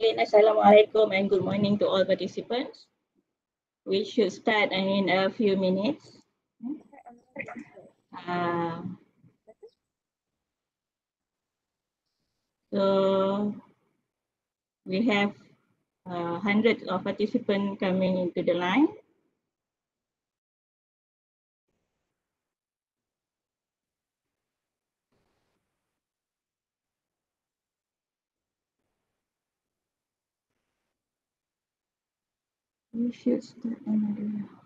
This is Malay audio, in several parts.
Assalamualaikum and good morning to all participants. We should start in a few minutes. Uh, so we have uh, hundreds of participants coming into the line. We should start another.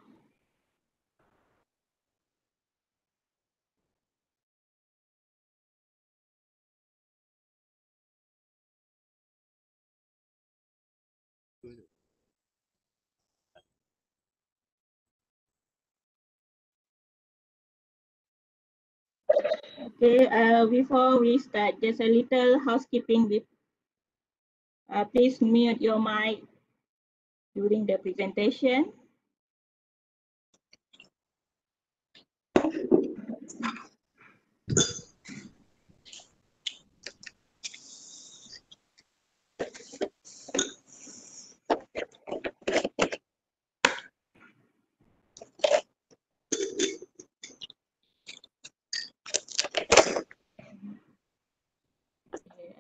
Okay, uh, before we start, just a little housekeeping. With, uh, please mute your mic during the presentation.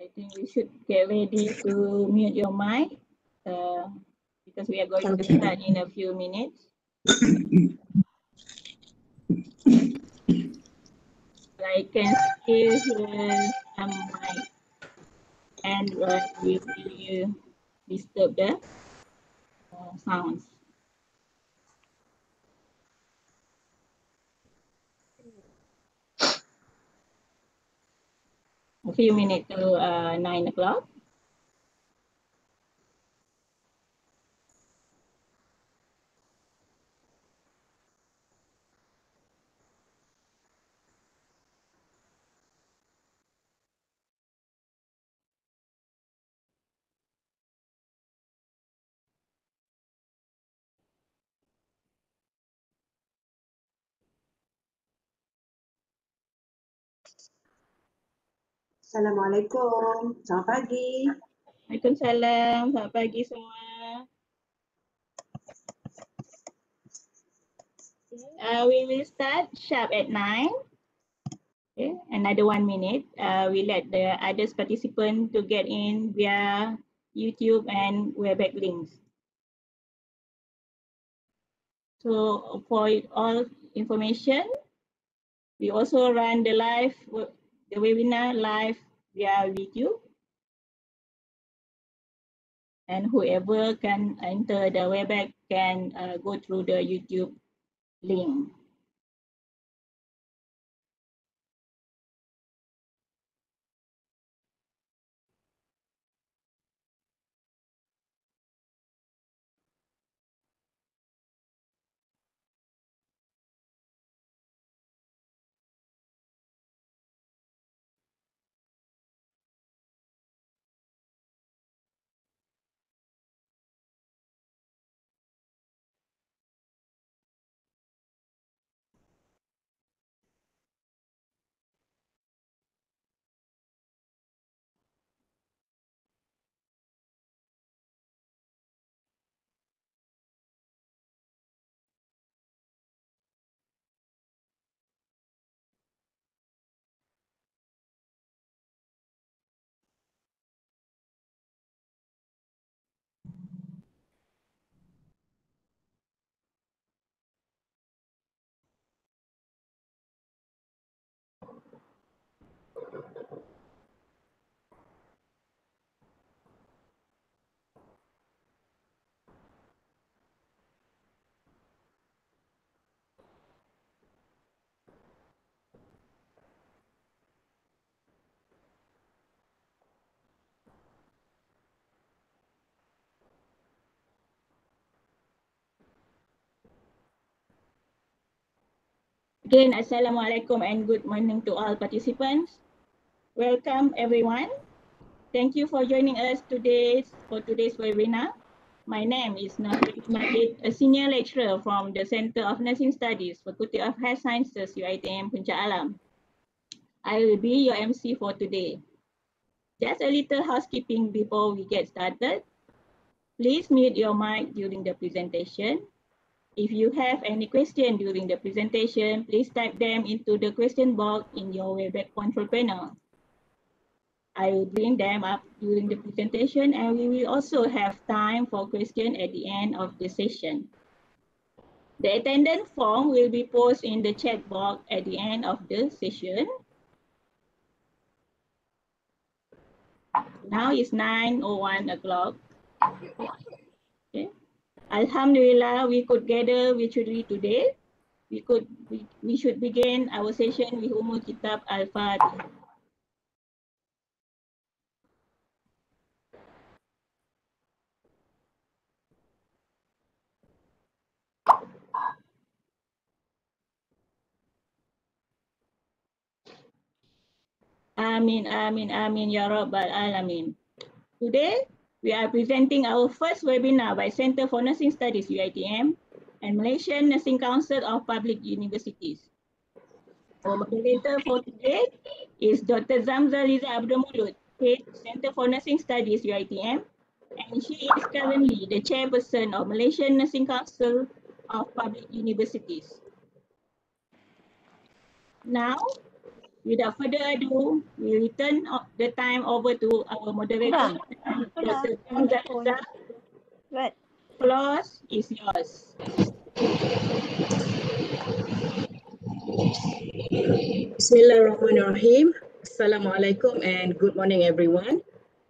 I think ready to mute your mic uh, because we are going to start in a few minutes. I can still hear some mic and uh, will disturb the uh, sounds. A few minutes to uh, nine o'clock. Assalamualaikum. Selamat pagi. Waalaikumsalam. Selamat pagi semua. Uh, we will start sharp at 9. Okay, another one minute. Uh, we let the others participant to get in via YouTube and Webex links. So for all information, we also run the live the webinar live via video. And whoever can enter the Webex can uh, go through the YouTube link. Again, Assalamualaikum and good morning to all participants. Welcome everyone. Thank you for joining us today for today's webinar. My name is Nafis Majid, a senior lecturer from the Center of Nursing Studies, Faculty of Health Sciences, UITM Puncak Alam. I will be your MC for today. Just a little housekeeping before we get started. Please mute your mic during the presentation. If you have any question during the presentation, please type them into the question box in your Webex control panel. I will bring them up during the presentation and we will also have time for question at the end of the session. The attendance form will be posted in the chat box at the end of the session. Now it's 9.01 o'clock. Alhamdulillah, we could gather virtually today. We could we, we should begin our session with Umul Kitab Al-Fatih. Amin, amin, amin, ya Rabbal Alamin. Today, we are presenting our first webinar by Center for Nursing Studies, UITM, and Malaysian Nursing Council of Public Universities. Our moderator for today is Dr. Zamza Liza Abdul Mulud, Head Center for Nursing Studies, UITM, and she is currently the chairperson of Malaysian Nursing Council of Public Universities. Now, without further ado, we return the time over to our moderator, Dr. Zamza Liza. Right. Floor is yours. Bismillahirrahmanirrahim. Assalamualaikum and good morning everyone.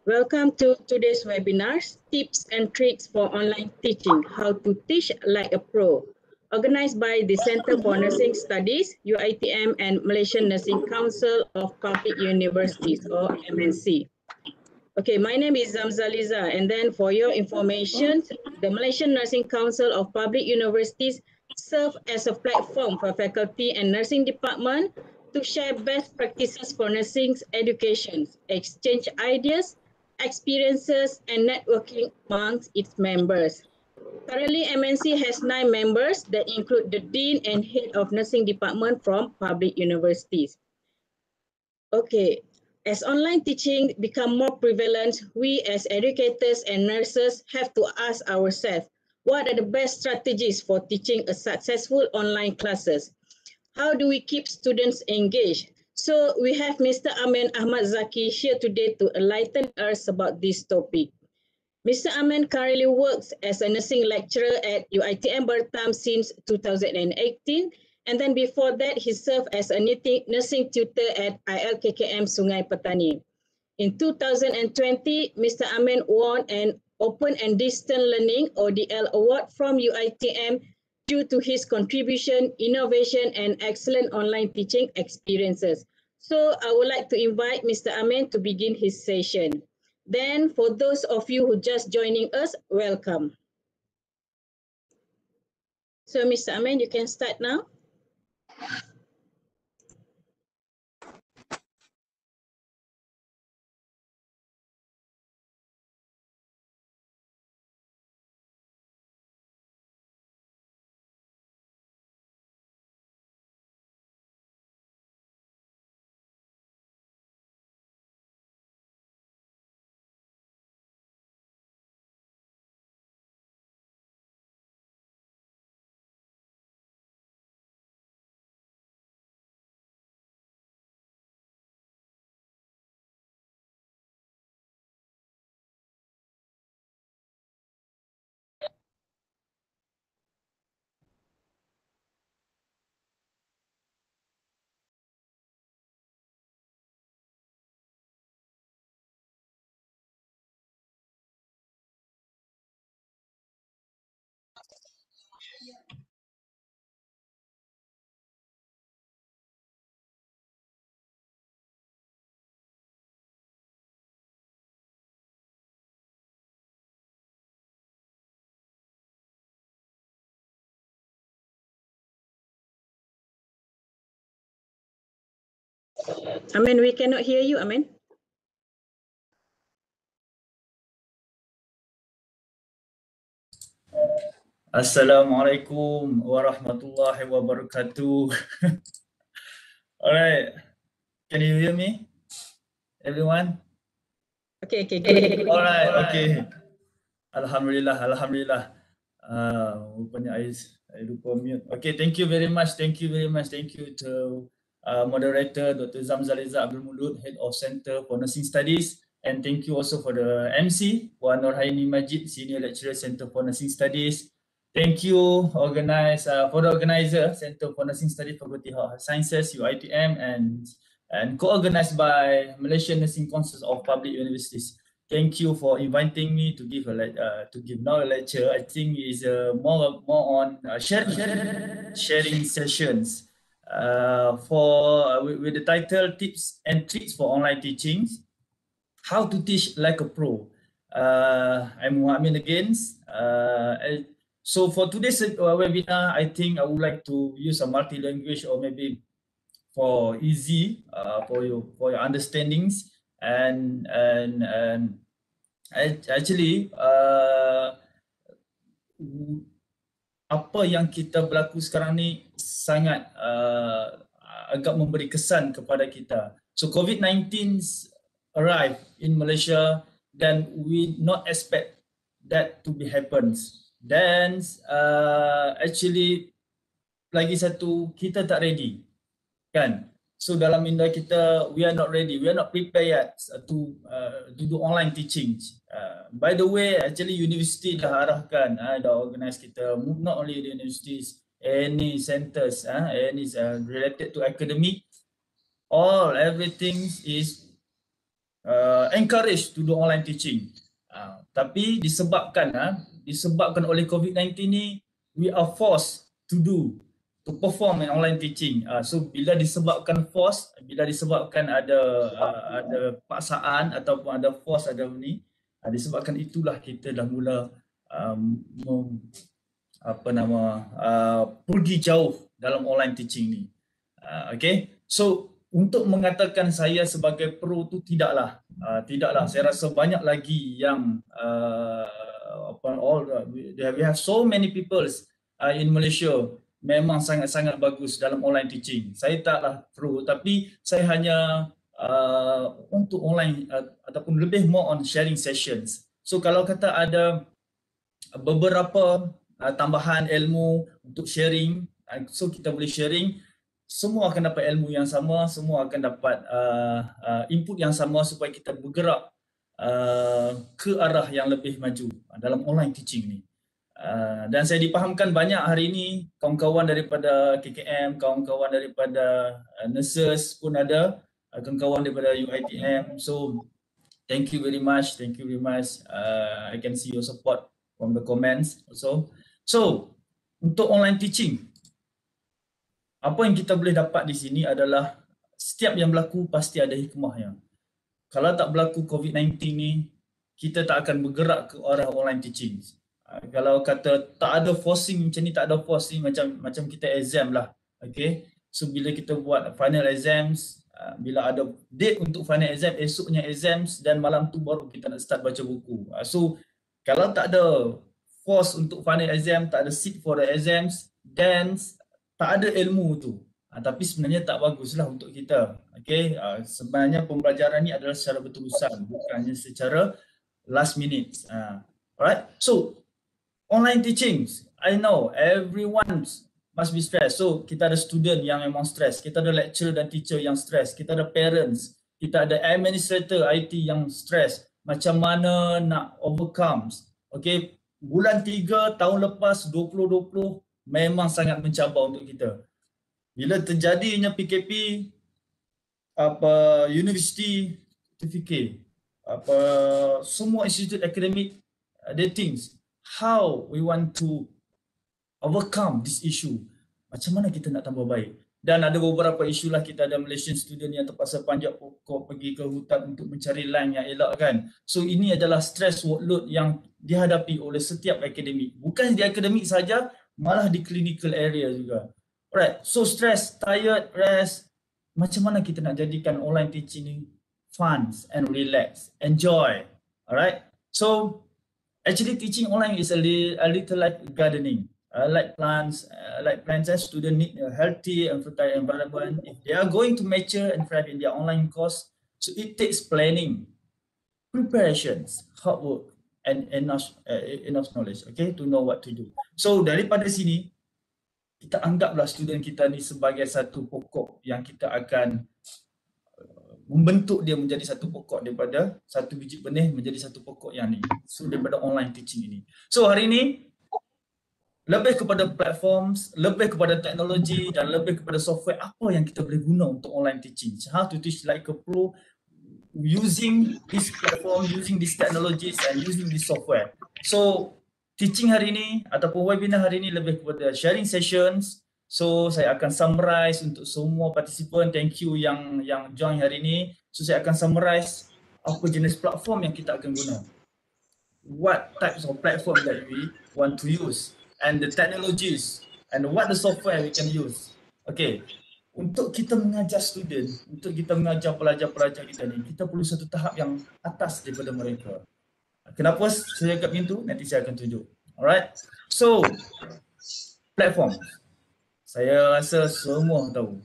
Welcome to today's webinar, Tips and Tricks for Online Teaching, How to Teach Like a Pro, organized by the Center for Nursing Studies, UITM and Malaysian Nursing Council of Public Universities or MNC. Okay, my name is Zamzaliza, and then for your information, the Malaysian Nursing Council of Public Universities serve as a platform for faculty and nursing department to share best practices for nursing education, exchange ideas, experiences, and networking amongst its members. Currently, MNC has nine members that include the Dean and Head of Nursing Department from public universities. Okay, as online teaching become more prevalent, we as educators and nurses have to ask ourselves, what are the best strategies for teaching a successful online classes? how do we keep students engaged? So we have Mr. Amin Ahmad Zaki here today to enlighten us about this topic. Mr. Amin currently works as a nursing lecturer at UITM Bertam since 2018. And then before that, he served as a nursing tutor at ILKKM Sungai Petani. In 2020, Mr. Amin won an Open and Distance Learning ODL Award from UITM due to his contribution, innovation, and excellent online teaching experiences. So I would like to invite Mr. Amin to begin his session. Then for those of you who just joining us, welcome. So Mr. Amin, you can start now. Amin, we cannot hear you, Amin. Assalamualaikum warahmatullahi wabarakatuh. Alright, can you hear me? Everyone? Okay, okay, okay. Alright, okay. Alhamdulillah, Alhamdulillah. Uh, rupanya I, I lupa mute. Okay, thank you very much. Thank you very much. Thank you to uh, moderator Dr. Zamzaliza Abdul Mulud, Head of Center for Nursing Studies. And thank you also for the MC, Puan Nurhaini Majid, Senior Lecturer, Center for Nursing Studies. Thank you organize, uh, for the organizer, Center for Nursing Studies Faculty of Sciences, UITM, and, and co-organized by Malaysian Nursing Council of Public Universities. Thank you for inviting me to give a uh, to give now a lecture. I think is uh, more more on uh, sharing sharing sessions uh, for uh, with, with the title tips and tricks for online teachings how to teach like a pro. Uh, I'm Muhammad again. Uh, so for today's uh, webinar, I think I would like to use a multi-language or maybe for easy uh, for your for your understandings and and and actually uh, apa yang kita berlaku sekarang ni sangat uh, agak memberi kesan kepada kita. So COVID-19 arrive in Malaysia, then we not expect that to be happens. Then uh, actually lagi satu kita tak ready, kan? So dalam minda kita we are not ready, we are not prepared yet to uh, to do online teaching. Uh, by the way, actually university dah arahkan, uh, dah organize kita, not only the universities, any centers, uh, any uh, related to academic, all everything is uh, encourage to do online teaching. Uh, tapi disebabkan uh, disebabkan oleh COVID-19 ni we are forced to do to perform an online teaching. Uh, so bila disebabkan force, bila disebabkan ada uh, ada paksaan ataupun ada force ada ni, uh, disebabkan itulah kita dah mula um, mem, apa nama uh, pergi jauh dalam online teaching ni. Uh, okay, so untuk mengatakan saya sebagai pro tu tidaklah uh, tidaklah saya rasa banyak lagi yang uh, apa all we have so many people uh, in Malaysia memang sangat-sangat bagus dalam online teaching saya taklah pro tapi saya hanya uh, untuk online uh, ataupun lebih more on sharing sessions so kalau kata ada beberapa uh, tambahan ilmu untuk sharing uh, so kita boleh sharing semua akan dapat ilmu yang sama, semua akan dapat uh, uh, input yang sama supaya kita bergerak uh, ke arah yang lebih maju uh, dalam online teaching ni. Uh, dan saya dipahamkan banyak hari ini kawan-kawan daripada KKM, kawan-kawan daripada uh, nurses pun ada, uh, kawan-kawan daripada UITM. So thank you very much, thank you very much. Uh, I can see your support from the comments also. So untuk online teaching, apa yang kita boleh dapat di sini adalah setiap yang berlaku pasti ada hikmahnya. Kalau tak berlaku COVID-19 ni, kita tak akan bergerak ke arah online teaching. Ah, kalau kata tak ada forcing macam ni, tak ada forcing macam macam kita exam lah. Okay. So bila kita buat final exams, ah, bila ada date untuk final exam, esoknya exams dan malam tu baru kita nak start baca buku. Ah, so kalau tak ada force untuk final exam, tak ada seat for the exams, then tak ada ilmu tu. Tapi sebenarnya tak baguslah untuk kita. Okay, ha, sebenarnya pembelajaran ni adalah secara berterusan, bukannya secara last minute. Alright, so online teaching, I know everyone must be stressed. So kita ada student yang memang stress, kita ada lecturer dan teacher yang stress, kita ada parents, kita ada administrator IT yang stress. Macam mana nak overcome? Okay, bulan 3 tahun lepas 2020 memang sangat mencabar untuk kita. Bila terjadinya PKP, apa universiti certificate, apa semua institut akademik, uh, they think how we want to overcome this issue. Macam mana kita nak tambah baik? Dan ada beberapa isu lah kita ada Malaysian student yang terpaksa panjat pokok pergi ke hutan untuk mencari line yang elak kan. So ini adalah stress workload yang dihadapi oleh setiap akademik. Bukan di akademik saja, malah di clinical area juga. Alright, so stress, tired, rest. Macam mana kita nak jadikan online teaching ni fun and relax, enjoy. Alright, so actually teaching online is a, li- a little like gardening. Uh, like plants, uh, like plants and students need a healthy and fertile environment. If they are going to mature and thrive in their online course, so it takes planning, preparations, hard work, and enough, uh, enough knowledge, okay, to know what to do. So daripada sini, kita anggaplah student kita ni sebagai satu pokok yang kita akan membentuk dia menjadi satu pokok daripada satu biji benih menjadi satu pokok yang ni. So daripada online teaching ini. So hari ini lebih kepada platforms, lebih kepada teknologi dan lebih kepada software apa yang kita boleh guna untuk online teaching. How to teach like a pro using this platform, using these technologies and using this software. So teaching hari ini ataupun webinar hari ini lebih kepada sharing sessions. So saya akan summarize untuk semua participant. Thank you yang yang join hari ini. So saya akan summarize apa jenis platform yang kita akan guna. What types of platform that we want to use and the technologies and what the software we can use. Okay, untuk kita mengajar student, untuk kita mengajar pelajar-pelajar kita ni, kita perlu satu tahap yang atas daripada mereka. Kenapa saya kat pintu? Nanti saya akan tunjuk. Alright, so platform. Saya rasa semua tahu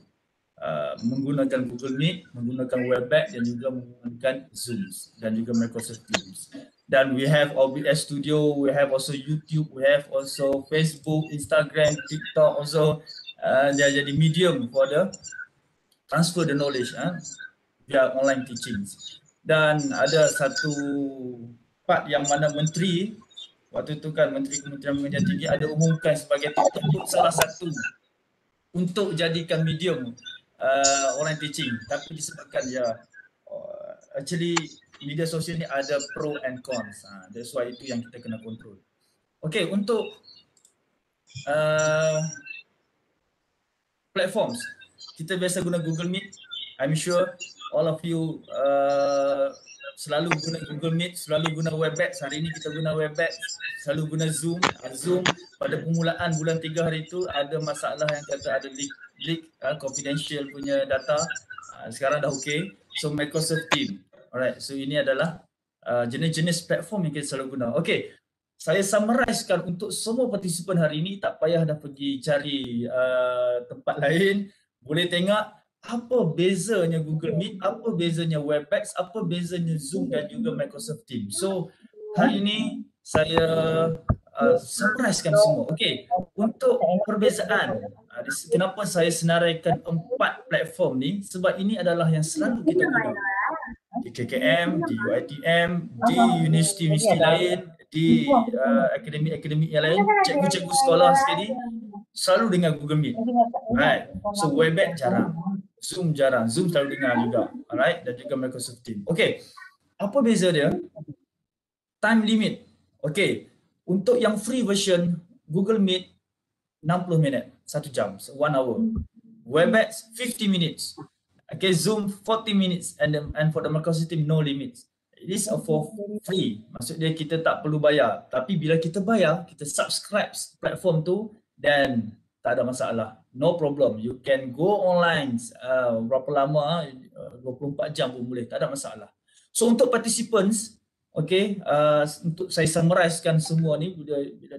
uh, menggunakan Google Meet, menggunakan Webex dan juga menggunakan Zoom dan juga Microsoft Teams. Then we have OBS Studio, we have also YouTube, we have also Facebook, Instagram, TikTok also. Uh, dia jadi medium for the transfer the knowledge uh, via online teaching. Dan ada satu part yang mana menteri waktu itu kan menteri Kementerian Pengajian Tinggi ada umumkan sebagai TikTok salah satu untuk jadikan medium uh, online teaching tapi disebabkan ya uh, actually media sosial ni ada pro and cons. Ha, that's why itu yang kita kena control. Okay, untuk uh, platforms, kita biasa guna Google Meet. I'm sure all of you uh, selalu guna Google Meet, selalu guna Webex. Hari ini kita guna Webex, selalu guna Zoom. Zoom pada permulaan bulan tiga hari itu ada masalah yang kata ada leak, leak uh, confidential punya data. Uh, sekarang dah okay. So Microsoft Teams. Alright, so ini adalah uh, jenis-jenis platform yang kita selalu guna. Okay, saya summarizekan untuk semua partisipan hari ini, tak payah dah pergi cari uh, tempat lain. Boleh tengok apa bezanya Google Meet, apa bezanya Webex, apa bezanya Zoom dan juga Microsoft Teams. So, hari ini saya uh, summarizekan semua. Okay, untuk perbezaan, uh, kenapa saya senaraikan empat platform ni, sebab ini adalah yang selalu kita guna di KKM, di UiTM, di universiti-universiti lain, di uh, akademik-akademik yang lain, cikgu-cikgu sekolah sekali selalu dengar Google Meet. Right. So Webex jarang. Zoom jarang. Zoom selalu dengar juga. Alright. Dan juga Microsoft Teams. Okay. Apa beza dia? Time limit. Okay. Untuk yang free version, Google Meet 60 minit. Satu jam. So one hour. Webex 50 minutes. Okay, Zoom 40 minutes and and for the Microsoft Team no limits. It is for free. Maksudnya kita tak perlu bayar. Tapi bila kita bayar, kita subscribe platform tu dan tak ada masalah. No problem. You can go online uh, berapa lama, uh, 24 jam pun boleh. Tak ada masalah. So untuk participants, okay, uh, untuk saya summarizekan semua ni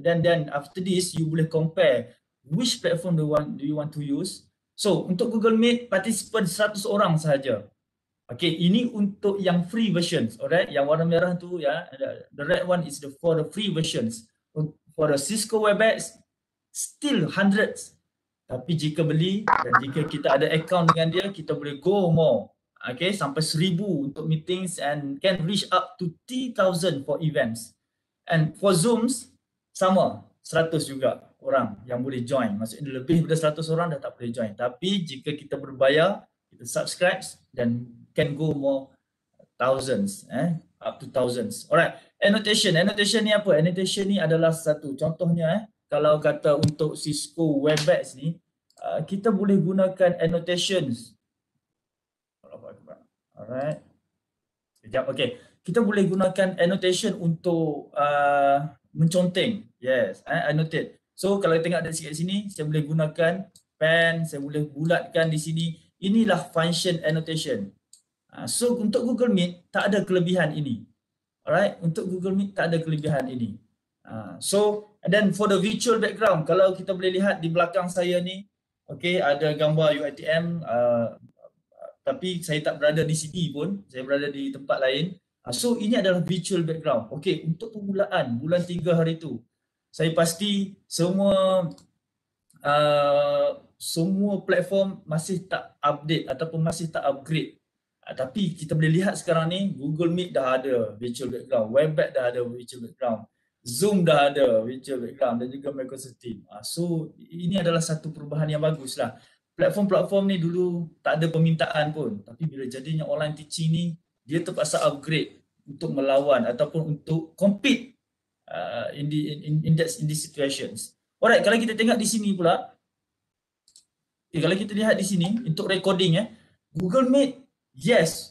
dan then after this you boleh compare which platform do you want do you want to use So untuk Google Meet participant 100 orang sahaja. Okay, ini untuk yang free versions, alright? Yang warna merah tu ya, the red one is the for the free versions. For the Cisco Webex, still hundreds. Tapi jika beli dan jika kita ada account dengan dia, kita boleh go more. Okay, sampai seribu untuk meetings and can reach up to 3000 for events. And for Zooms, sama, 100 juga orang yang boleh join. Maksudnya lebih daripada 100 orang dah tak boleh join. Tapi jika kita berbayar, kita subscribe dan can go more thousands, eh, up to thousands. Alright, annotation. Annotation ni apa? Annotation ni adalah satu. Contohnya, eh, kalau kata untuk Cisco Webex ni, uh, kita boleh gunakan annotations. Alright. Sekejap, okay. Kita boleh gunakan annotation untuk uh, menconteng. Yes, I annotate. So kalau tengok dari sini, sini, saya boleh gunakan pen, saya boleh bulatkan di sini. Inilah function annotation. Uh, so untuk Google Meet, tak ada kelebihan ini. Alright, untuk Google Meet tak ada kelebihan ini. Uh, so, and then for the virtual background, kalau kita boleh lihat di belakang saya ni, okay, ada gambar UiTM, uh, tapi saya tak berada di sini pun, saya berada di tempat lain. Uh, so, ini adalah virtual background. Okay, untuk permulaan bulan 3 hari itu, saya pasti semua uh, semua platform masih tak update ataupun masih tak upgrade. Uh, tapi kita boleh lihat sekarang ni Google Meet dah ada virtual background, Webex dah ada virtual background, Zoom dah ada virtual background dan juga Microsoft Teams. Uh, so ini adalah satu perubahan yang bagus lah. Platform-platform ni dulu tak ada permintaan pun. Tapi bila jadinya online teaching ni, dia terpaksa upgrade untuk melawan ataupun untuk compete uh, in the in in that in these situations. Alright, kalau kita tengok di sini pula, okay, kalau kita lihat di sini untuk recording eh, Google Meet, yes,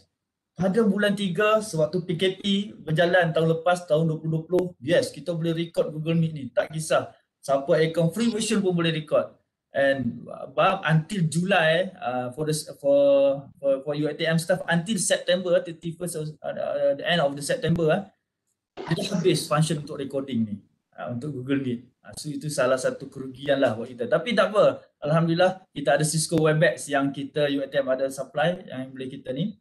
pada bulan 3 sewaktu PKP berjalan tahun lepas tahun 2020, yes, kita boleh record Google Meet ni, tak kisah. Siapa account free version pun boleh record. And uh, until July uh, for the for for, for UiTM staff until September 31st uh, uh, the end of the September uh, dia habis function untuk recording ni uh, untuk Google Meet. Uh, so itu salah satu kerugian lah buat kita. Tapi tak apa. Alhamdulillah kita ada Cisco Webex yang kita UiTM ada supply yang boleh kita ni.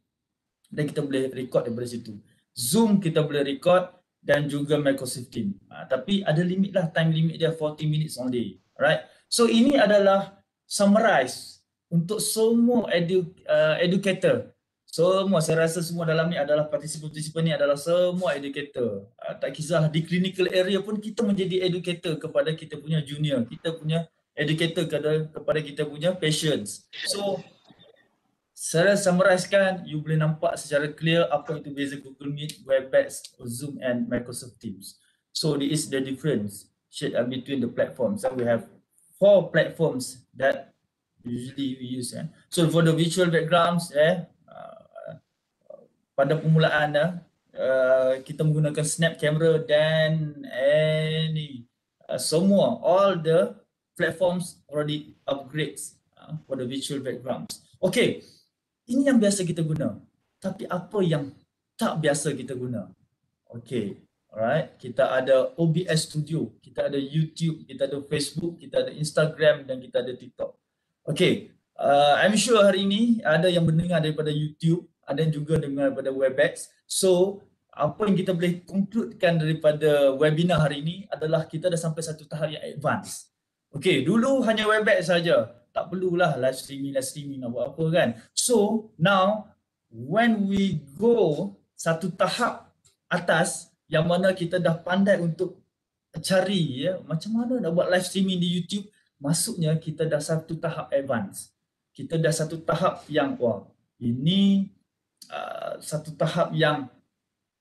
Dan kita boleh record daripada situ. Zoom kita boleh record dan juga Microsoft Teams. Uh, tapi ada limit lah time limit dia 40 minutes only. Alright. So ini adalah summarize untuk semua edu, uh, educator semua saya rasa semua dalam ni adalah partisipan-partisipan ni adalah semua educator. Uh, tak kisah di clinical area pun kita menjadi educator kepada kita punya junior. Kita punya educator kepada, kepada kita punya patients. So saya summarizekan, you boleh nampak secara clear apa itu beza Google Meet, Webex, Zoom and Microsoft Teams. So this is the difference uh, between the platforms. So we have four platforms that usually we use. Eh. So for the virtual backgrounds, eh, pada permulaan uh, kita menggunakan snap camera dan any uh, semua all the platforms already upgrades uh, for the virtual backgrounds. Okay, ini yang biasa kita guna. Tapi apa yang tak biasa kita guna? Okay, alright. Kita ada OBS Studio, kita ada YouTube, kita ada Facebook, kita ada Instagram dan kita ada TikTok. Okay, uh, I'm sure hari ini ada yang mendengar daripada YouTube ada juga dengan pada Webex. So, apa yang kita boleh konkludekan daripada webinar hari ini adalah kita dah sampai satu tahap yang advance. Okay, dulu hanya Webex saja. Tak perlulah live streaming, live streaming nak buat apa kan. So, now when we go satu tahap atas yang mana kita dah pandai untuk cari ya macam mana nak buat live streaming di YouTube, maksudnya kita dah satu tahap advance. Kita dah satu tahap yang wah, ini Uh, satu tahap yang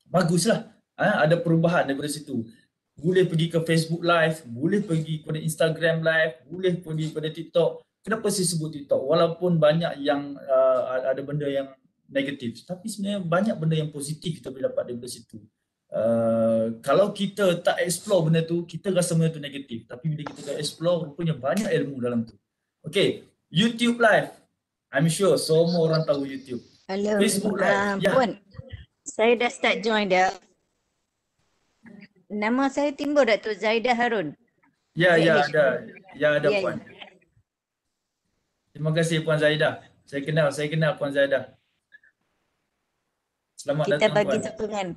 baguslah. Uh, ada perubahan daripada situ. Boleh pergi ke Facebook Live, boleh pergi kepada Instagram Live, boleh pergi kepada TikTok. Kenapa saya sebut TikTok? Walaupun banyak yang uh, ada benda yang negatif, tapi sebenarnya banyak benda yang positif kita boleh dapat daripada situ. Uh, kalau kita tak explore benda tu, kita rasa benda tu negatif. Tapi bila kita dah explore, rupanya banyak ilmu dalam tu. Okay, YouTube Live. I'm sure semua orang tahu YouTube. Hello. Facebook Uh, ya. Puan, saya dah start join dah. Nama saya timbul Datuk Zaidah Harun. Ya, ya ada. Ya ada ya, Puan. Ya. Terima kasih Puan Zaidah. Saya kenal, saya kenal Puan Zaidah. Selamat Kita datang Puan. Kita bagi sokongan.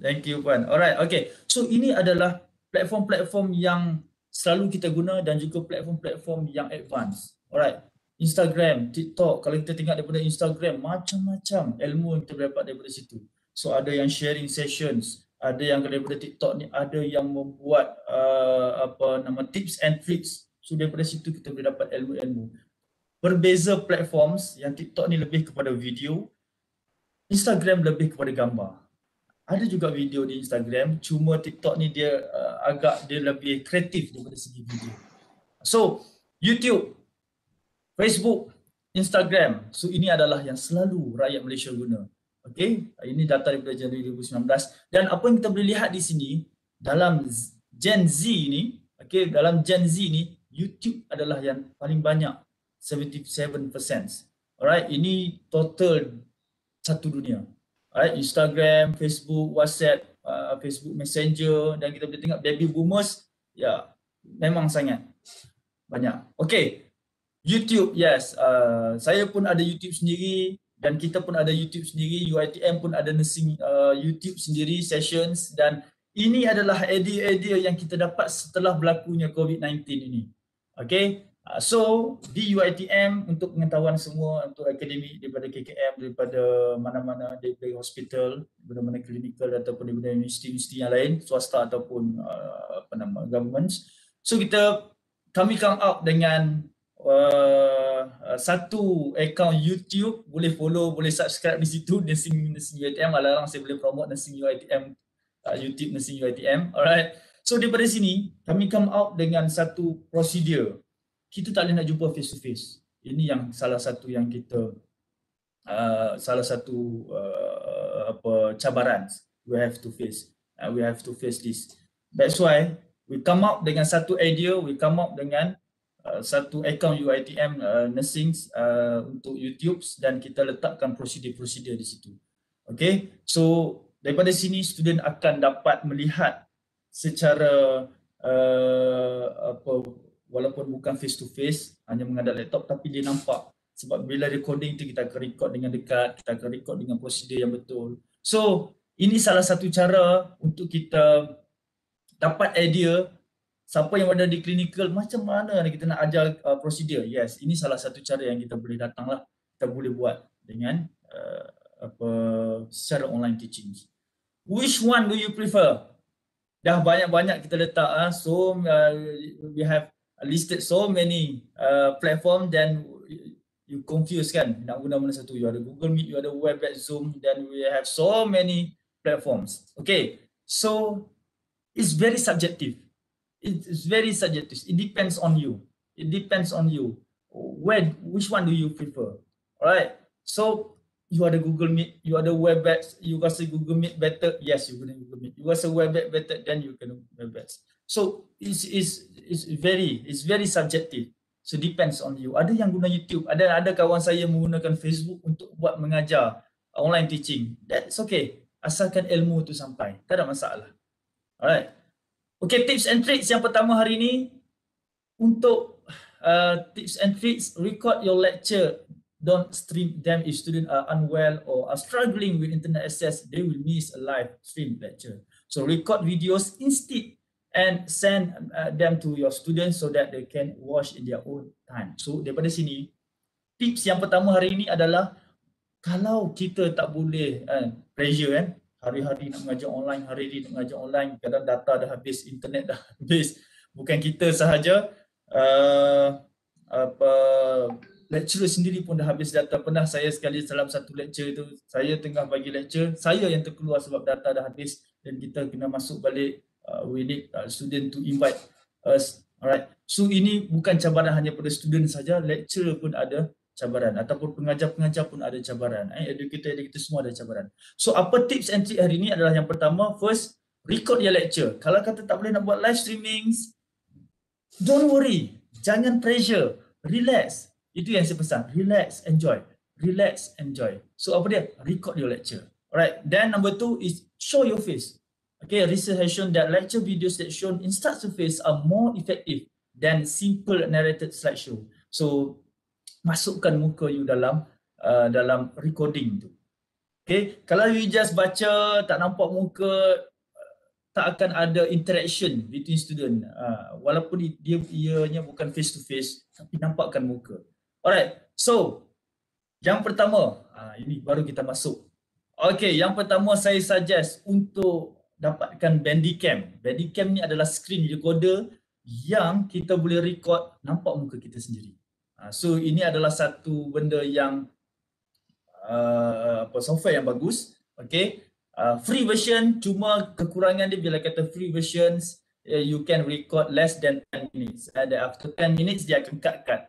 Thank you Puan. Alright, okay. So ini adalah platform-platform yang selalu kita guna dan juga platform-platform yang advance. Alright. Instagram, TikTok, kalau kita tengok daripada Instagram, macam-macam ilmu yang kita dapat daripada situ. So ada yang sharing sessions, ada yang daripada TikTok ni ada yang membuat uh, apa nama tips and tricks. So daripada situ kita boleh dapat ilmu-ilmu. Berbeza platforms yang TikTok ni lebih kepada video, Instagram lebih kepada gambar. Ada juga video di Instagram, cuma TikTok ni dia uh, agak dia lebih kreatif daripada segi video. So YouTube Facebook, Instagram. So ini adalah yang selalu rakyat Malaysia guna. Okay, ini data daripada Januari 2019 dan apa yang kita boleh lihat di sini dalam Gen Z ni, okay, dalam Gen Z ni YouTube adalah yang paling banyak 77%. Alright, ini total satu dunia. right? Instagram, Facebook, WhatsApp, uh, Facebook Messenger dan kita boleh tengok baby boomers ya memang sangat banyak. Okay, YouTube yes, uh, saya pun ada YouTube sendiri dan kita pun ada YouTube sendiri, UiTM pun ada nursing uh, YouTube sendiri sessions dan ini adalah idea-idea yang kita dapat setelah berlakunya COVID-19 ini. Okay, so di UiTM untuk pengetahuan semua untuk akademik daripada KKM, daripada mana-mana daripada hospital, daripada mana klinikal ataupun daripada universiti-universiti yang lain, swasta ataupun uh, apa nama government. So kita kami come out dengan uh, satu account YouTube. Boleh follow boleh subscribe di situ nursing nursing UiTM alarang saya boleh promote nursing UiTM uh, YouTube nursing UiTM alright. So daripada sini kami come out dengan satu prosedur kita tak boleh nak jumpa face to face ini yang salah satu yang kita uh, salah satu uh, apa cabaran we have to face. Uh, we have to face this. That's why we come out dengan satu idea we come out dengan Uh, satu account UiTM uh, nursing uh, untuk YouTube dan kita letakkan prosedur-prosedur di situ. Okay, so daripada sini student akan dapat melihat secara uh, apa walaupun bukan face to face hanya menghadap laptop tapi dia nampak. Sebab bila recording tu kita akan record dengan dekat, kita akan record dengan prosedur yang betul. So ini salah satu cara untuk kita dapat idea siapa yang ada di clinical macam mana kita nak ajar uh, prosedur yes ini salah satu cara yang kita boleh datanglah kita boleh buat dengan uh, apa secara online teaching. Which one do you prefer? Dah banyak-banyak kita letak uh, so uh, we have listed so many uh, platform then you confuse kan nak guna mana satu you ada Google Meet you ada Webex Zoom then we have so many platforms okay so it's very subjective it's very subjective. It depends on you. It depends on you. Where, which one do you prefer? All right. So you are the Google Meet, you are the WebEx, you got say Google Meet better. Yes, you can Google Meet. You got say WebEx better, then you can WebEx. So it's, it's, it's very, it's very subjective. So depends on you. Ada yang guna YouTube, ada ada kawan saya menggunakan Facebook untuk buat mengajar online teaching. That's okay. Asalkan ilmu tu sampai, tak ada masalah. Alright. Okay, tips and tricks yang pertama hari ini untuk uh, tips and tricks record your lecture. Don't stream them if students are unwell or are struggling with internet access. They will miss a live stream lecture. So record videos instead and send uh, them to your students so that they can watch in their own time. So daripada sini, tips yang pertama hari ini adalah kalau kita tak boleh uh, pressure kan, hari-hari nak mengajar online, hari-hari nak mengajar online, kadang data dah habis, internet dah habis. Bukan kita sahaja, uh, apa lecturer sendiri pun dah habis data. Pernah saya sekali dalam satu lecture itu, saya tengah bagi lecture, saya yang terkeluar sebab data dah habis dan kita kena masuk balik, uh, we need uh, student to invite us. Alright, so ini bukan cabaran hanya pada student saja, lecturer pun ada cabaran ataupun pengajar-pengajar pun ada cabaran eh educator educator semua ada cabaran. So apa tips and trick hari ini adalah yang pertama first record your lecture. Kalau kata tak boleh nak buat live streaming don't worry jangan pressure relax. Itu yang saya pesan relax enjoy relax enjoy. So apa dia? Record your lecture alright. Then number two is show your face okay research has shown that lecture videos that shown in start to face are more effective than simple narrated slideshow so masukkan muka you dalam uh, dalam recording tu. Okay, kalau you just baca tak nampak muka uh, tak akan ada interaction between student uh, walaupun dia ianya bukan face to face tapi nampakkan muka. Alright, so yang pertama, uh, ini baru kita masuk. Okay, yang pertama saya suggest untuk dapatkan Bandicam. Bandicam ni adalah screen recorder yang kita boleh record nampak muka kita sendiri. Ah, so ini adalah satu benda yang uh, apa software yang bagus. Okay. Uh, free version cuma kekurangan dia bila kata free versions uh, you can record less than 10 minutes. And after 10 minutes dia akan cut cut.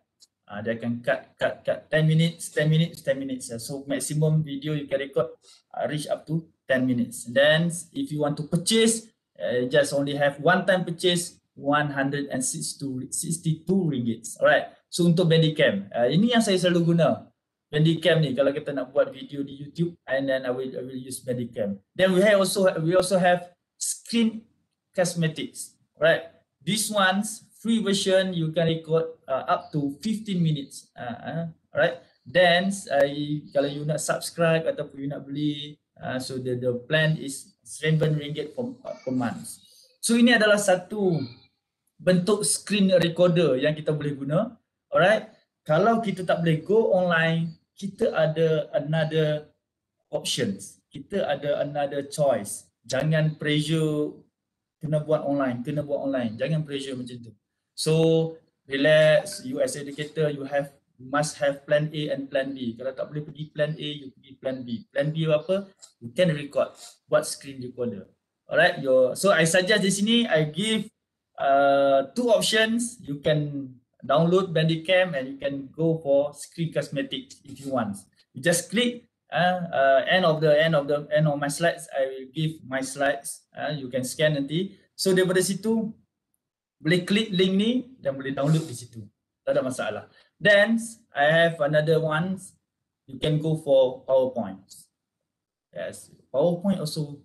Uh, dia akan cut cut cut 10 minutes, 10 minutes, 10 minutes. Uh, so maximum video you can record uh, reach up to 10 minutes. Then if you want to purchase, uh, just only have one time purchase 162 62 ringgit. Alright. So untuk Bandicam, uh, ini yang saya selalu guna. Bandicam ni kalau kita nak buat video di YouTube and then I will I will use Bandicam. Then we have also we also have screen cosmetics, right? This one's free version you can record uh, up to 15 minutes, uh, uh, right? Then uh, kalau you nak subscribe ataupun you nak beli, uh, so the the plan is RM7 per, per month. So ini adalah satu bentuk screen recorder yang kita boleh guna, alright? kalau kita tak boleh go online, kita ada another options. Kita ada another choice. Jangan pressure kena buat online, kena buat online. Jangan pressure macam tu. So, relax, you as educator, you have must have plan A and plan B. Kalau tak boleh pergi plan A, you pergi plan B. Plan B apa? You can record. what screen you recorder. Alright, your so I suggest di sini I give uh, two options. You can download Bandicam and you can go for screen cosmetic if you want. You just click uh, uh, end of the end of the end of my slides. I will give my slides. Uh, you can scan nanti. So daripada situ boleh klik link ni dan boleh download di situ. Tak ada masalah. Then I have another one. You can go for PowerPoint. Yes, PowerPoint also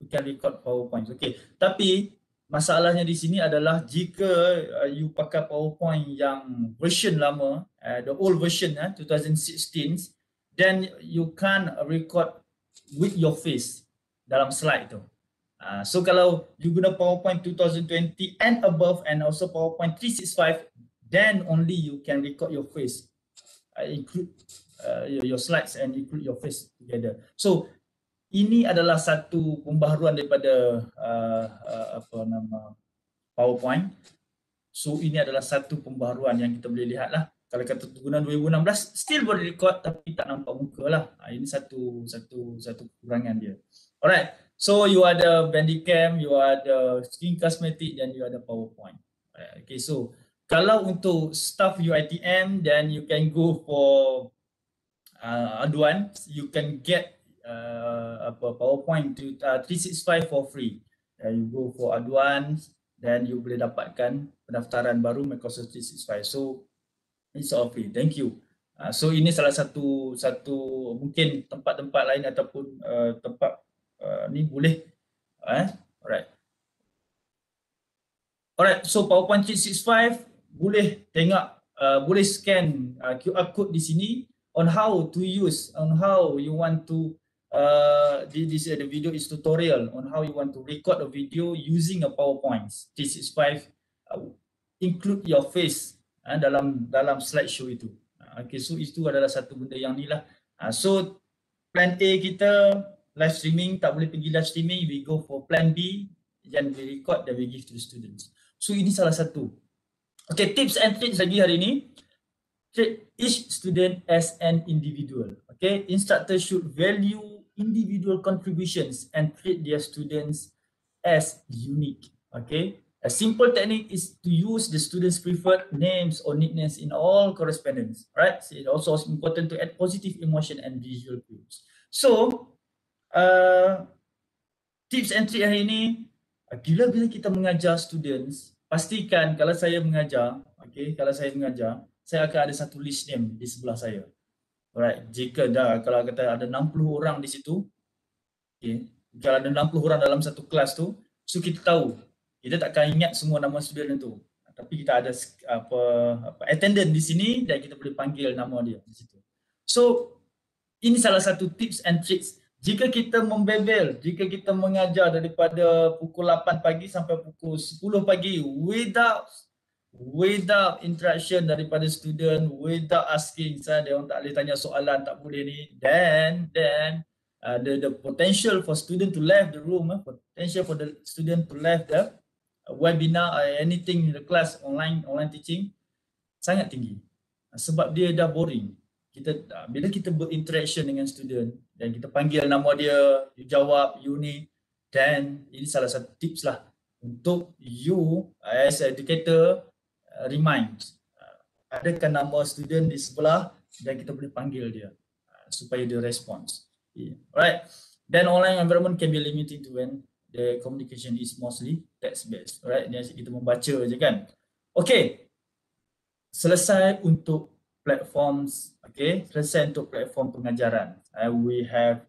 you can record PowerPoint. Okay, tapi masalahnya di sini adalah jika uh, you pakai PowerPoint yang version lama, uh, the old version uh, 2016, then you can record with your face dalam slide tu. Uh, so kalau you guna PowerPoint 2020 and above and also PowerPoint 365, then only you can record your face, uh, include uh, your, your slides and include your face together. So ini adalah satu pembaharuan daripada uh, uh, apa nama PowerPoint. So ini adalah satu pembaharuan yang kita boleh lihat lah. Kalau kata guna 2016 still boleh record tapi tak nampak muka lah. Ini satu satu satu kekurangan dia. Alright. So you ada Bandicam, you ada Screen Cosmetic dan you ada PowerPoint. Alright. Okay so kalau untuk staff UITM then you can go for uh, aduan. You can get uh, apa PowerPoint to, uh, 365 for free. And you go for advance, then you boleh dapatkan pendaftaran baru Microsoft 365. So it's all free. Thank you. Uh, so ini salah satu satu mungkin tempat-tempat lain ataupun uh, tempat uh, ni boleh. Eh? Alright. Alright, so PowerPoint 365 boleh tengok, uh, boleh scan uh, QR code di sini on how to use, on how you want to uh, this, uh, the video is tutorial on how you want to record a video using a PowerPoint. This is five. Uh, include your face uh, dalam dalam slideshow itu. Uh, okay, so itu adalah satu benda yang ni lah. Uh, so plan A kita live streaming tak boleh pergi live streaming. We go for plan B dan we record dan we give to the students. So ini salah satu. Okay, tips and tricks lagi hari ini. Treat each student as an individual. Okay, instructor should value individual contributions and treat their students as unique. Okay, a simple technique is to use the students' preferred names or nicknames in all correspondence. Right, so it also is important to add positive emotion and visual cues. So, uh, tips and trick hari ini, bila bila kita mengajar students, pastikan kalau saya mengajar, okay, kalau saya mengajar, saya akan ada satu list name di sebelah saya. Alright, jika dah kalau kata ada 60 orang di situ, okay, kalau ada 60 orang dalam satu kelas tu, so kita tahu, kita takkan ingat semua nama student itu. Tapi kita ada apa, apa attendant di sini dan kita boleh panggil nama dia di situ. So, ini salah satu tips and tricks. Jika kita membebel, jika kita mengajar daripada pukul 8 pagi sampai pukul 10 pagi without without interaction daripada student, without asking, saya dia orang tak boleh tanya soalan, tak boleh ni, then, then, uh, the, the potential for student to leave the room, uh, potential for the student to leave the webinar or anything in the class, online, online teaching, sangat tinggi. Uh, sebab dia dah boring. Kita, uh, bila kita berinteraction dengan student, dan kita panggil nama dia, you jawab, you ni, then, ini salah satu tips lah untuk you as educator Uh, remind uh, adakah nama student di sebelah dan kita boleh panggil dia uh, supaya dia response. Yeah. Alright. Then online environment can be limited to when the communication is mostly text based. Alright. Dia kita membaca je kan. Okay. Selesai untuk platforms, okay, selesai untuk platform pengajaran. Uh, we have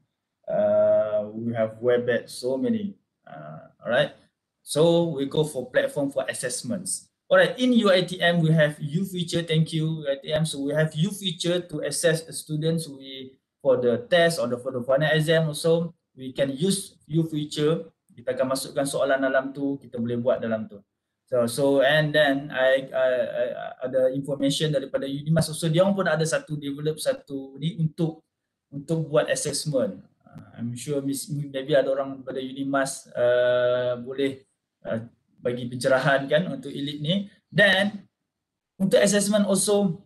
uh, we have WebEx, so many. Uh, alright, so we go for platform for assessments. Alright, in UITM we have U feature. Thank you UITM. So we have U feature to assess students. We for the test or the for the final exam also we can use U feature. Kita akan masukkan soalan dalam tu, kita boleh buat dalam tu. So so and then I, I, I ada information daripada Unimas so dia pun ada satu develop satu ni untuk untuk buat assessment. Uh, I'm sure miss, maybe ada orang pada Unimas uh, boleh uh, bagi pencerahan kan untuk elite ni. Then untuk assessment also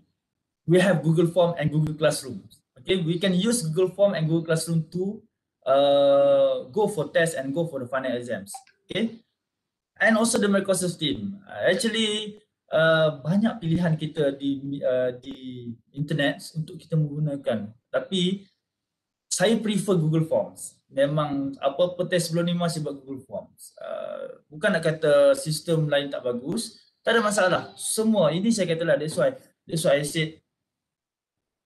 we have Google Form and Google Classroom. Okay, we can use Google Form and Google Classroom to uh, go for test and go for the final exams. Okay, and also the Microsoft team. Uh, actually uh, banyak pilihan kita di uh, di internet untuk kita menggunakan. Tapi saya prefer Google Forms. Memang apa-apa test sebelum ni masih buat Google Forms. Uh, bukan nak kata sistem lain tak bagus, tak ada masalah. Semua ini saya kata lah that's why that's why I said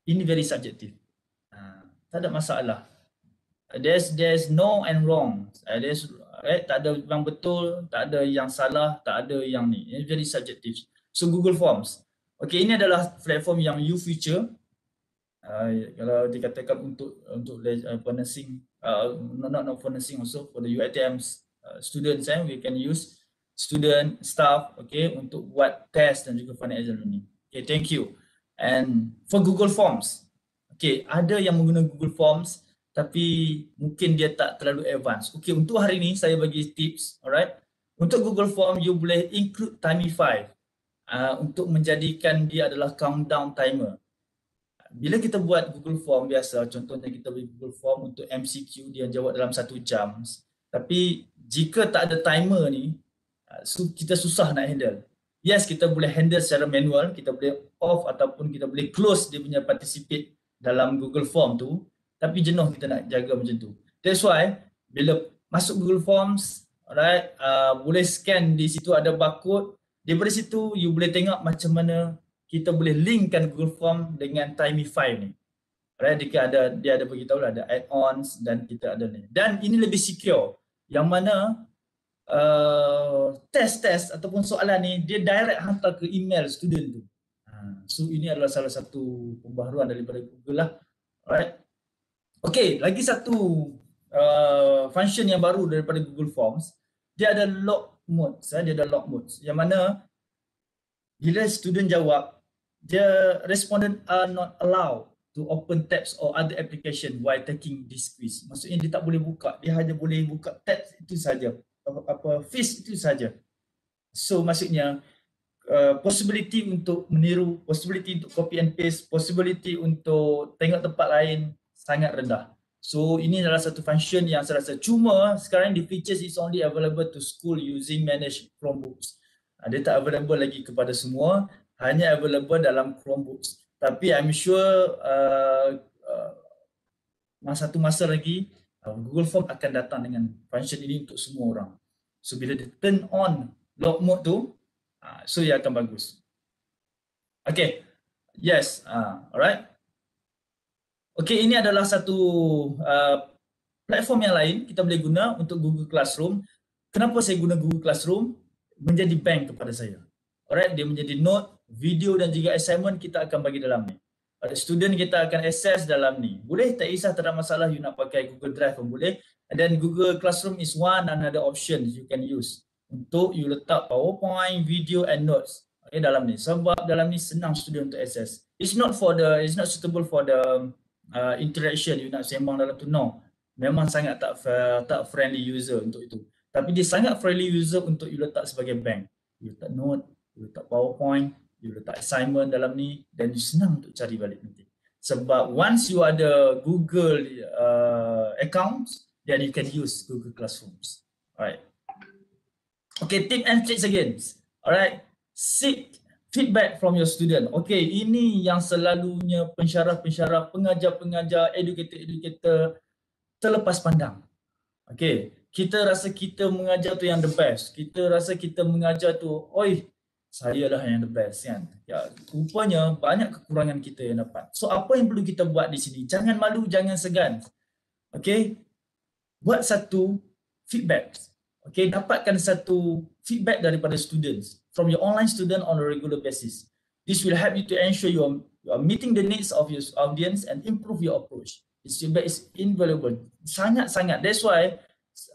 ini very subjective. Uh, tak ada masalah. There's there's no and wrong. Uh, there's right? tak ada yang betul, tak ada yang salah, tak ada yang ni. It's very subjective. So Google Forms. Okay, ini adalah platform yang you feature. Uh, kalau dikatakan untuk untuk uh, for nursing, uh, not, not not for nursing also for the UITM uh, students, eh, we can use student staff, okay, untuk buat test dan juga final exam ni. Okay, thank you. And for Google Forms, okay, ada yang menggunakan Google Forms tapi mungkin dia tak terlalu advance. Okay, untuk hari ini saya bagi tips, alright. Untuk Google Form, you boleh include Timify uh, untuk menjadikan dia adalah countdown timer. Bila kita buat Google Form biasa, contohnya kita bagi Google Form untuk MCQ, dia jawab dalam satu jam. Tapi jika tak ada timer ni, uh, kita susah nak handle. Yes, kita boleh handle secara manual, kita boleh off ataupun kita boleh close dia punya participate dalam Google Form tu tapi jenuh kita nak jaga macam tu. That's why bila masuk Google Forms, alright, uh, boleh scan di situ ada barcode. Daripada situ you boleh tengok macam mana kita boleh linkkan Google Form dengan Timify ni. Alright, dia ada dia ada bagi tahu lah ada add-ons dan kita ada ni. Dan ini lebih secure. Yang mana uh, test-test ataupun soalan ni dia direct hantar ke email student tu. Ha, so ini adalah salah satu pembaharuan daripada Google lah. Alright. Okay, lagi satu uh, function yang baru daripada Google Forms, dia ada log mode, eh? dia ada log mode yang mana bila student jawab, dia respondent are not allowed to open tabs or other application while taking this quiz. Maksudnya dia tak boleh buka, dia hanya boleh buka tabs itu saja, apa, apa fish itu saja. So maksudnya uh, possibility untuk meniru, possibility untuk copy and paste, possibility untuk tengok tempat lain, sangat rendah. So ini adalah satu function yang saya rasa cuma sekarang di features is only available to school using managed Chromebooks. Uh, dia tak available lagi kepada semua, hanya available dalam Chromebooks. Tapi I'm sure uh, uh, masa satu masa lagi uh, Google Form akan datang dengan function ini untuk semua orang. So bila dia turn on lock mode tu, uh, so ia akan bagus. Okay, yes, uh, alright. Okey, ini adalah satu uh, platform yang lain kita boleh guna untuk Google Classroom. Kenapa saya guna Google Classroom? Menjadi bank kepada saya. Alright, dia menjadi note, video dan juga assignment kita akan bagi dalam ni. Ada student kita akan access dalam ni. Boleh tak kisah tak ada masalah you nak pakai Google Drive pun boleh. And then Google Classroom is one another option you can use untuk you letak PowerPoint, video and notes okay, dalam ni. Sebab dalam ni senang student untuk access. It's not for the it's not suitable for the uh, interaction you nak sembang dalam tu no. Memang sangat tak tak friendly user untuk itu. Tapi dia sangat friendly user untuk you letak sebagai bank. You letak note you letak powerpoint you letak assignment dalam ni dan you senang untuk cari balik nanti. Sebab once you ada google uh, accounts then you can use google classrooms. Alright. Okay tip and tricks again. Alright. Seek feedback from your student. Okay, ini yang selalunya pensyarah-pensyarah, pengajar-pengajar, educator-educator terlepas pandang. Okay, kita rasa kita mengajar tu yang the best. Kita rasa kita mengajar tu, oi, saya lah yang the best kan. Ya, rupanya banyak kekurangan kita yang dapat. So apa yang perlu kita buat di sini? Jangan malu, jangan segan. Okay, buat satu feedback. Okay, dapatkan satu feedback daripada students from your online student on a regular basis. This will help you to ensure you are, you are meeting the needs of your audience and improve your approach. Feedback is invaluable. Sangat-sangat. That's why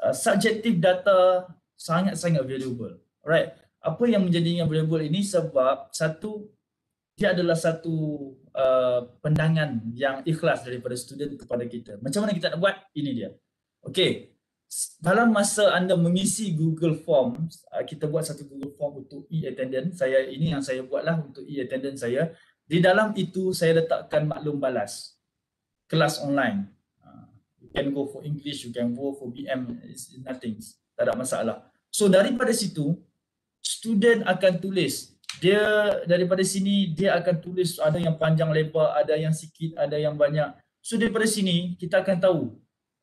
uh, subjective data sangat-sangat valuable. Alright apa yang menjadinya valuable ini sebab satu dia adalah satu uh, pandangan yang ikhlas daripada student kepada kita. Macam mana kita nak buat? Ini dia. Okey. Dalam masa anda mengisi Google Forms, uh, kita buat satu Google Form untuk e-attendance. Saya ini yang saya buatlah untuk e-attendance saya. Di dalam itu saya letakkan maklum balas. Kelas online. Uh, you can go for English, you can go for BM, it's nothing. Tak ada masalah. So daripada situ, student akan tulis dia daripada sini dia akan tulis ada yang panjang lebar ada yang sikit ada yang banyak so daripada sini kita akan tahu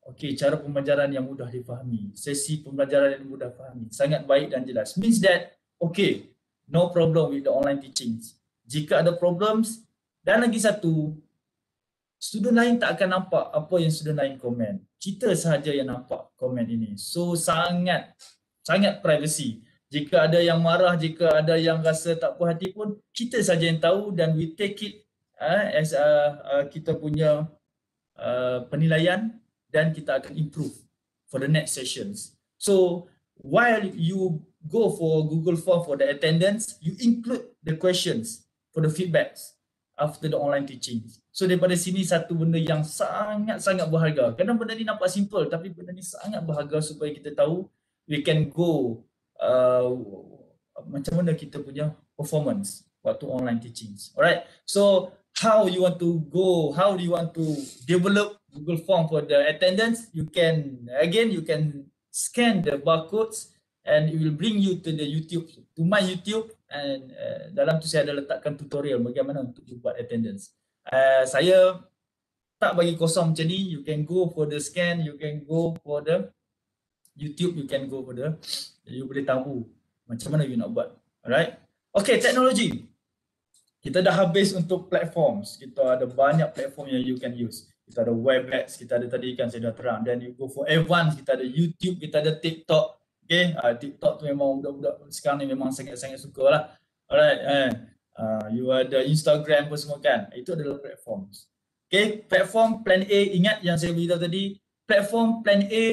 okey cara pembelajaran yang mudah difahami sesi pembelajaran yang mudah difahami sangat baik dan jelas. Means that okay no problem with the online teaching jika ada problems dan lagi satu student lain tak akan nampak apa yang student lain komen. Kita sahaja yang nampak komen ini. So sangat sangat privacy. Jika ada yang marah, jika ada yang rasa tak puas hati pun, kita saja yang tahu dan we take it uh, as uh, uh, kita punya uh, penilaian dan kita akan improve for the next sessions. So while you go for Google Form for the attendance, you include the questions for the feedbacks after the online teaching. So daripada sini satu benda yang sangat-sangat berharga. Kadang benda ni nampak simple tapi benda ni sangat berharga supaya kita tahu we can go uh, macam mana kita punya performance waktu online teaching. Alright. So how you want to go, how do you want to develop Google Form for the attendance? You can again you can scan the barcodes and it will bring you to the YouTube to my YouTube and uh, dalam tu saya ada letakkan tutorial bagaimana untuk buat attendance. Uh, saya tak bagi kosong macam ni, you can go for the scan, you can go for the YouTube, you can go for the you boleh tahu macam mana you nak buat. Alright. Okay, teknologi. Kita dah habis untuk platforms. Kita ada banyak platform yang you can use. Kita ada WebEx, kita ada tadi kan saya dah terang. Then you go for advanced, kita ada YouTube, kita ada TikTok. Okay, uh, TikTok tu memang budak-budak sekarang ni memang sangat-sangat suka lah. Alright, eh. Uh, you ada Instagram pun semua kan. Itu adalah platform. Okay, platform plan A. Ingat yang saya beritahu tadi. Platform plan A.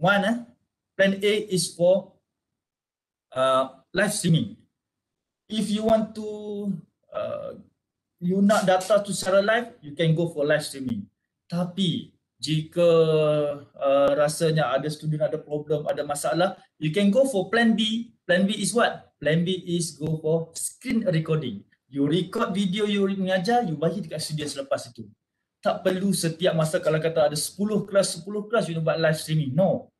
One, eh. Plan A is for uh, live streaming. If you want to uh, you nak data to secara live, you can go for live streaming. Tapi jika uh, rasanya ada student ada problem, ada masalah, you can go for plan B. Plan B is what? Plan B is go for screen recording. You record video you mengajar, you bagi dekat student selepas itu. Tak perlu setiap masa kalau kata ada 10 kelas, 10 kelas you nak buat live streaming. No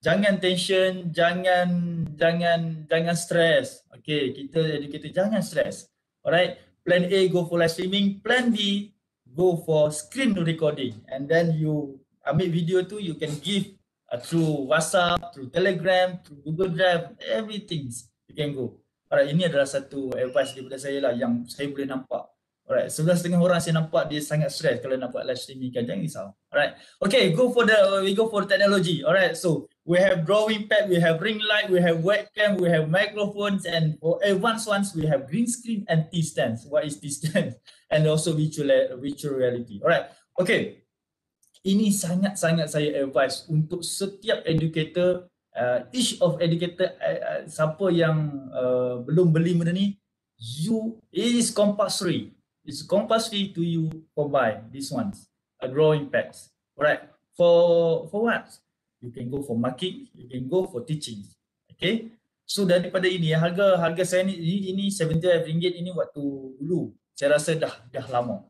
jangan tension, jangan jangan jangan stress. Okay, kita educator jangan stress. Alright, plan A go for live streaming, plan B go for screen recording and then you ambil video tu you can give uh, through WhatsApp, through Telegram, through Google Drive, everything you can go. Alright, ini adalah satu advice daripada saya lah yang saya boleh nampak. Alright, sebelah setengah orang saya nampak dia sangat stress kalau nampak live streaming kan. Jangan risau. Alright. Okay, go for the, we go for technology. Alright, so we have drawing pad, we have ring light, we have webcam, we have microphones and for advanced ones, we have green screen and T-stands. What is T-stands? And also virtual, virtual reality. Alright, okay. Ini sangat-sangat saya advise untuk setiap educator, uh, each of educator, uh, uh, siapa yang uh, belum beli benda ni, you, it is compulsory it's compulsory to you for buy these ones, a drawing pads. Alright, for for what? You can go for marking, you can go for teaching. Okay, so daripada ini harga harga saya ni ini, ini 70 ringgit ini waktu dulu. Saya rasa dah dah lama.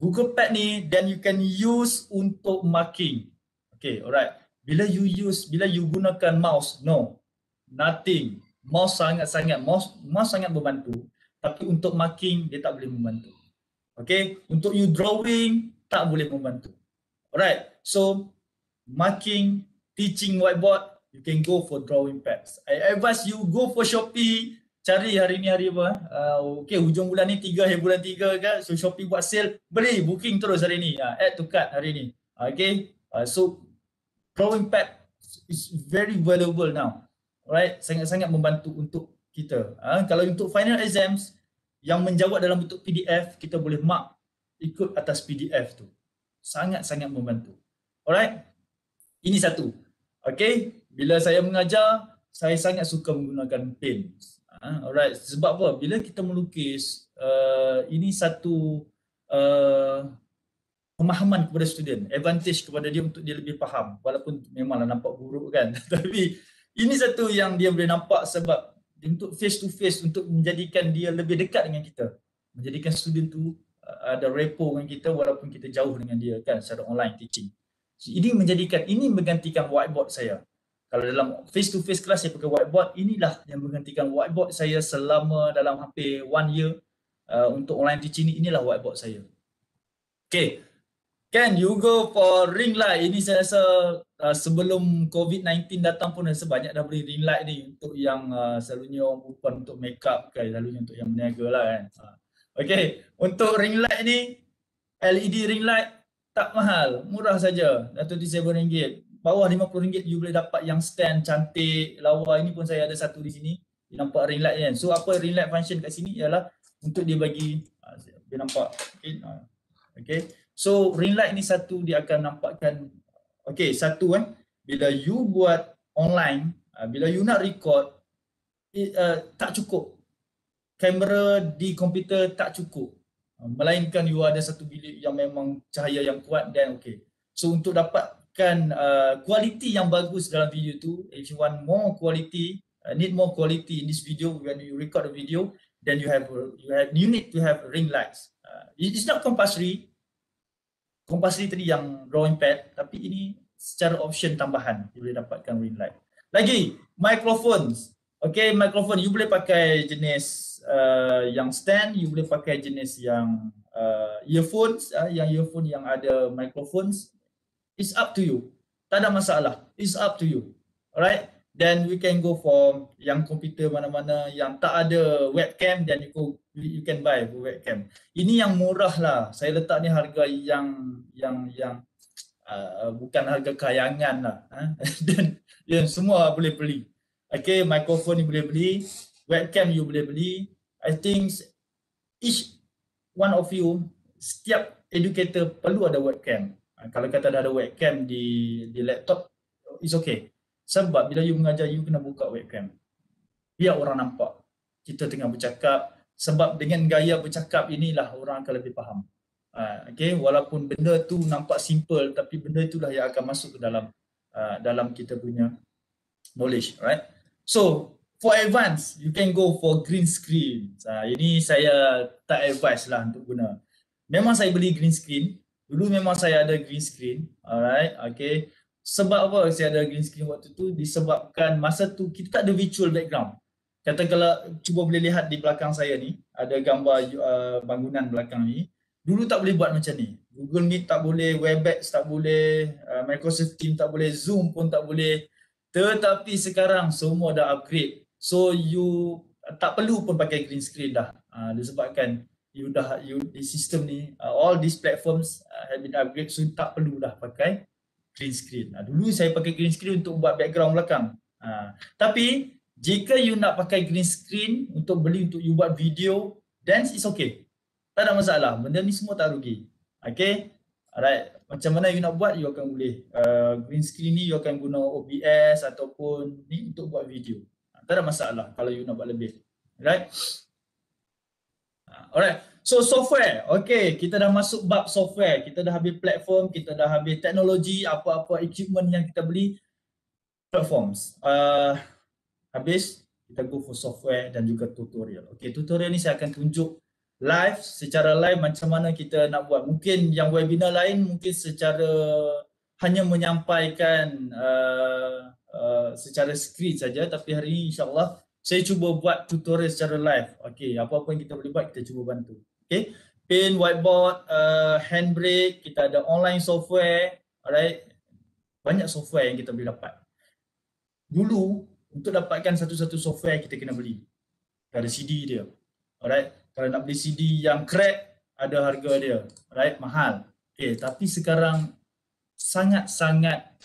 Google Pad ni then you can use untuk marking. Okay, alright. Bila you use, bila you gunakan mouse, no, nothing. Mouse sangat-sangat, mouse, mouse sangat membantu. Tapi untuk marking dia tak boleh membantu. Okay, untuk you drawing tak boleh membantu. Alright, so marking, teaching whiteboard, you can go for drawing pads. I advise you go for Shopee, cari hari ni hari apa uh, okay hujung bulan ni tiga hari bulan tiga kan so Shopee buat sale beli booking terus hari ni. Uh, add to cart hari ni. Okay? Uh, so drawing pad is very valuable now. Right sangat-sangat membantu untuk kita. Uh, kalau untuk final exams yang menjawab dalam bentuk PDF kita boleh mark ikut atas PDF tu. Sangat-sangat membantu. Alright ini satu okay bila saya mengajar saya sangat suka menggunakan pen Uh, alright, sebab apa? Bila kita melukis, uh, ini satu uh, pemahaman kepada student, advantage kepada dia untuk dia lebih faham walaupun memanglah nampak buruk kan. Tapi ini satu yang dia boleh nampak sebab untuk face to face untuk menjadikan dia lebih dekat dengan kita. Menjadikan student tu uh, ada rapport dengan kita walaupun kita jauh dengan dia kan secara online teaching. Ini menjadikan ini menggantikan whiteboard saya. Kalau dalam face to face class saya pakai whiteboard inilah yang menggantikan whiteboard saya selama dalam hampir one year uh, untuk online teaching ni inilah whiteboard saya. Okay. Ken you go for ring light? Ini saya rasa uh, sebelum COVID-19 datang pun rasa banyak dah beli ring light ni untuk yang uh, selalunya orang perempuan untuk make up kan selalunya untuk yang berniaga lah kan. Uh. okay. Untuk ring light ni LED ring light tak mahal murah saja. RM27. Bawah RM50 you boleh dapat yang stand cantik lawa. Ini pun saya ada satu di sini. Dia nampak ring light kan? So apa ring light function kat sini ialah untuk dia bagi ah, dia nampak. Okay, ah, okay. so ring light ni satu dia akan nampakkan. Okay satu kan bila you buat online ah, bila you nak record it, uh, tak cukup. Kamera di komputer tak cukup melainkan you ada satu bilik yang memang cahaya yang kuat dan okay. So untuk dapat kan quality uh, yang bagus dalam video tu if you want more quality uh, need more quality in this video when you record the video then you have you have you need to have ring lights. Uh, it's not compulsory compulsory tadi yang drawing pad tapi ini secara option tambahan you boleh dapatkan ring light. Lagi microphones. Okay microphone you boleh pakai jenis uh, yang stand you boleh pakai jenis yang uh, earphones uh, yang earphone yang ada microphones It's up to you. Tak ada masalah. It's up to you. Alright? Then we can go for yang komputer mana-mana yang tak ada webcam then you go you can buy webcam. Ini yang murah lah. Saya letak ni harga yang yang yang uh, bukan harga kayangan lah. Huh? dan yang semua boleh beli. Okay, microphone you boleh beli, webcam you boleh beli. I think each one of you, setiap educator perlu ada webcam. Ah, kalau kata ada webcam di di laptop it's okay. Sebab bila you mengajar you kena buka webcam. Biar orang nampak. Kita tengah bercakap. Sebab dengan gaya bercakap inilah orang akan lebih faham. Uh, okay? Walaupun benda tu nampak simple tapi benda itulah yang akan masuk ke dalam uh, dalam kita punya knowledge right? So for advance you can go for green screen uh, ini saya tak advise lah untuk guna memang saya beli green screen Dulu memang saya ada green screen. Alright, okay. Sebab apa saya ada green screen waktu tu? Disebabkan masa tu kita tak ada virtual background. Katakanlah cuba boleh lihat di belakang saya ni, ada gambar uh, bangunan belakang ni. Dulu tak boleh buat macam ni. Google Meet tak boleh, Webex tak boleh, uh, Microsoft Teams tak boleh, Zoom pun tak boleh. Tetapi sekarang semua dah upgrade. So you tak perlu pun pakai green screen dah. Uh, disebabkan you dah you di sistem ni uh, all these platforms uh, have been upgrade so tak perlu dah pakai green screen. Uh, dulu saya pakai green screen untuk buat background belakang. Uh, tapi jika you nak pakai green screen untuk beli untuk you buat video then it's okay. Tak ada masalah. Benda ni semua tak rugi. Okay. Alright. Macam mana you nak buat you akan boleh. Uh, green screen ni you akan guna OBS ataupun ni untuk buat video. Tak ada masalah kalau you nak buat lebih. Right? Alright. So software. Okay, kita dah masuk bab software. Kita dah habis platform, kita dah habis teknologi, apa-apa equipment yang kita beli platforms. Uh, habis kita go for software dan juga tutorial. Okay, tutorial ni saya akan tunjuk live secara live macam mana kita nak buat. Mungkin yang webinar lain mungkin secara hanya menyampaikan uh, uh, secara skrip saja tapi hari ini insyaAllah saya cuba buat tutorial secara live. Okay, apa-apa yang kita boleh buat, kita cuba bantu. Okay, pen, whiteboard, uh, handbrake, kita ada online software. Alright, banyak software yang kita boleh dapat. Dulu, untuk dapatkan satu-satu software, kita kena beli. ada CD dia. Alright. Kalau nak beli CD yang crack ada harga dia. Alright, mahal. Okay, tapi sekarang sangat-sangat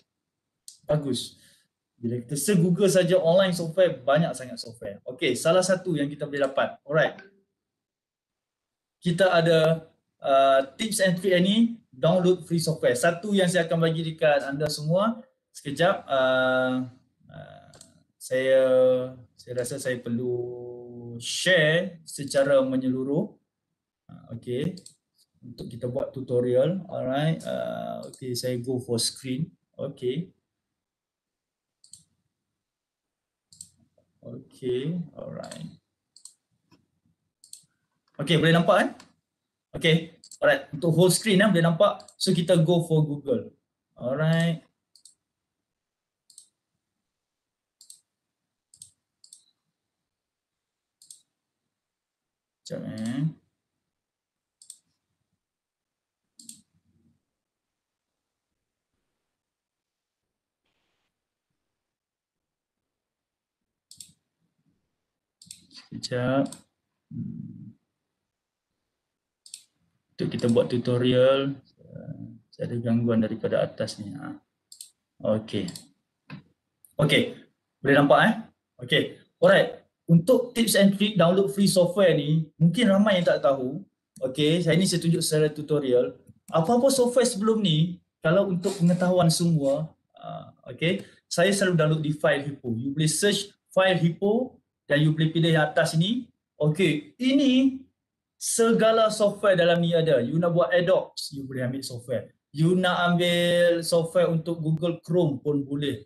bagus. Bila kita search Google saja online software banyak sangat software. Okay, salah satu yang kita boleh dapat. Alright. Kita ada uh, tips and trick ni download free software. Satu yang saya akan bagi dekat anda semua sekejap uh, uh, saya saya rasa saya perlu share secara menyeluruh. Uh, okay untuk kita buat tutorial alright uh, okay saya go for screen okay okay alright. Okay boleh nampak kan? Okay alright. Untuk whole screen eh, boleh nampak? So kita go for google. Alright. Sekejap eh. Sekejap. Untuk kita buat tutorial, saya ada gangguan daripada atas ni. Ha. Okey. Okey. Boleh nampak eh? Okey. Alright. Untuk tips and trick download free software ni, mungkin ramai yang tak tahu. Okey, saya ni saya tunjuk secara tutorial. Apa-apa software sebelum ni, kalau untuk pengetahuan semua, uh, okey, saya selalu download di file Hippo. You boleh search file Hippo dan you boleh pilih yang atas ni. Okay, ini segala software dalam ni ada. You nak buat AdOps, you boleh ambil software. You nak ambil software untuk Google Chrome pun boleh.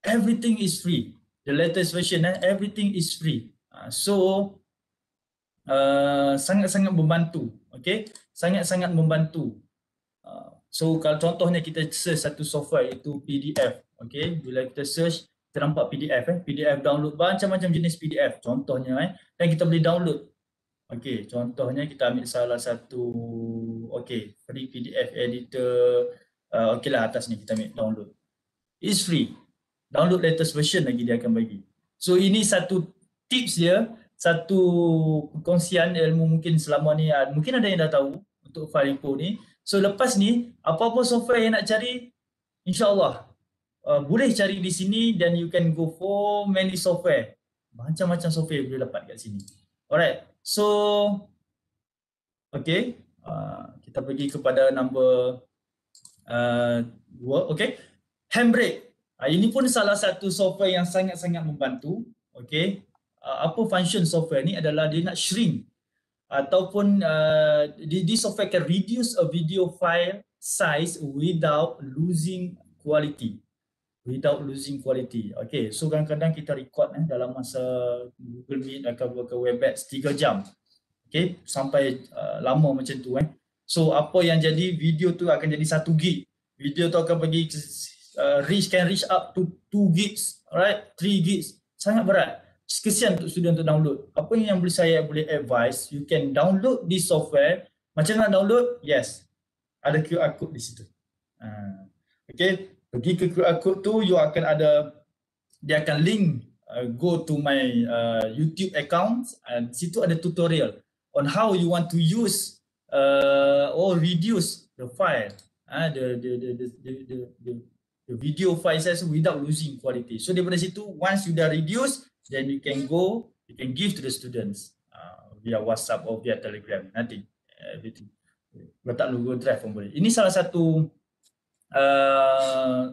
Everything is free. The latest version, eh, everything is free. Uh, so, uh, sangat-sangat membantu. Okay, sangat-sangat membantu. Uh, so, kalau contohnya kita search satu software itu PDF. Okay, bila kita search, nampak PDF eh. PDF download macam-macam jenis PDF contohnya eh. Dan kita boleh download. Okey contohnya kita ambil salah satu okey free PDF editor. Uh, okeylah atas ni kita ambil download. Is free. Download latest version lagi dia akan bagi. So ini satu tips dia satu perkongsian ilmu mungkin selama ni uh, mungkin ada yang dah tahu untuk file info ni. So lepas ni apa-apa software yang nak cari insyaallah uh, boleh cari di sini dan you can go for many software. Macam-macam software boleh dapat kat sini. Alright. So okay. Uh, kita pergi kepada number uh, dua. Okay. Handbrake. Uh, ini pun salah satu software yang sangat-sangat membantu. Okay. Uh, apa function software ni adalah dia nak shrink ataupun uh, this software can reduce a video file size without losing quality without losing quality. Okay, so kadang-kadang kita record eh, dalam masa Google Meet atau ke Webex 3 jam. Okay, sampai uh, lama macam tu eh. So apa yang jadi video tu akan jadi 1 gig. Video tu akan pergi uh, reach can reach up to 2 gigs, alright? 3 gigs. Sangat berat. Kesian untuk student untuk download. Apa yang boleh saya boleh advise, you can download this software. Macam nak download? Yes. Ada QR code di situ. Uh, okay, pergi ke QR code tu you akan ada dia akan link uh, go to my uh, YouTube account and situ ada tutorial on how you want to use uh, or reduce the file. Uh, the, the, the, the, the, the, the, the video file size without losing quality. So daripada situ once you dah reduce then you can go you can give to the students uh, via WhatsApp or via Telegram. Nanti everything. Letak logo drive pun boleh. Ini salah satu Uh,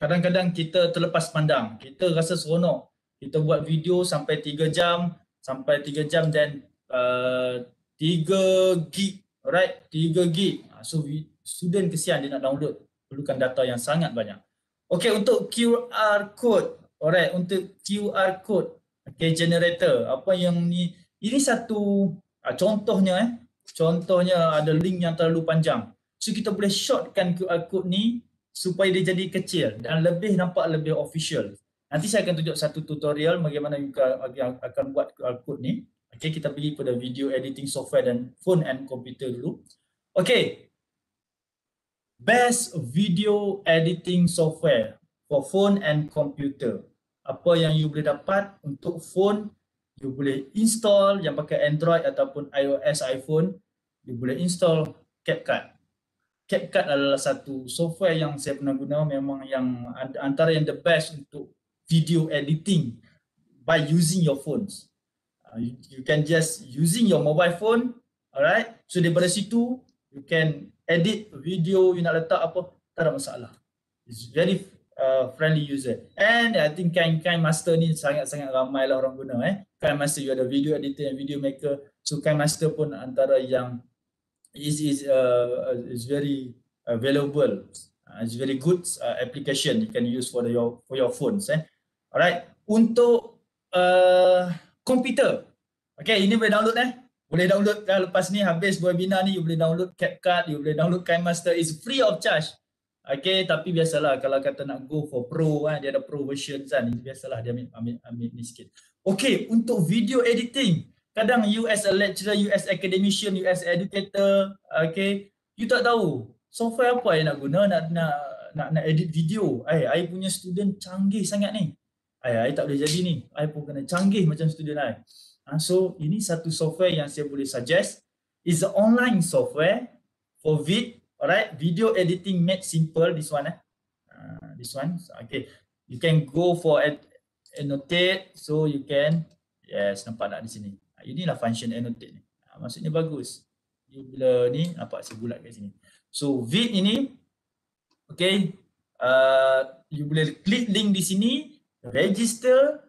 kadang-kadang kita terlepas pandang. Kita rasa seronok. Kita buat video sampai 3 jam, sampai 3 jam dan uh, 3 gig, alright? 3 gig. Ah, so student kesian dia nak download, perlukan data yang sangat banyak. Okay, untuk QR code, alright, untuk QR code, okay, generator, apa yang ni, ini satu uh, contohnya eh, contohnya ada link yang terlalu panjang. So kita boleh shortkan QR code ni supaya dia jadi kecil dan lebih nampak lebih official. Nanti saya akan tunjuk satu tutorial bagaimana kita akan buat QR code ni. Okay, kita pergi pada video editing software dan phone and computer dulu. Okay. Best video editing software for phone and computer. Apa yang you boleh dapat untuk phone you boleh install yang pakai Android ataupun iOS iPhone, you boleh install CapCut. CapCut adalah satu software yang saya pernah guna memang yang antara yang the best untuk video editing by using your phones. Uh, you, can just using your mobile phone, alright? So daripada situ you can edit video you nak letak apa, tak ada masalah. It's very uh, friendly user. And I think Kind Master ni sangat-sangat ramai lah orang guna eh. Kind Master you ada video editor and video maker. So Kind Master pun antara yang is is uh, is very uh, valuable. Uh, it's very good uh, application you can use for the, your for your phones. Eh. Alright. Untuk uh, komputer. Okay, ini boleh download eh. Boleh download kan lepas ni habis webinar ni you boleh download CapCut, you boleh download KineMaster is free of charge. Okay, tapi biasalah kalau kata nak go for pro kan, dia ada pro version kan, biasalah dia ambil, ambil, ambil ni sikit. Okay, untuk video editing, kadang you as a lecturer, you as academician, you as educator, okay, you tak tahu software apa yang nak guna nak nak nak, nak edit video. Ai, ai punya student canggih sangat ni. Ai, ai tak boleh jadi ni. Ai pun kena canggih macam student ai. Ha, so ini satu software yang saya boleh suggest is a online software for vid, alright, video editing made simple this one eh. Uh, this one. Okay. You can go for annotate so you can yes nampak tak di sini. Inilah function annotate ni. Ha, maksudnya bagus. You bila ni nampak saya bulat kat sini. So vid ini okay uh, you boleh klik link di sini register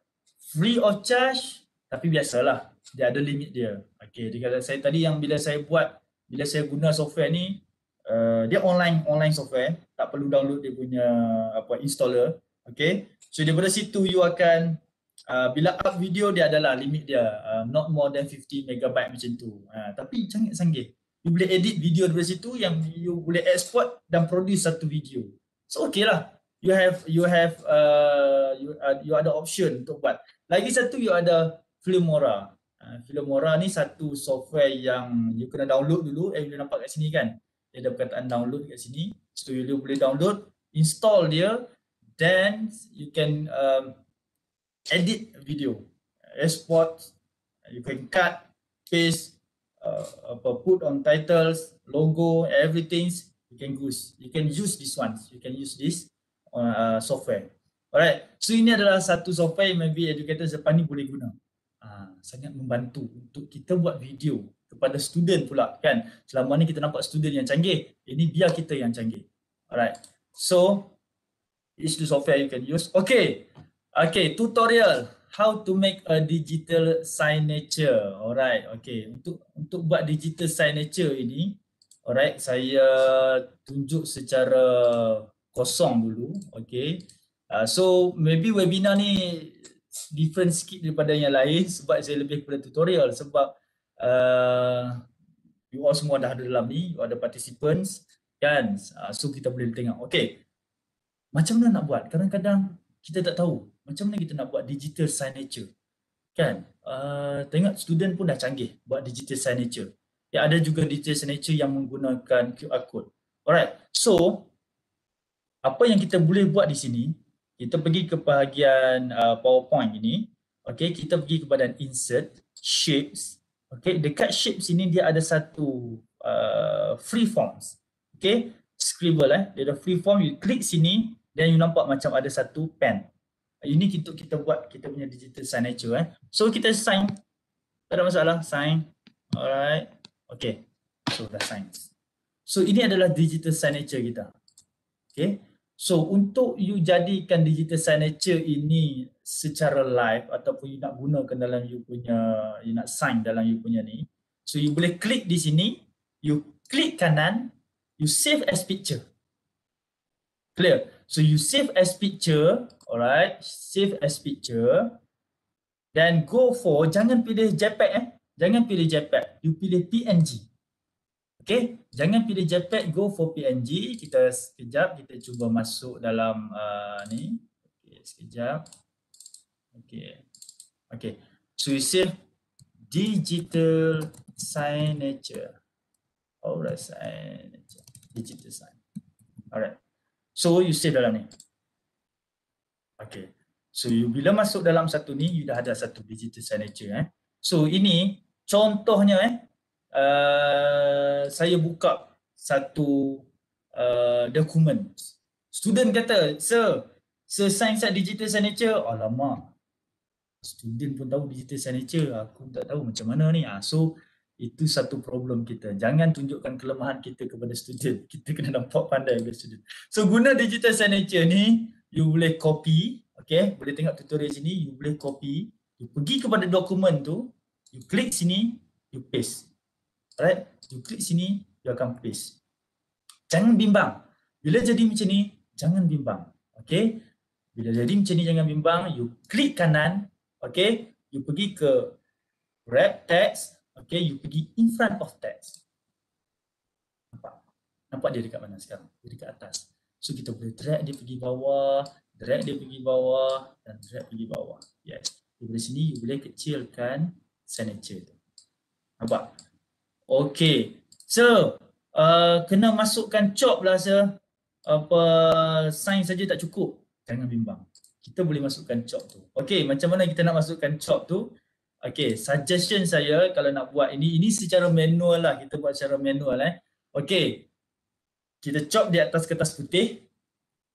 free of charge tapi biasalah dia ada limit dia. Okay dia kata saya tadi yang bila saya buat bila saya guna software ni uh, dia online online software tak perlu download dia punya apa installer. Okay so daripada situ you akan uh, bila up video dia adalah limit dia uh, not more than 50 megabyte macam tu. Uh, tapi canggih-canggih. You boleh edit video dari situ yang you boleh export dan produce satu video. So okay lah. You have you have uh, you uh, you ada option untuk buat. Lagi satu you ada Filmora. Uh, Filmora ni satu software yang you kena download dulu. Eh, you nampak kat sini kan? Dia ada perkataan download kat sini. So you boleh download, install dia, then you can um, edit video, export, you can cut, paste, uh, apa put on titles, logo, everything. You can use, you can use this one. You can use this uh, software. Alright, so ini adalah satu software yang maybe educator depan ni boleh guna. Uh, sangat membantu untuk kita buat video kepada student pula kan. Selama ni kita nampak student yang canggih, ini biar kita yang canggih. Alright, so is the software you can use. Okay, Okay, tutorial how to make a digital signature. Alright, okay. Untuk untuk buat digital signature ini, alright, saya tunjuk secara kosong dulu. Okay. Uh, so maybe webinar ni different sikit daripada yang lain sebab saya lebih kepada tutorial sebab uh, you all semua dah ada dalam ni, you ada participants kan. Uh, so kita boleh tengok. Okay. Macam mana nak buat? Kadang-kadang kita tak tahu macam mana kita nak buat digital signature? Kan? Uh, tengok student pun dah canggih buat digital signature. Ya ada juga digital signature yang menggunakan QR code. Alright so apa yang kita boleh buat di sini kita pergi ke bahagian uh, powerpoint ini okey kita pergi kepada insert shapes okey dekat shapes ini dia ada satu uh, free forms okey scribble eh dia ada free form you klik sini dan you nampak macam ada satu pen ini kita kita buat kita punya digital signature eh. So kita sign. Tak ada masalah, sign. Alright. Okay. So dah sign. So ini adalah digital signature kita. Okay. So untuk you jadikan digital signature ini secara live ataupun you nak gunakan dalam you punya, you nak sign dalam you punya ni. So you boleh klik di sini, you klik kanan, you save as picture. Clear? So you save as picture, alright, save as picture. Then go for, jangan pilih JPEG eh. Jangan pilih JPEG, you pilih PNG. Okay, jangan pilih JPEG, go for PNG. Kita sekejap, kita cuba masuk dalam uh, ni. Okay, sekejap. Okay, okay. So you save digital signature. Alright, signature. Digital sign. Alright. So you save dalam ni. Okay. So you bila masuk dalam satu ni, you dah ada satu digital signature eh. So ini contohnya eh, uh, saya buka satu uh, dokumen. Student kata, sir, sir sign set digital signature. Alamak, student pun tahu digital signature. Aku tak tahu macam mana ni. Ah, so itu satu problem kita. Jangan tunjukkan kelemahan kita kepada student. Kita kena nampak pandai kepada student. So guna digital signature ni, you boleh copy. Okay, boleh tengok tutorial sini. You boleh copy. You pergi kepada dokumen tu. You klik sini, you paste. Alright, you klik sini, you akan paste. Jangan bimbang. Bila jadi macam ni, jangan bimbang. Okay, bila jadi macam ni jangan bimbang. You klik kanan. Okay, you pergi ke wrap text. Okay, you pergi in front of text. Nampak? Nampak dia dekat mana sekarang? Dia dekat atas. So kita boleh drag dia pergi bawah, drag dia pergi bawah dan drag pergi bawah. Yes. Dari sini you boleh kecilkan signature tu. Nampak? Okay. So, uh, kena masukkan chop lah sir. Apa sign saja tak cukup. Jangan bimbang. Kita boleh masukkan chop tu. Okay, macam mana kita nak masukkan chop tu? Okay, suggestion saya kalau nak buat ini, ini secara manual lah. Kita buat secara manual eh. Okay, kita chop di atas kertas putih.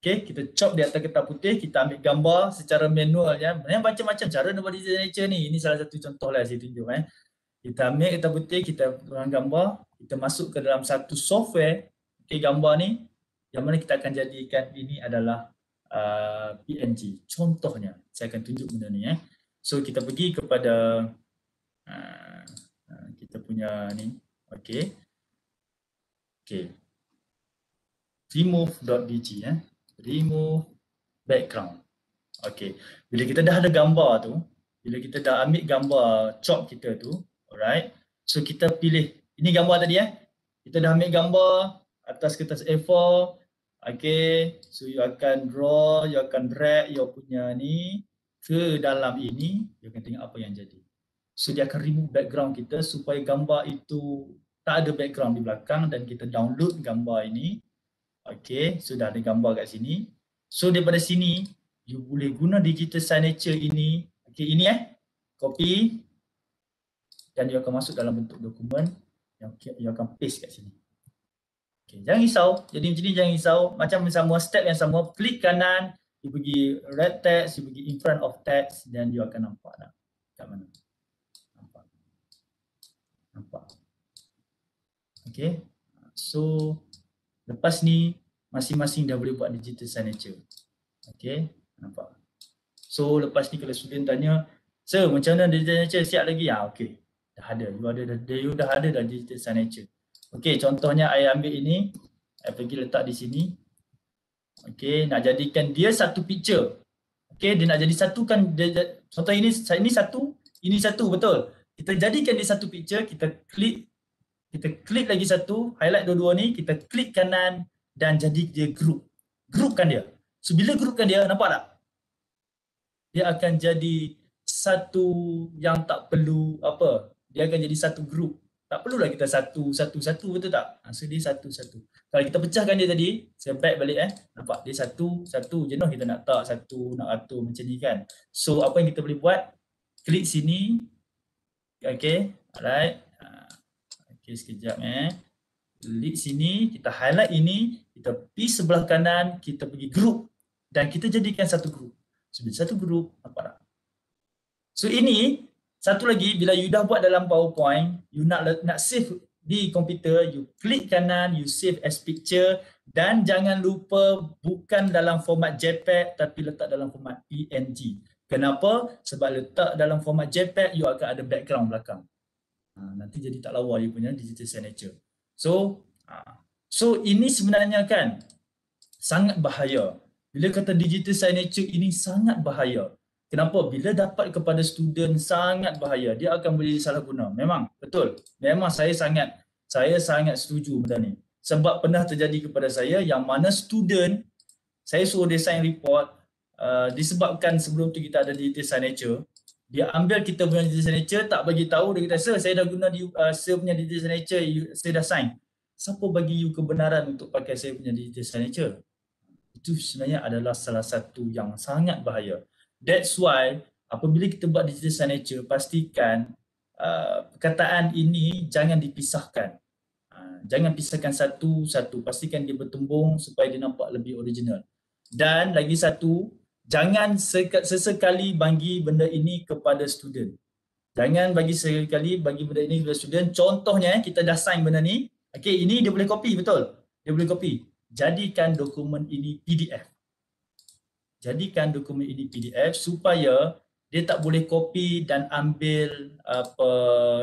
Okay, kita chop di atas kertas putih. Kita ambil gambar secara manual ya. Yang macam-macam cara nak buat design nature ni. Ini salah satu contoh lah saya tunjuk eh. Kita ambil kertas putih, kita tuang gambar. Kita masuk ke dalam satu software. Okay, gambar ni. Yang mana kita akan jadikan ini adalah uh, PNG. Contohnya, saya akan tunjuk benda ni eh. So kita pergi kepada uh, uh, kita punya ni, okay, okay, remove.bg eh, remove background, okay. Bila kita dah ada gambar tu, bila kita dah ambil gambar chop kita tu, alright, so kita pilih, ini gambar tadi eh, kita dah ambil gambar atas kertas A4, okay, so you akan draw, you akan drag your punya ni, ke dalam ini, dia akan tengok apa yang jadi. So dia akan remove background kita supaya gambar itu tak ada background di belakang dan kita download gambar ini. Okay, sudah ada gambar kat sini. So daripada sini, you boleh guna digital signature ini. Okay, ini eh, copy dan dia akan masuk dalam bentuk dokumen yang you akan paste kat sini. Okay, jangan risau. Jadi macam ni jangan risau. Macam sama step yang sama, klik kanan, you pergi red text, you pergi in front of text dan you akan nampak dah kat mana. Nampak. Nampak. Okay. So, lepas ni masing-masing dah boleh buat digital signature. Okay. Nampak. So, lepas ni kalau student tanya, Sir, macam mana digital signature siap lagi? Ya, okay. Dah ada. You, ada, dah, you dah ada dah digital signature. Okay, contohnya saya ambil ini. Saya pergi letak di sini. Okay, nak jadikan dia satu picture. Okay, dia nak jadi satukan, dia, contoh ini, ini satu, ini satu, betul. Kita jadikan dia satu picture, kita klik, kita klik lagi satu, highlight dua-dua ni, kita klik kanan dan jadi dia group. Groupkan dia. So, bila groupkan dia, nampak tak? Dia akan jadi satu yang tak perlu apa, dia akan jadi satu group. Tak perlulah kita satu, satu, satu, betul tak? Ha, so, dia satu, satu. Kalau kita pecahkan dia tadi, saya back balik eh. Nampak dia satu, satu jenuh kita nak tak satu, nak atur macam ni kan. So apa yang kita boleh buat, klik sini. Okay, alright. Okay, sekejap eh. Klik sini, kita highlight ini, kita pergi sebelah kanan, kita pergi group dan kita jadikan satu group. So satu group, apa tak? So ini, satu lagi bila you dah buat dalam PowerPoint, you nak nak save di komputer, you klik kanan, you save as picture dan jangan lupa bukan dalam format JPEG tapi letak dalam format PNG. Kenapa? Sebab letak dalam format JPEG, you akan ada background belakang. Ha, nanti jadi tak lawa you punya digital signature. So, ha, so ini sebenarnya kan sangat bahaya. Bila kata digital signature ini sangat bahaya. Kenapa? Bila dapat kepada student sangat bahaya, dia akan boleh salah guna. Memang, betul. Memang saya sangat saya sangat setuju benda ni. Sebab pernah terjadi kepada saya yang mana student saya suruh design report uh, disebabkan sebelum tu kita ada digital signature dia ambil kita punya digital signature tak bagi tahu dia kata sir saya dah guna di, uh, saya punya digital signature you, saya dah sign siapa bagi you kebenaran untuk pakai saya punya digital signature itu sebenarnya adalah salah satu yang sangat bahaya That's why apabila kita buat digital signature, pastikan uh, perkataan ini jangan dipisahkan. Uh, jangan pisahkan satu-satu, pastikan dia bertembung supaya dia nampak lebih original. Dan lagi satu, jangan sesekali bagi benda ini kepada student. Jangan bagi sekali bagi benda ini kepada student. Contohnya kita dah sign benda ni. Okay, ini dia boleh copy betul. Dia boleh copy. Jadikan dokumen ini PDF. Jadikan dokumen ini PDF supaya dia tak boleh copy dan ambil apa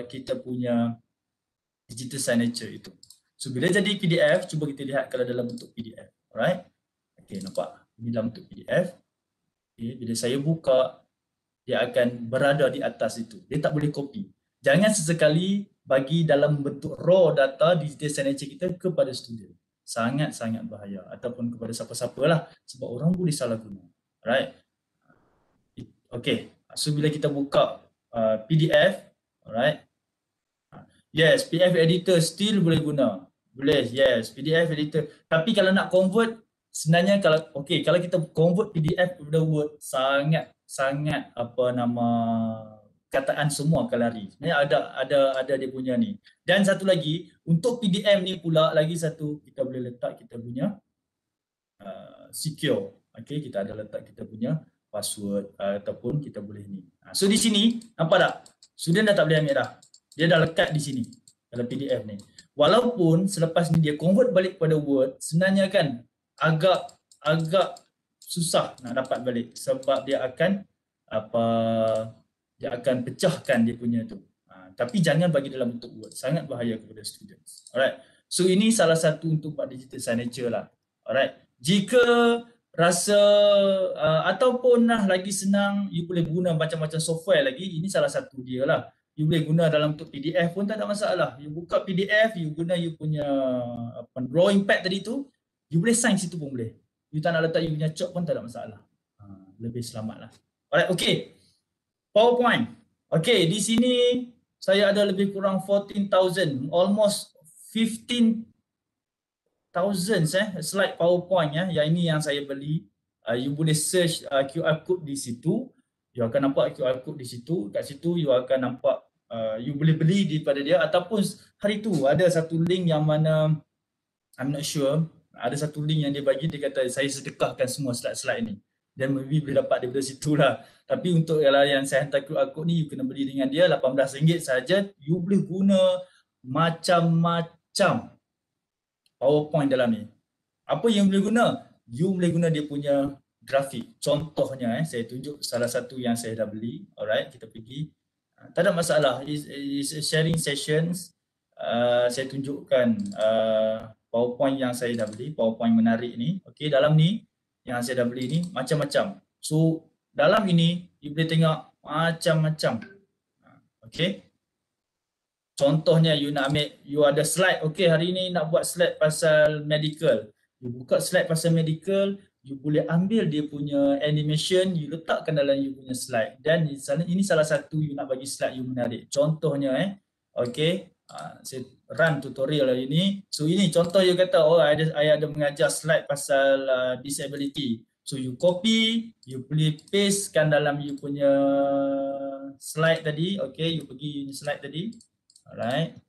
kita punya digital signature itu. So bila jadi PDF, cuba kita lihat kalau dalam bentuk PDF. Alright. Okay, nampak? Ini dalam bentuk PDF. Okay, bila saya buka, dia akan berada di atas itu. Dia tak boleh copy. Jangan sesekali bagi dalam bentuk raw data digital signature kita kepada student. Sangat-sangat bahaya ataupun kepada siapa-siapa lah sebab orang boleh salah guna. Right? Okay. So bila kita buka uh, PDF, alright. Yes, PDF editor still boleh guna. Boleh, yes, PDF editor. Tapi kalau nak convert, sebenarnya kalau okay, kalau kita convert PDF kepada Word sangat sangat apa nama kataan semua akan lari. Sebenarnya ada ada ada dia punya ni. Dan satu lagi untuk PDM ni pula lagi satu kita boleh letak kita punya uh, secure. Okey, kita ada letak kita punya password uh, ataupun kita boleh ni. Uh, so di sini nampak tak? Student dah tak boleh ambil dah. Dia dah lekat di sini dalam PDF ni. Walaupun selepas ni dia convert balik kepada Word, sebenarnya kan agak agak susah nak dapat balik sebab dia akan apa dia akan pecahkan dia punya tu. Ha, tapi jangan bagi dalam bentuk word. Sangat bahaya kepada students. Alright. So ini salah satu untuk buat digital signature lah. Alright. Jika rasa uh, ataupun lah lagi senang you boleh guna macam-macam software lagi. Ini salah satu dia lah. You boleh guna dalam bentuk PDF pun tak ada masalah. You buka PDF, you guna you punya apa, drawing pad tadi tu, you boleh sign situ pun boleh you tak nak letak you punya chalk pun tak ada masalah. Ha, lebih selamat lah. Alright, okay. PowerPoint. Okay, di sini saya ada lebih kurang 14,000, almost 15,000 eh, slide PowerPoint ya. Yang ini yang saya beli. Uh, you boleh search uh, QR code di situ. You akan nampak QR code di situ. Kat situ you akan nampak uh, you boleh beli daripada dia ataupun hari tu ada satu link yang mana I'm not sure ada satu link yang dia bagi dia kata saya sedekahkan semua slide-slide ni. Dan maybe boleh dapat daripada situ lah. Tapi untuk yang saya hantar QR code ni you kena beli dengan dia RM18 saja. You boleh guna macam-macam PowerPoint dalam ni. Apa yang boleh guna? you boleh guna dia punya grafik. Contohnya eh, saya tunjuk salah satu yang saya dah beli. Alright kita pergi. Uh, tak ada masalah. Is sharing sessions. Uh, saya tunjukkan uh, PowerPoint yang saya dah beli, PowerPoint menarik ni. Okey, dalam ni yang saya dah beli ni macam-macam. So, dalam ini you boleh tengok macam-macam. Okey. Contohnya you nak ambil you ada slide. Okey, hari ni nak buat slide pasal medical. You buka slide pasal medical, you boleh ambil dia punya animation, you letakkan dalam you punya slide. Dan ini salah satu you nak bagi slide you menarik. Contohnya eh. Okey. Uh, saya run tutorial hari ini. So ini contoh you kata oh ada saya ada mengajar slide pasal uh, disability. So you copy, you boleh pastekan dalam you punya slide tadi. Okay, you pergi slide tadi. Alright.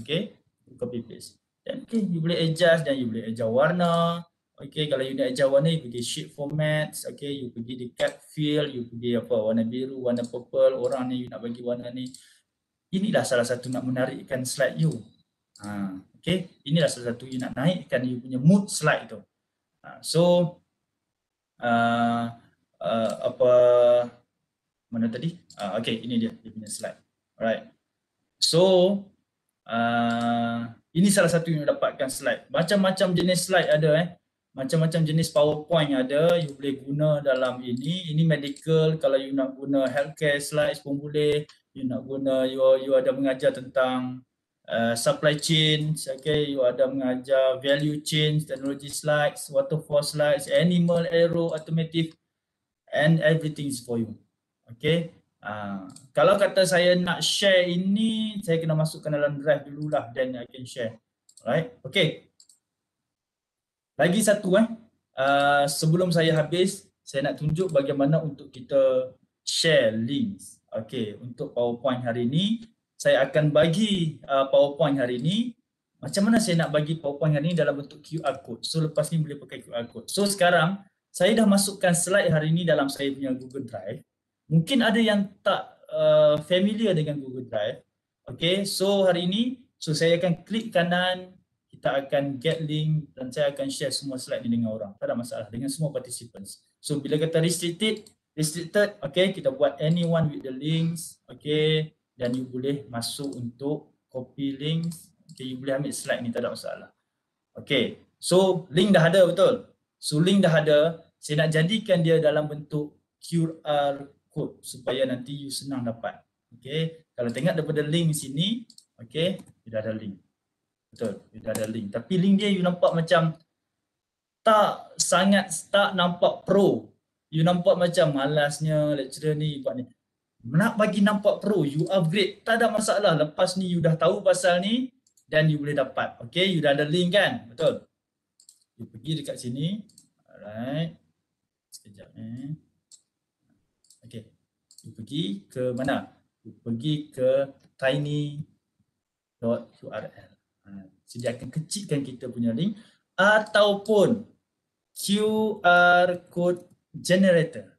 Okay, you copy paste. Then okay, you boleh adjust dan you boleh adjust warna. Okay, kalau you nak adjust warna, you pergi shape formats. Okay, you pergi cut fill, you pergi apa, warna biru, warna purple. Orang ni you nak bagi warna ni inilah salah satu nak menarikkan slide you. Ha, okay, inilah salah satu you nak naikkan you punya mood slide tu. Ha, so, uh, uh, apa, mana tadi? Uh, okay, ini dia, dia punya slide. Alright. So, uh, ini salah satu yang dapatkan slide. Macam-macam jenis slide ada eh. Macam-macam jenis PowerPoint ada, you boleh guna dalam ini. Ini medical, kalau you nak guna healthcare slides pun boleh you nak guna you you ada mengajar tentang uh, supply chain okay? You ada mengajar value chain technology slides waterfall slides animal aero automotive and everything is for you okay? Uh, kalau kata saya nak share ini saya kena masukkan dalam drive dululah then I can share right okay. Lagi satu eh. Uh, sebelum saya habis saya nak tunjuk bagaimana untuk kita share links. Okay, untuk PowerPoint hari ini, saya akan bagi uh, PowerPoint hari ini. Macam mana saya nak bagi PowerPoint hari ini dalam bentuk QR code. So lepas ni boleh pakai QR code. So sekarang saya dah masukkan slide hari ini dalam saya punya Google Drive. Mungkin ada yang tak uh, familiar dengan Google Drive. Okay, so hari ini, so saya akan klik kanan, kita akan get link dan saya akan share semua slide ni dengan orang. Tak ada masalah dengan semua participants. So bila kata restricted, restricted, okay, kita buat anyone with the links, okay, dan you boleh masuk untuk copy links, okay, you boleh ambil slide ni, tak ada masalah. Okay, so link dah ada betul? So link dah ada, saya nak jadikan dia dalam bentuk QR code supaya nanti you senang dapat. Okay, kalau tengok daripada link sini, okay, dia dah ada link. Betul, dia dah ada link. Tapi link dia you nampak macam tak sangat, tak nampak pro. You nampak macam malasnya lecturer ni buat ni. Nak bagi nampak pro, you upgrade, tak ada masalah. Lepas ni you dah tahu pasal ni dan you boleh dapat. Okay, you dah ada link kan? Betul. You pergi dekat sini. Alright. Sekejap eh. Okay. You pergi ke mana? You pergi ke tiny.url. Ha, so dia akan kecilkan kita punya link ataupun QR code generator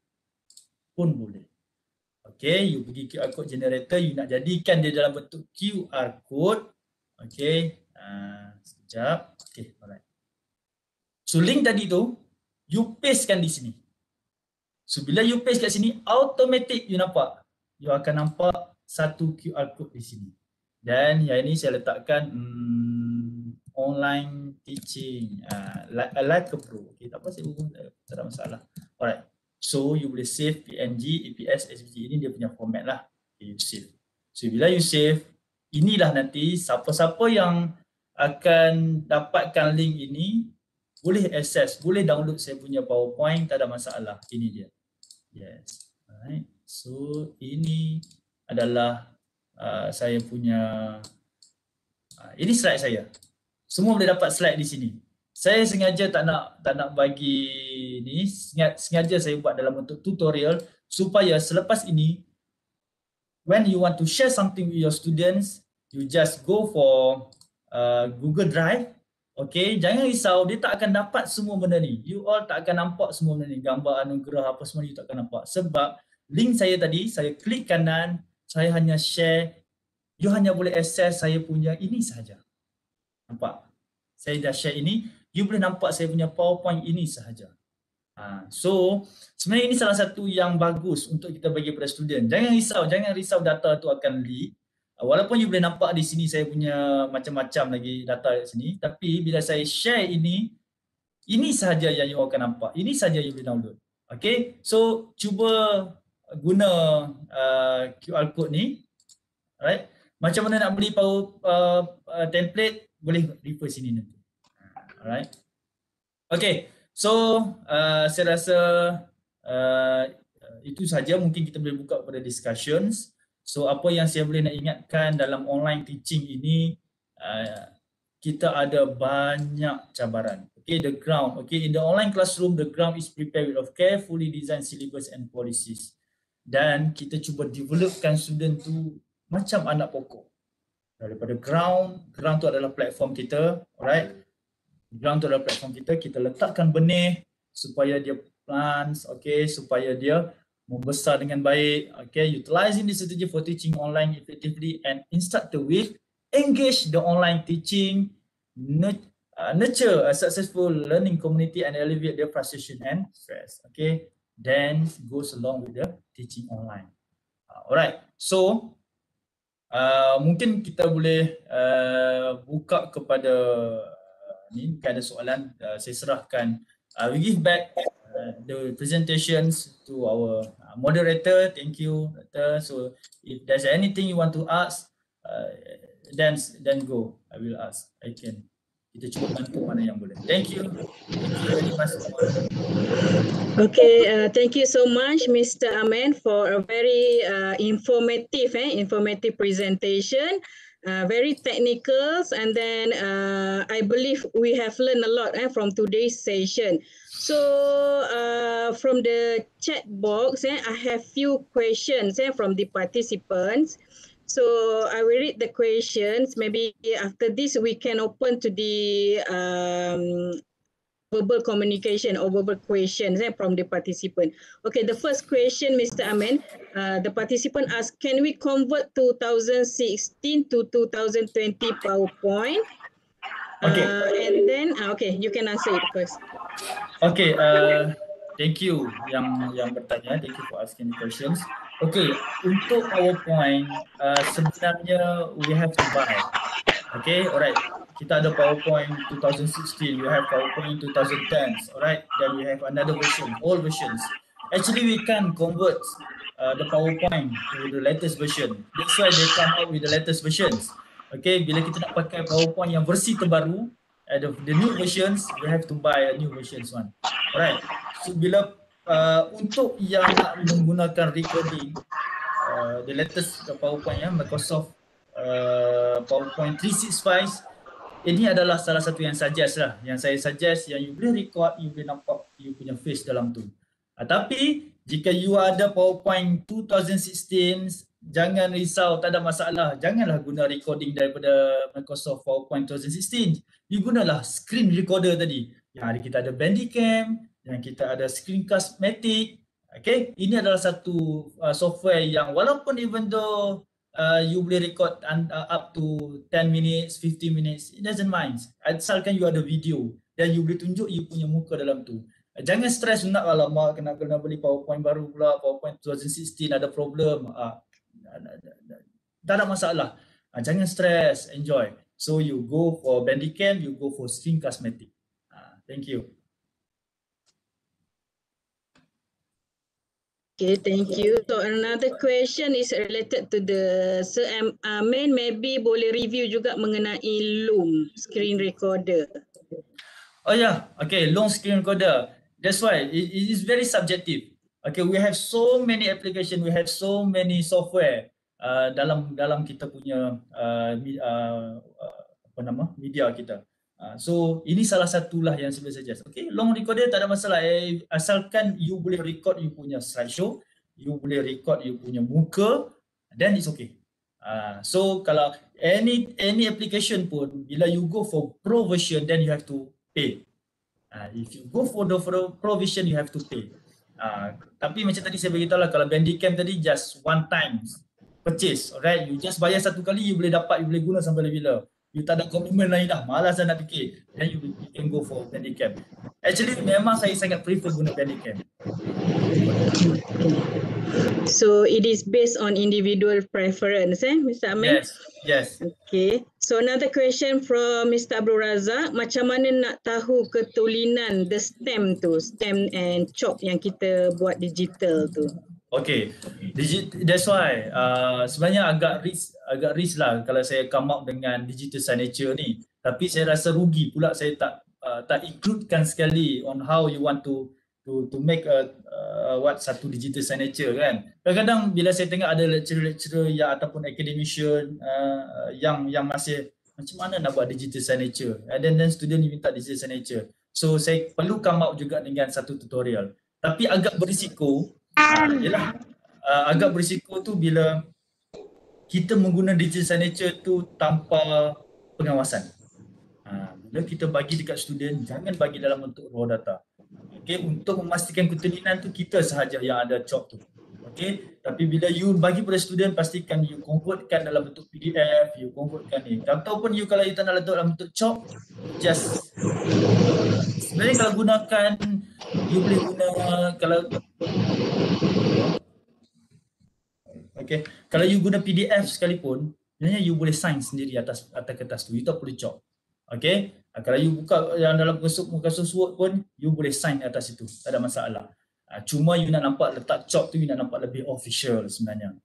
pun boleh. Okay, you pergi QR code generator, you nak jadikan dia dalam bentuk QR code. Okay, uh, sekejap. Okay, alright. So link tadi tu, you pastekan di sini. So bila you paste kat sini, automatic you nampak. You akan nampak satu QR code di sini. Dan yang ini saya letakkan hmm, online teaching uh, like a pro. Okay, tak apa saya buku, tak ada masalah. Alright. So you boleh save PNG, EPS, SVG ini dia punya format lah. Okay, you save. So bila you save, inilah nanti siapa-siapa yang akan dapatkan link ini boleh access, boleh download saya punya PowerPoint, tak ada masalah. Ini dia. Yes. Alright. So ini adalah uh, saya punya uh, ini slide saya. Semua boleh dapat slide di sini. Saya sengaja tak nak tak nak bagi ni sengaja saya buat dalam bentuk tutorial supaya selepas ini when you want to share something with your students you just go for uh, Google Drive Okay, jangan risau, dia tak akan dapat semua benda ni. You all tak akan nampak semua benda ni. Gambar anugerah apa semua you tak akan nampak. Sebab link saya tadi, saya klik kanan, saya hanya share. You hanya boleh access saya punya ini sahaja. Nampak? Saya dah share ini. You boleh nampak saya punya PowerPoint ini sahaja. Ha, so, sebenarnya ini salah satu yang bagus untuk kita bagi kepada student. Jangan risau, jangan risau data tu akan leak. Walaupun you boleh nampak di sini saya punya macam-macam lagi data di sini tapi bila saya share ini ini sahaja yang you akan nampak. Ini sahaja you boleh download. Okay, so cuba guna uh, QR code ni. Alright. Macam mana nak beli power uh, uh, template boleh refer sini nanti. Alright. Okay, so uh, saya rasa uh, itu saja mungkin kita boleh buka pada discussions. So apa yang saya boleh nak ingatkan dalam online teaching ini uh, kita ada banyak cabaran. Okay, the ground. Okay, in the online classroom, the ground is prepared with carefully designed syllabus and policies. Dan kita cuba developkan student tu macam anak pokok. Daripada ground, ground tu adalah platform kita, alright? Ground tu adalah platform kita, kita letakkan benih supaya dia plants, okay, supaya dia membesar dengan baik. Okay, utilizing this strategy for teaching online effectively and instructor with engage the online teaching, uh, nurture a successful learning community and alleviate their frustration and stress. Okay, then goes along with the teaching online. Uh, alright, so uh, mungkin kita boleh uh, buka kepada uh, ni, ada soalan, uh, saya serahkan. Uh, we give back Uh, the presentations to our moderator. Thank you, Doctor. So if there's anything you want to ask, uh, then then go. I will ask. I can. Kita cuba bantu mana yang boleh. Thank you. Okay, uh, thank you so much, Mr. Amen, for a very uh, informative, eh, informative presentation. uh, very technical and then uh, I believe we have learned a lot eh, from today's session. So uh, from the chat box, eh, I have few questions eh, from the participants. So I will read the questions. Maybe after this, we can open to the um, verbal communication or verbal questions eh, from the participant. Okay, the first question, Mr. Amen, uh, the participant asked, can we convert 2016 to 2020 PowerPoint? Okay. Uh, and then, uh, okay, you can answer it first. Okay, uh, thank you yang yang bertanya. Thank you for asking the questions. Okay, untuk PowerPoint, uh, sebenarnya we have to buy. Okay, alright. Kita ada PowerPoint 2016, we have PowerPoint 2010, alright. Then we have another version, all versions. Actually, we can convert uh, the PowerPoint to the latest version. That's why they come out with the latest versions. Okay, bila kita nak pakai PowerPoint yang versi terbaru, uh, the, the new versions, we have to buy a new versions one. Alright. So bila uh, untuk yang nak menggunakan recording, uh, the latest PowerPoint ya, Microsoft uh, PowerPoint 365 ini adalah salah satu yang suggest lah. Yang saya suggest yang you boleh record you boleh nampak you punya face dalam tu. Uh, tapi jika you ada PowerPoint 2016 jangan risau tak ada masalah. Janganlah guna recording daripada Microsoft PowerPoint 2016 you gunalah screen recorder tadi. Yang ada kita ada Bandicam yang kita ada Screencast-Matic okay ini adalah satu uh, software yang walaupun even though uh, you boleh record uh, up to 10 minutes, 15 minutes, it doesn't mind. Asalkan you ada video dan you boleh tunjuk you punya muka dalam tu. Jangan stress nak alamak kena kena beli PowerPoint baru pula, PowerPoint 2016 ada problem. Uh, tak ada masalah. Uh, jangan stress, enjoy. So you go for Bandicam, you go for Screencast-Matic. Uh, thank you. Okay, thank you. So another question is related to the Sir Amin. Maybe boleh review juga mengenai Loom screen recorder. Oh yeah, okay, long screen recorder. That's why it, is very subjective. Okay, we have so many application, we have so many software uh, dalam dalam kita punya uh, uh, apa nama media kita. Uh, so ini salah satulah yang saya suggest. Okay, long recorder tak ada masalah. Eh, asalkan you boleh record you punya slideshow, you boleh record you punya muka, then it's okay. Uh, so kalau any any application pun, bila you go for pro version, then you have to pay. Uh, if you go for the for pro version, you have to pay. Uh, tapi macam tadi saya beritahu lah, kalau Bandicam tadi just one time purchase, alright? You just bayar satu kali, you boleh dapat, you boleh guna sampai bila you tak ada komitmen lain dah, malas dah nak fikir, then you, you can go for Bandicam. Actually memang saya sangat prefer guna Bandicam. So it is based on individual preference, eh, Mr. Amin? Yes, yes. Okay. So another question from Mr. Abdul Razak, macam mana nak tahu ketulinan the stem tu, stem and chop yang kita buat digital tu? Okay, Digit, that's why uh, sebenarnya agak risk agak risk lah kalau saya come up dengan digital signature ni. Tapi saya rasa rugi pula saya tak uh, tak includekan sekali on how you want to to to make a uh, what satu digital signature kan. Kadang-kadang bila saya tengok ada lecturer-lecturer yang ataupun academician uh, yang yang masih macam mana nak buat digital signature and then, then student minta digital signature. So saya perlu come up juga dengan satu tutorial. Tapi agak berisiko Yelah, uh, agak berisiko tu bila kita menggunakan digital signature tu tanpa pengawasan. Uh, bila kita bagi dekat student, jangan bagi dalam bentuk raw data. Okay, untuk memastikan ketulinan tu kita sahaja yang ada chop tu. Okay, tapi bila you bagi pada student, pastikan you convertkan dalam bentuk PDF, you convertkan ni. Ataupun you kalau you tak nak letak dalam bentuk chop, just sebenarnya kalau gunakan, you boleh guna kalau Okay, kalau you guna PDF sekalipun, sebenarnya you boleh sign sendiri atas atas kertas tu. You tak perlu chop. Okay, kalau you buka yang dalam muka Microsoft Word pun, you boleh sign atas itu. Tak ada masalah. Ah, cuma you nak nampak letak chop tu, you nak nampak lebih official sebenarnya.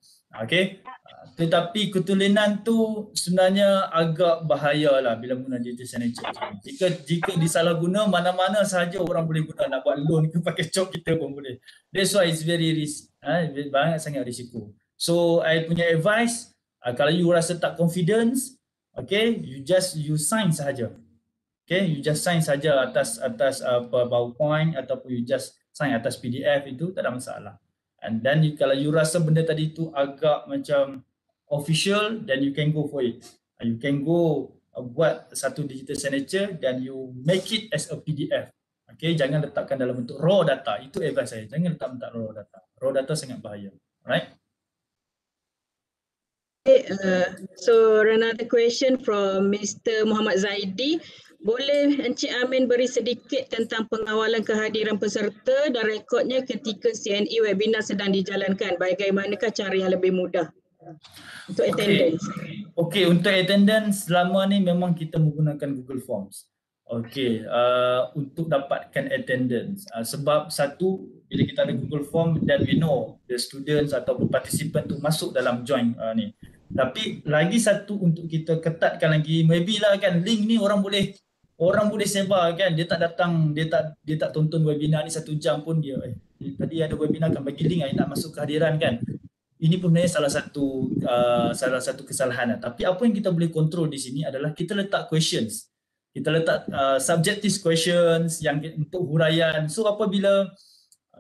Okay, ah, tetapi ketulinan tu sebenarnya agak bahaya lah bila guna digital signature. Jika jika disalahguna, mana-mana sahaja orang boleh guna nak buat loan ke pakai chop kita pun boleh. That's why it's very risk, ha, banyak sangat risiko. So I punya advice Uh, kalau you rasa tak confidence, okay, you just you sign sahaja. Okay, you just sign saja atas atas apa uh, PowerPoint ataupun you just sign atas PDF itu tak ada masalah. And then you, kalau you rasa benda tadi tu agak macam official, then you can go for it. You can go uh, buat satu digital signature dan you make it as a PDF. Okay, jangan letakkan dalam bentuk raw data. Itu advice saya. Jangan letak bentuk raw data. Raw data sangat bahaya. Alright? Okay, uh, so another question from Mr. Muhammad Zaidi. Boleh Encik Amin beri sedikit tentang pengawalan kehadiran peserta dan rekodnya ketika CNE webinar sedang dijalankan? Bagaimanakah cara yang lebih mudah untuk attendance? Okay, okay untuk attendance selama ni memang kita menggunakan Google Forms. Okay, uh, untuk dapatkan attendance. Uh, sebab satu, bila kita ada Google Form dan we know the students atau participant tu masuk dalam join uh, ni. Tapi lagi satu untuk kita ketatkan lagi, maybe lah kan link ni orang boleh orang boleh sebar kan, dia tak datang, dia tak dia tak tonton webinar ni satu jam pun dia, eh, tadi ada webinar kan bagi link nak masuk kehadiran kan. Ini pun sebenarnya salah satu uh, salah satu kesalahan. Tapi apa yang kita boleh kontrol di sini adalah kita letak questions kita letak uh, subjective questions yang untuk huraian. So apabila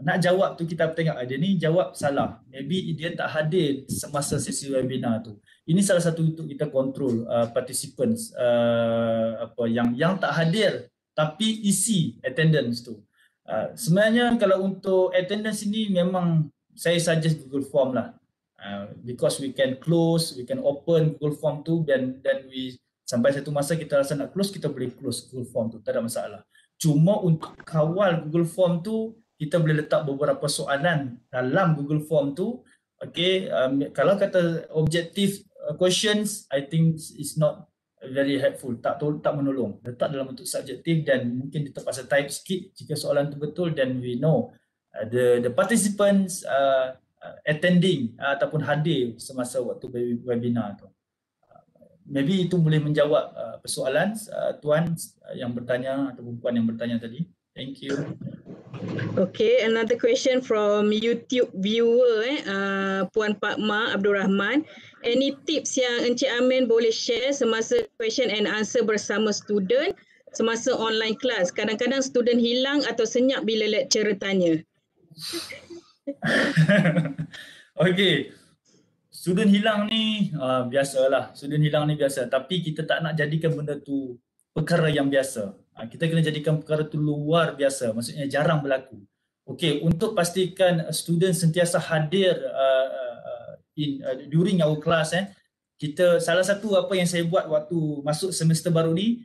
nak jawab tu kita tengok ada ah, ni jawab salah. Maybe dia tak hadir semasa sesi webinar tu. Ini salah satu untuk kita control uh, participants uh, apa yang yang tak hadir tapi isi attendance tu. Uh, sebenarnya kalau untuk attendance ini memang saya suggest Google Form lah. Uh, because we can close, we can open Google Form tu dan then we sampai satu masa kita rasa nak close kita boleh close Google Form tu. Tak ada masalah. Cuma untuk kawal Google Form tu kita boleh letak beberapa soalan dalam Google Form tu. Okay um, kalau kata objective uh, questions I think is not very helpful. Tak tak menolong. Letak dalam bentuk subjektif dan mungkin terpaksa type sikit jika soalan tu betul then we know uh, the the participants uh attending uh, ataupun hadir semasa waktu webinar tu maybe itu boleh menjawab uh, persoalan uh, tuan uh, yang bertanya atau puan yang bertanya tadi. Thank you. Okay, another question from YouTube viewer eh, uh, Puan Pak Ma Abdul Rahman. Any tips yang Encik Amin boleh share semasa question and answer bersama student semasa online class? Kadang-kadang student hilang atau senyap bila lecturer tanya. okay, student hilang ni uh, biasalah. Student hilang ni biasa. Tapi kita tak nak jadikan benda tu perkara yang biasa. Uh, kita kena jadikan perkara tu luar biasa. Maksudnya jarang berlaku. Okey untuk pastikan student sentiasa hadir uh, in uh, during our class eh kita salah satu apa yang saya buat waktu masuk semester baru ni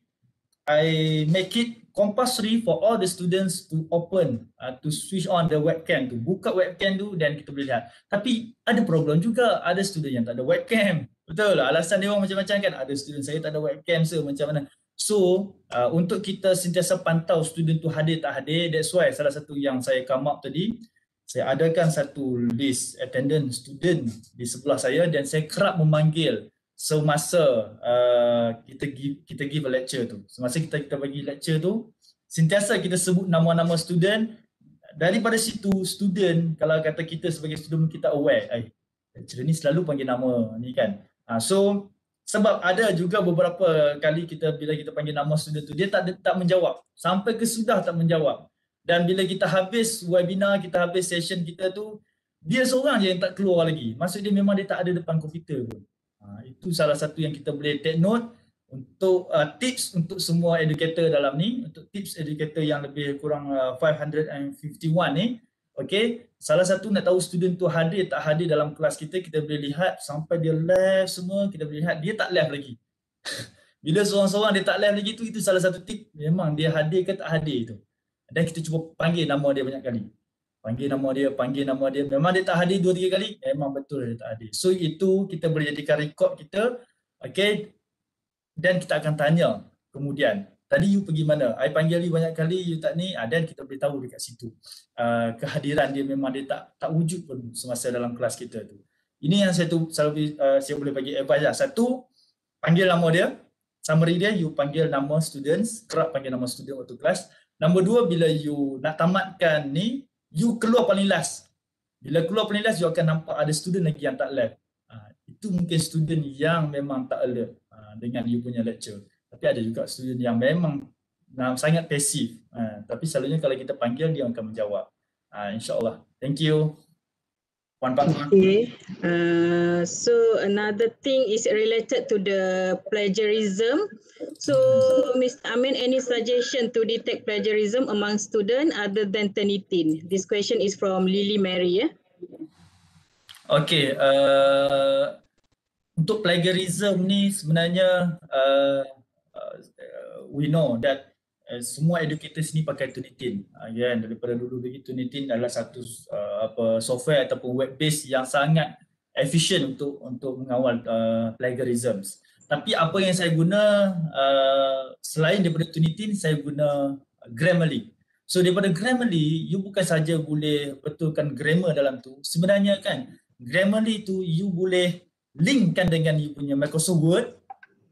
i make it compulsory for all the students to open uh, to switch on the webcam tu buka webcam tu dan kita boleh lihat. Tapi ada problem juga ada student yang tak ada webcam. Betul lah alasan dia orang macam-macam kan? Ada student saya tak ada webcam so macam mana? So uh, untuk kita sentiasa pantau student tu hadir tak hadir that's why salah satu yang saya come up tadi saya adakan satu list attendance student di sebelah saya dan saya kerap memanggil semasa uh, kita give kita give a lecture tu. Semasa kita kita bagi lecture tu sentiasa kita sebut nama-nama student. Daripada situ student kalau kata kita sebagai student kita aware ai lecturer ni selalu panggil nama ni kan. Uh, so sebab ada juga beberapa kali kita bila kita panggil nama student tu dia tak tak menjawab. Sampai ke sudah tak menjawab. Dan bila kita habis webinar kita habis session kita tu dia seorang je yang tak keluar lagi. Maksud dia memang dia tak ada depan komputer pun Ha, itu salah satu yang kita boleh take note untuk uh, tips untuk semua educator dalam ni untuk tips educator yang lebih kurang uh, 551 ni. Okey salah satu nak tahu student tu hadir tak hadir dalam kelas kita kita boleh lihat sampai dia left semua kita boleh lihat dia tak left lagi. Bila seorang-seorang dia tak left lagi tu itu salah satu tip. Memang dia hadir ke tak hadir itu. Dan kita cuba panggil nama dia banyak kali panggil nama dia, panggil nama dia. Memang dia tak hadir dua tiga kali, memang betul dia tak hadir. So itu kita boleh jadikan rekod kita, okay. Dan kita akan tanya kemudian, tadi you pergi mana? I panggil you banyak kali, you tak ni, ah, dan kita boleh tahu dekat situ. Uh, kehadiran dia memang dia tak tak wujud pun semasa dalam kelas kita tu. Ini yang saya tu selalu uh, saya boleh bagi advice lah. Satu, panggil nama dia, summary dia, you panggil nama students, kerap panggil nama student waktu kelas. Nombor dua, bila you nak tamatkan ni, you keluar paling last. Bila keluar paling last, you akan nampak ada student lagi yang tak left. Ha, itu mungkin student yang memang tak alert uh, dengan you punya lecture. Tapi ada juga student yang memang uh, sangat pasif. Uh, tapi selalunya kalau kita panggil dia akan menjawab. Uh, InsyaAllah. Thank you. Puan Fatma. Okay. Uh, so another thing is related to the plagiarism. So Mr. Amin, any suggestion to detect plagiarism among student other than Turnitin? This question is from Lily Mary. Yeah? Okay. Uh, untuk plagiarism ni sebenarnya uh, uh, we know that uh, semua educators ni pakai Turnitin uh, kan? Daripada dulu lagi Turnitin adalah satu uh, apa software ataupun web based yang sangat efficient untuk untuk mengawal uh, plagiarisms. Tapi apa yang saya guna uh, selain daripada Turnitin saya guna Grammarly. So daripada Grammarly you bukan saja boleh betulkan grammar dalam tu. Sebenarnya kan Grammarly tu you boleh linkkan dengan you punya Microsoft Word.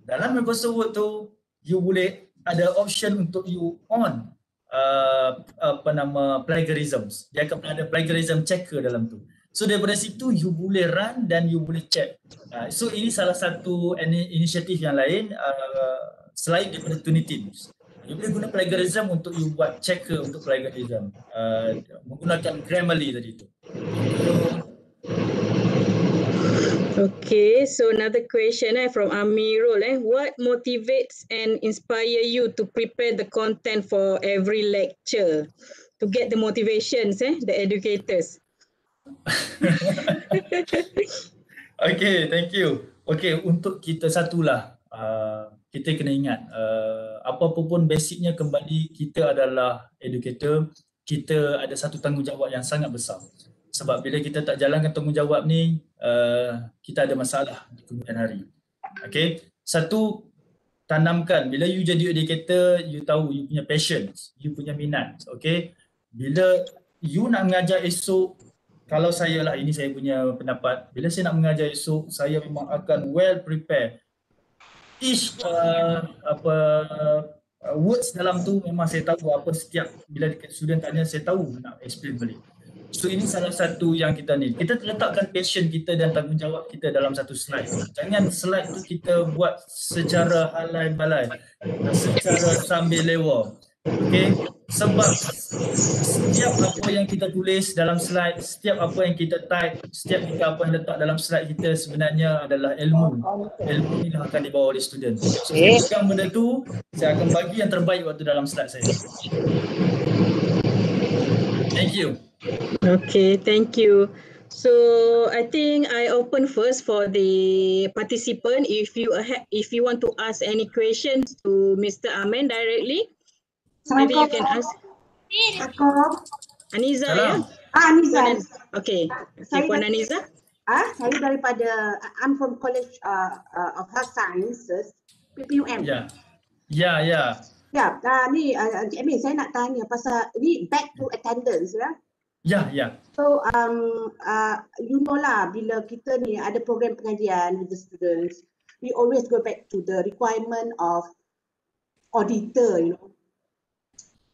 Dalam Microsoft Word tu you boleh ada option untuk you on uh, apa nama plagiarisms. Dia akan ada plagiarism checker dalam tu. So daripada situ you boleh run dan you boleh check. Uh, so ini salah satu inisiatif yang lain uh, selain daripada Tunitin. You boleh guna plagiarism untuk you buat checker untuk plagiarism. Uh, menggunakan Grammarly tadi tu. Okay, so another question eh, from Amirul. Eh. What motivates and inspire you to prepare the content for every lecture? To get the motivations, eh, the educators. okay, thank you. Okay, untuk kita satulah, uh, kita kena ingat uh, apa-apa pun basicnya kembali kita adalah educator, kita ada satu tanggungjawab yang sangat besar sebab bila kita tak jalankan tanggungjawab ni uh, kita ada masalah di kemudian hari. Okay, satu tanamkan. Bila you jadi educator you tahu you punya passion, you punya minat. Okay, bila you nak mengajar esok kalau saya lah ini saya punya pendapat. Bila saya nak mengajar esok saya memang akan well prepared each uh, apa uh, words dalam tu memang saya tahu apa setiap bila student tanya saya tahu nak explain balik So ini salah satu yang kita ni. Kita letakkan passion kita dan tanggungjawab kita dalam satu slide. Jangan slide tu kita buat secara halai balai. Secara sambil lewa. Okay. Sebab setiap apa yang kita tulis dalam slide, setiap apa yang kita type, setiap kita apa yang letak dalam slide kita sebenarnya adalah ilmu. Ilmu ini akan dibawa oleh student. So pegang benda tu, saya akan bagi yang terbaik waktu dalam slide saya. Thank you. Okay, thank you. So I think I open first for the participant. If you if you want to ask any questions to Mr. Amen directly, maybe you can ask. Aniza ya? Ah, Aniza. Okay, okay Puan Aniza. Ah, saya daripada I'm from College uh, uh, of Health Sciences, PPUM. Ya, ya, ya. Ya, uh, ni uh, I mean, saya nak tanya pasal ni back to attendance ya. Ya, ya. So, um, uh, you know lah, bila kita ni ada program pengajian with the students, we always go back to the requirement of auditor, you know.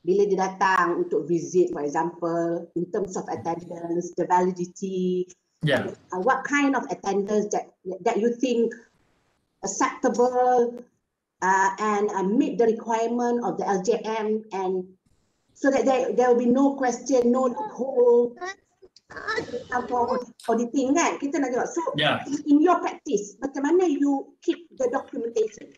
Bila dia datang untuk visit, for example, in terms of attendance, the validity, yeah. uh, what kind of attendance that that you think acceptable uh, and uh, meet the requirement of the LJM and so that there, there will be no question, no loophole for auditing kan. Kita nak jawab. So yeah. in your practice, macam mana you keep the documentation?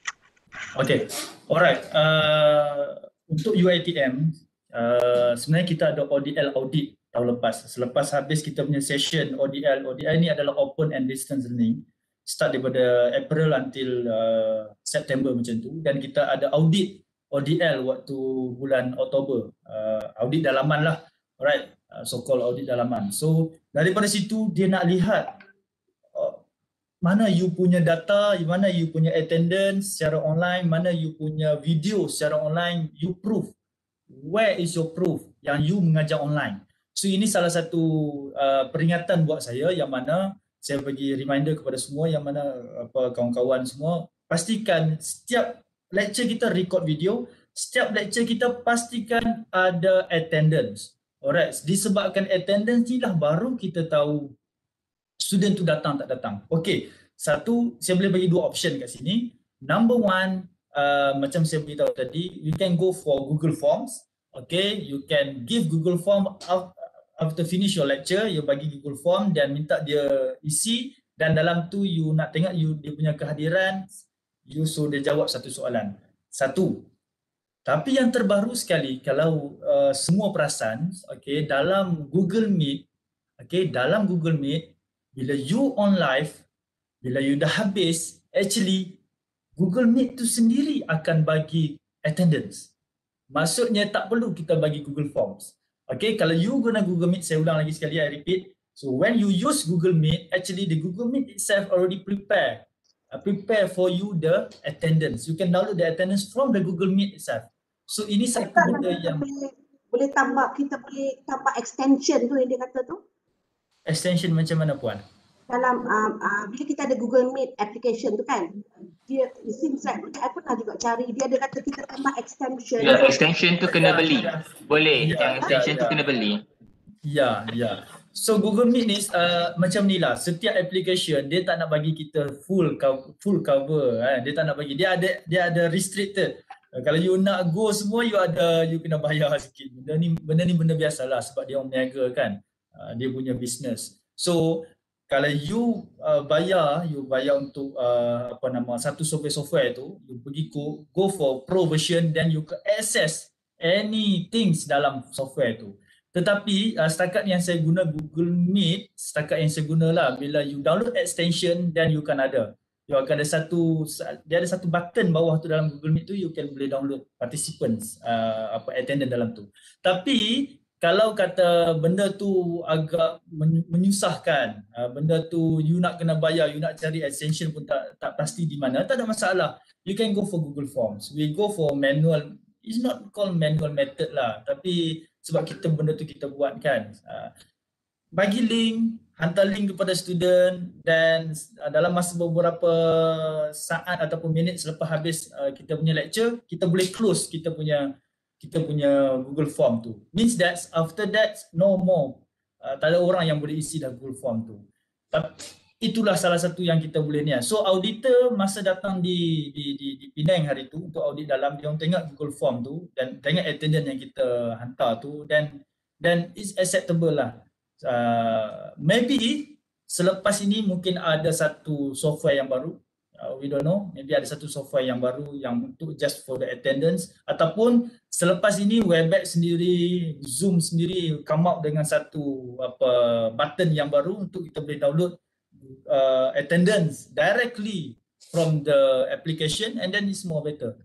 Okay, alright. Uh, untuk UITM, uh, sebenarnya kita ada ODL audit tahun lepas. Selepas habis kita punya session ODL, ODL ni adalah open and distance learning. Start daripada April until uh, September macam tu. Dan kita ada audit ODL waktu bulan Oktober. Uh, audit dalaman lah. Alright? Uh, so called audit dalaman. So daripada situ dia nak lihat uh, mana you punya data mana you punya attendance secara online mana you punya video secara online you proof where is your proof yang you mengajar online? So ini salah satu uh, peringatan buat saya yang mana saya bagi reminder kepada semua yang mana apa kawan-kawan semua pastikan setiap lecture kita record video, setiap lecture kita pastikan ada attendance. Alright, disebabkan attendance ni lah baru kita tahu student tu datang tak datang. Okay, Satu, saya boleh bagi dua option kat sini. Number one, uh, macam saya beritahu tadi, you can go for Google Forms. Okay, you can give Google Form after finish your lecture, you bagi Google Form dan minta dia isi dan dalam tu you nak tengok you dia punya kehadiran, you suruh dia jawab satu soalan. Satu. Tapi yang terbaru sekali kalau uh, semua perasan, okay, dalam Google Meet, okay, dalam Google Meet, bila you on live, bila you dah habis, actually Google Meet tu sendiri akan bagi attendance. Maksudnya tak perlu kita bagi Google Forms. Okay, kalau you guna Google Meet, saya ulang lagi sekali, I repeat. So when you use Google Meet, actually the Google Meet itself already prepare uh, prepare for you the attendance. You can download the attendance from the Google Meet itself. So ini satu benda yang boleh, boleh tambah kita boleh tambah extension tu yang dia kata tu. Extension macam mana puan? Dalam uh, uh, bila kita ada Google Meet application tu kan, dia it seems like I pernah juga cari dia ada kata kita tambah extension. Ya, extension tu kena beli. Boleh, ya, yang extension ya, tu kena beli. Ya, ya. So Google Meet ni uh, macam ni lah. Setiap application dia tak nak bagi kita full cover, full cover. Eh. Dia tak nak bagi. Dia ada dia ada restricted. Uh, kalau you nak go semua you ada you kena bayar sikit. Benda ni benda ni benda biasalah sebab dia orang berniaga kan. Uh, dia punya business. So kalau you uh, bayar, you bayar untuk uh, apa nama satu software-software tu, you pergi go, go for pro version then you can access anything dalam software tu. Tetapi uh, setakat yang saya guna Google Meet, setakat yang saya guna lah bila you download extension dan you kan ada. You akan ada satu, dia ada satu button bawah tu dalam Google Meet tu you can boleh download participants, uh, apa attendant dalam tu. Tapi kalau kata benda tu agak menyusahkan, uh, benda tu you nak kena bayar, you nak cari extension pun tak tak pasti di mana, tak ada masalah. You can go for Google Forms. We go for manual, it's not called manual method lah. Tapi sebab kita benda tu kita buat kan uh, bagi link hantar link kepada student dan uh, dalam masa beberapa saat ataupun minit selepas habis kita punya lecture kita boleh close kita punya kita punya Google Form tu means that after that no more uh, tak ada orang yang boleh isi dah Google Form tu tapi itulah salah satu yang kita boleh ni. So auditor masa datang di di di, di Penang hari tu untuk audit dalam dia tengok Google Form tu dan tengok attendance yang kita hantar tu dan dan is acceptable lah. Uh, maybe selepas ini mungkin ada satu software yang baru. Uh, we don't know. Maybe ada satu software yang baru yang untuk just for the attendance ataupun selepas ini Webex sendiri, Zoom sendiri come out dengan satu apa button yang baru untuk kita boleh download uh, attendance directly from the application and then it's more better.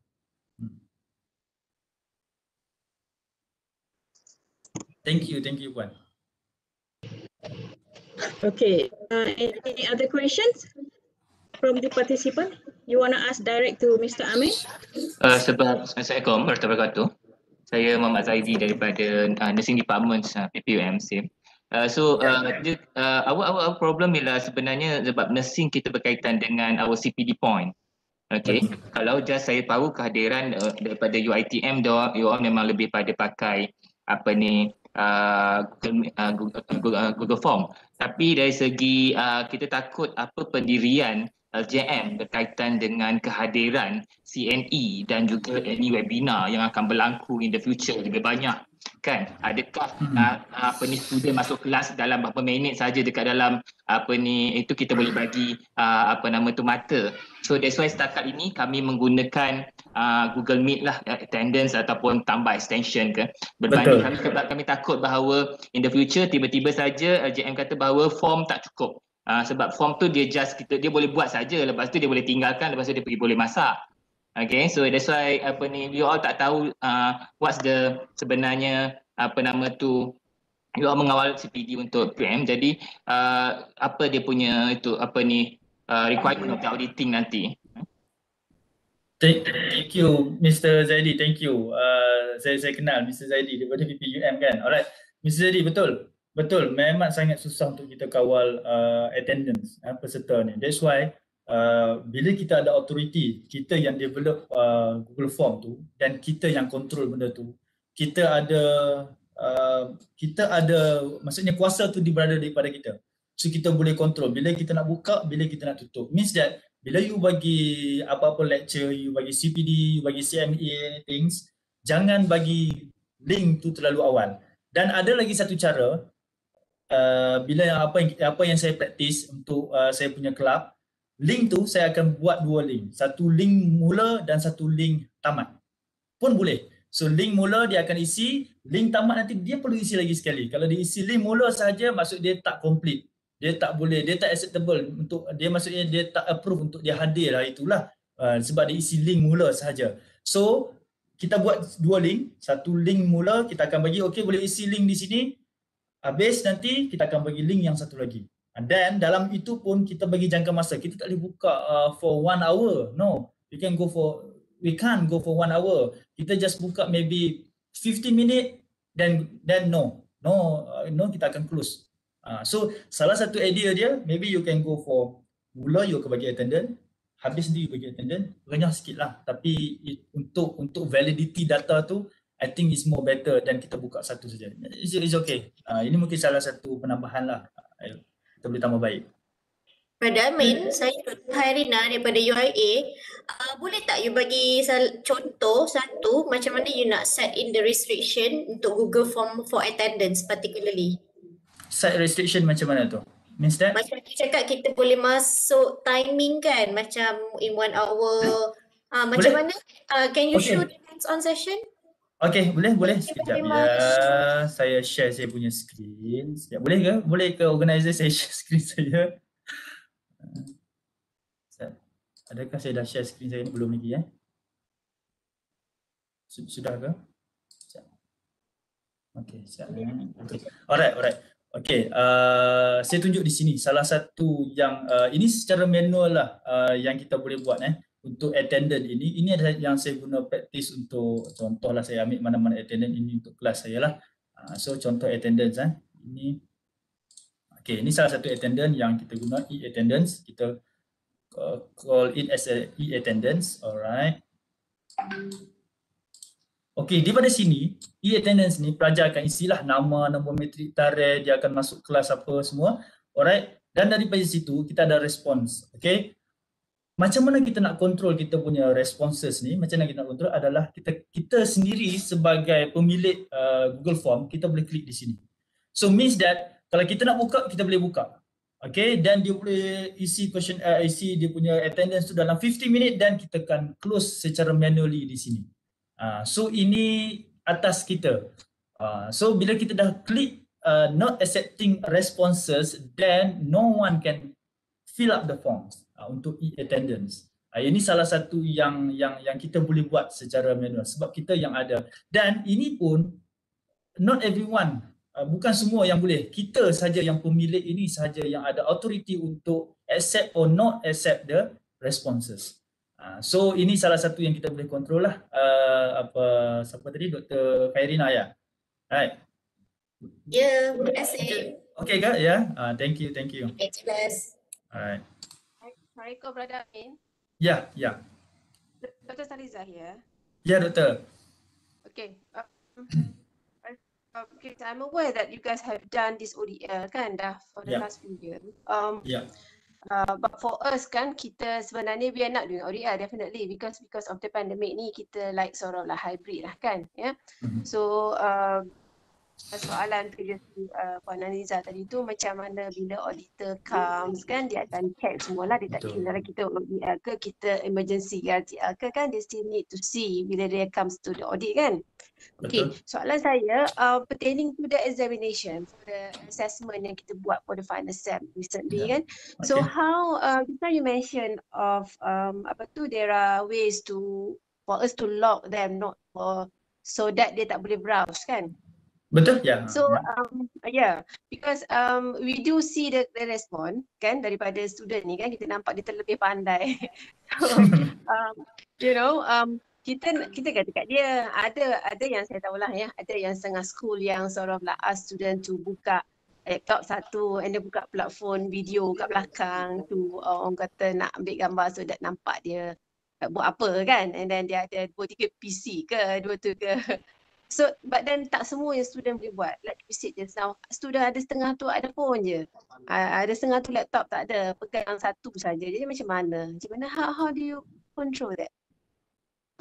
Thank you, thank you, Puan. Okay, uh, any other questions from the participant? You want to ask direct to Mr. Amin? Uh, sebab Assalamualaikum warahmatullahi wabarakatuh. Saya Muhammad Zaizi daripada uh, Nursing Department uh, PPUM SIM. Uh, so uh, dia, uh, our, our, problem ialah sebenarnya sebab nursing kita berkaitan dengan our CPD point. Okay, hmm. kalau just saya tahu kehadiran uh, daripada UITM, dia orang memang lebih pada pakai apa ni uh, Google, uh, Google, uh, Google Form. Tapi dari segi uh, kita takut apa pendirian LJM berkaitan dengan kehadiran CNE dan juga any webinar yang akan berlaku in the future lebih banyak kan? Adakah hmm. uh, apa ni student masuk kelas dalam berapa minit saja dekat dalam apa ni itu kita boleh bagi uh, apa nama tu mata? So that's why setakat ini kami menggunakan uh, Google Meet lah attendance ataupun tambah extension ke. Berbanding kami sebab kami takut bahawa in the future tiba-tiba saja LJM kata bahawa form tak cukup Uh, sebab form tu dia just kita dia boleh buat saja lepas tu dia boleh tinggalkan lepas tu dia pergi boleh masak Okay, so that's why apa ni, you all tak tahu uh, what's the sebenarnya apa nama tu, you all mengawal CPD untuk PM. Jadi uh, apa dia punya itu apa ni uh, requirement untuk auditing nanti? Thank, thank you Mr. Zaidi, thank you. Uh, saya saya kenal Mr. Zaidi daripada PPUM kan. Alright, Mr. Zaidi betul. Betul, memang sangat susah untuk kita kawal uh, attendance uh, peserta ni. That's why Uh, bila kita ada authority, kita yang develop uh, Google Form tu dan kita yang control benda tu, kita ada uh, kita ada maksudnya kuasa tu berada daripada kita. So kita boleh control bila kita nak buka, bila kita nak tutup. Means that bila you bagi apa-apa lecture, you bagi CPD, you bagi CMA things, jangan bagi link tu terlalu awal. Dan ada lagi satu cara uh, bila apa yang apa yang saya praktis untuk uh, saya punya kelab, link tu saya akan buat dua link. Satu link mula dan satu link tamat. Pun boleh. So link mula dia akan isi, link tamat nanti dia perlu isi lagi sekali. Kalau dia isi link mula saja maksud dia tak complete dia tak boleh dia tak acceptable untuk dia maksudnya dia tak approve untuk dia hadir lah itulah uh, sebab dia isi link mula sahaja so kita buat dua link satu link mula kita akan bagi okey boleh isi link di sini habis nanti kita akan bagi link yang satu lagi. Dan dalam itu pun kita bagi jangka masa. Kita tak boleh buka uh, for one hour. No. We can go for we can't go for one hour. Kita just buka maybe 50 minit then then no. No uh, no kita akan close. Uh, so salah satu idea dia maybe you can go for mula you akan bagi attendant habis you bagi attendant renyah sikit lah. Tapi it, untuk untuk validity data tu I think is more better dan kita buka satu saja. It's, it's okay. Uh, ini mungkin salah satu penambahan lah. Uh, kita boleh tambah baik. Pada Amin, saya Dr. Hairina daripada UIA. Uh, boleh tak you bagi contoh satu macam mana you nak set in the restriction untuk Google Form for attendance particularly? site restriction macam mana tu? Means that? Macam you cakap kita boleh masuk timing kan macam in one hour. Ah uh, macam mana? Uh, can you okay. show the hands on session? Okay, boleh, boleh. Sekejap ya. Saya share saya punya screen. Sekejap. Boleh ke? Boleh ke organizer saya share screen saya? Adakah saya dah share screen saya ni? Belum lagi eh? Sudah ke? Okay, siap. Okay. Alright, alright. Okay, uh, saya tunjuk di sini salah satu yang uh, ini secara manual lah uh, yang kita boleh buat eh untuk attendant ini. Ini adalah yang saya guna practice untuk contoh lah saya ambil mana-mana attendant ini untuk kelas saya lah. Uh, so contoh attendance eh. Ini Okay, ini salah satu attendant yang kita guna e-attendance. Kita uh, call it as a e-attendance. Alright. Okey, di pada sini, e-attendance ni pelajar akan isilah nama, nombor matrik tarikh, dia akan masuk kelas apa semua. Alright. Dan daripada situ kita ada response. Okey. Macam mana kita nak control kita punya responses ni? Macam mana kita nak control adalah kita kita sendiri sebagai pemilik uh, Google Form, kita boleh klik di sini. So means that kalau kita nak buka, kita boleh buka. Okay, dan dia boleh isi question, uh, isi dia punya attendance tu dalam 50 minit dan kita akan close secara manually di sini. Uh, so ini atas kita. Uh, so bila kita dah klik uh, not accepting responses, then no one can fill up the forms uh, untuk e-attendance. Uh, ini salah satu yang yang yang kita boleh buat secara manual sebab kita yang ada. Dan ini pun not everyone, uh, bukan semua yang boleh. Kita saja yang pemilik ini saja yang ada authority untuk accept or not accept the responses. Ah, so ini salah satu yang kita boleh kontrol lah uh, apa siapa tadi Dr. Khairina ya. Right. Ya, yeah, terima kasih. Okay kak, ya. Yeah. Uh, thank you, thank you. Okay, jelas. Alright. Assalamualaikum, Brother Amin. Ya, ya. Dr. Saliza here. Ya, yeah, Doktor. Okay. Uh, okay, I'm aware that you guys have done this ODL kan dah for the yeah. last few years. Um, yeah. Uh, but for us kan kita sebenarnya we are not doing ODR definitely because because of the pandemic ni kita like sort of lah hybrid lah kan ya. Yeah? Mm-hmm. So uh, soalan previous uh, Puan Aniza tadi tu macam mana bila auditor comes kan dia akan check semualah dia tak kira kita ODR ke kita emergency RTR ke kan dia still need to see bila dia comes to the audit kan. Okay, soalan saya uh, pertaining to the examination for the assessment yang kita buat for the final SEM recently yeah. kan. Okay. So how uh, you mention of um, apa tu there are ways to for us to lock them not for so that dia tak boleh browse kan. Betul ya. Yeah. So um, yeah because um, we do see the, the response kan daripada student ni kan kita nampak dia terlebih pandai. so um, you know um, kita kita kata kat dia ada ada yang saya tahulah ya ada yang setengah school yang sort of like ask student to buka laptop satu and dia buka platform video kat belakang tu uh, orang kata nak ambil gambar so that nampak dia buat apa kan and then dia ada dua tiga PC ke dua tu ke So but then tak semua yang student boleh buat. Like you said just now, student ada setengah tu ada phone je. Uh, ada setengah tu laptop tak ada, pegang satu saja. Jadi macam mana? Macam mana how, how do you control that?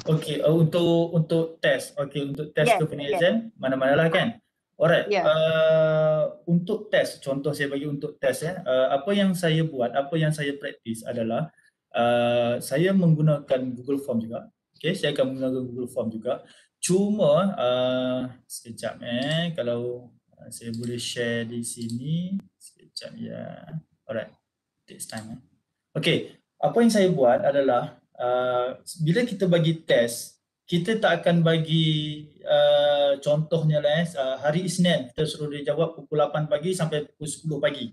Okay, uh, untuk untuk test. Okay, untuk test yes, tu punya yes. exam, mana-mana lah kan? Alright, yeah. uh, untuk test, contoh saya bagi untuk test ya, uh, apa yang saya buat, apa yang saya praktis adalah uh, saya menggunakan Google Form juga. Okay, saya akan menggunakan Google Form juga. Cuma, uh, sekejap eh, kalau uh, saya boleh share di sini, sekejap ya. Alright, takes time eh. Okay, apa yang saya buat adalah uh, bila kita bagi test, kita tak akan bagi uh, contohnya lah eh, uh, hari Isnin kita suruh dia jawab pukul 8 pagi sampai pukul 10 pagi.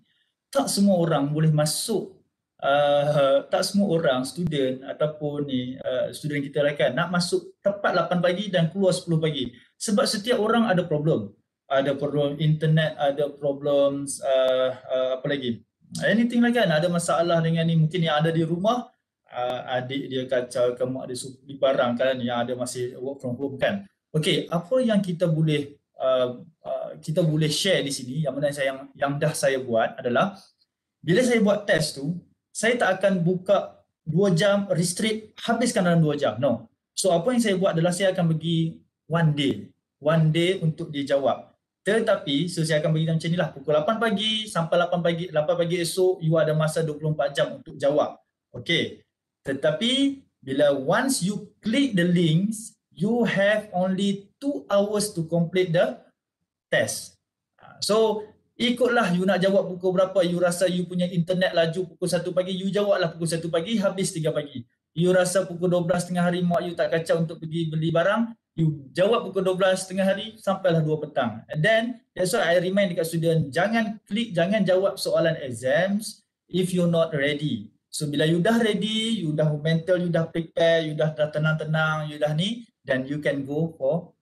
Tak semua orang boleh masuk uh, tak semua orang student ataupun ni uh, student kita lah kan nak masuk tepat 8 pagi dan keluar 10 pagi. Sebab setiap orang ada problem. Ada problem internet, ada problem uh, uh, apa lagi? Anything lah kan, ada masalah dengan ni mungkin yang ada di rumah uh, adik dia kacau ke mak dia di barang kan yang ada masih work from home kan. Okey, apa yang kita boleh uh, uh, kita boleh share di sini yang mana saya yang, yang dah saya buat adalah bila saya buat test tu, saya tak akan buka dua jam restrict habiskan dalam dua jam. No. So apa yang saya buat adalah saya akan bagi one day. One day untuk dia jawab. Tetapi so saya akan bagi macam inilah pukul 8 pagi sampai 8 pagi 8 pagi esok you ada masa 24 jam untuk jawab. Okey. Tetapi bila once you click the links, you have only two hours to complete the test. So ikutlah you nak jawab pukul berapa, you rasa you punya internet laju pukul satu pagi, you jawablah pukul satu pagi, habis tiga pagi. You rasa pukul 12 tengah hari mak you tak kacau untuk pergi beli barang, you jawab pukul 12 tengah hari sampailah 2 petang. And then that's why I remind dekat student, jangan klik, jangan jawab soalan exams if you're not ready. So bila you dah ready, you dah mental, you dah prepare, you dah, dah tenang-tenang, you dah ni, then you can go for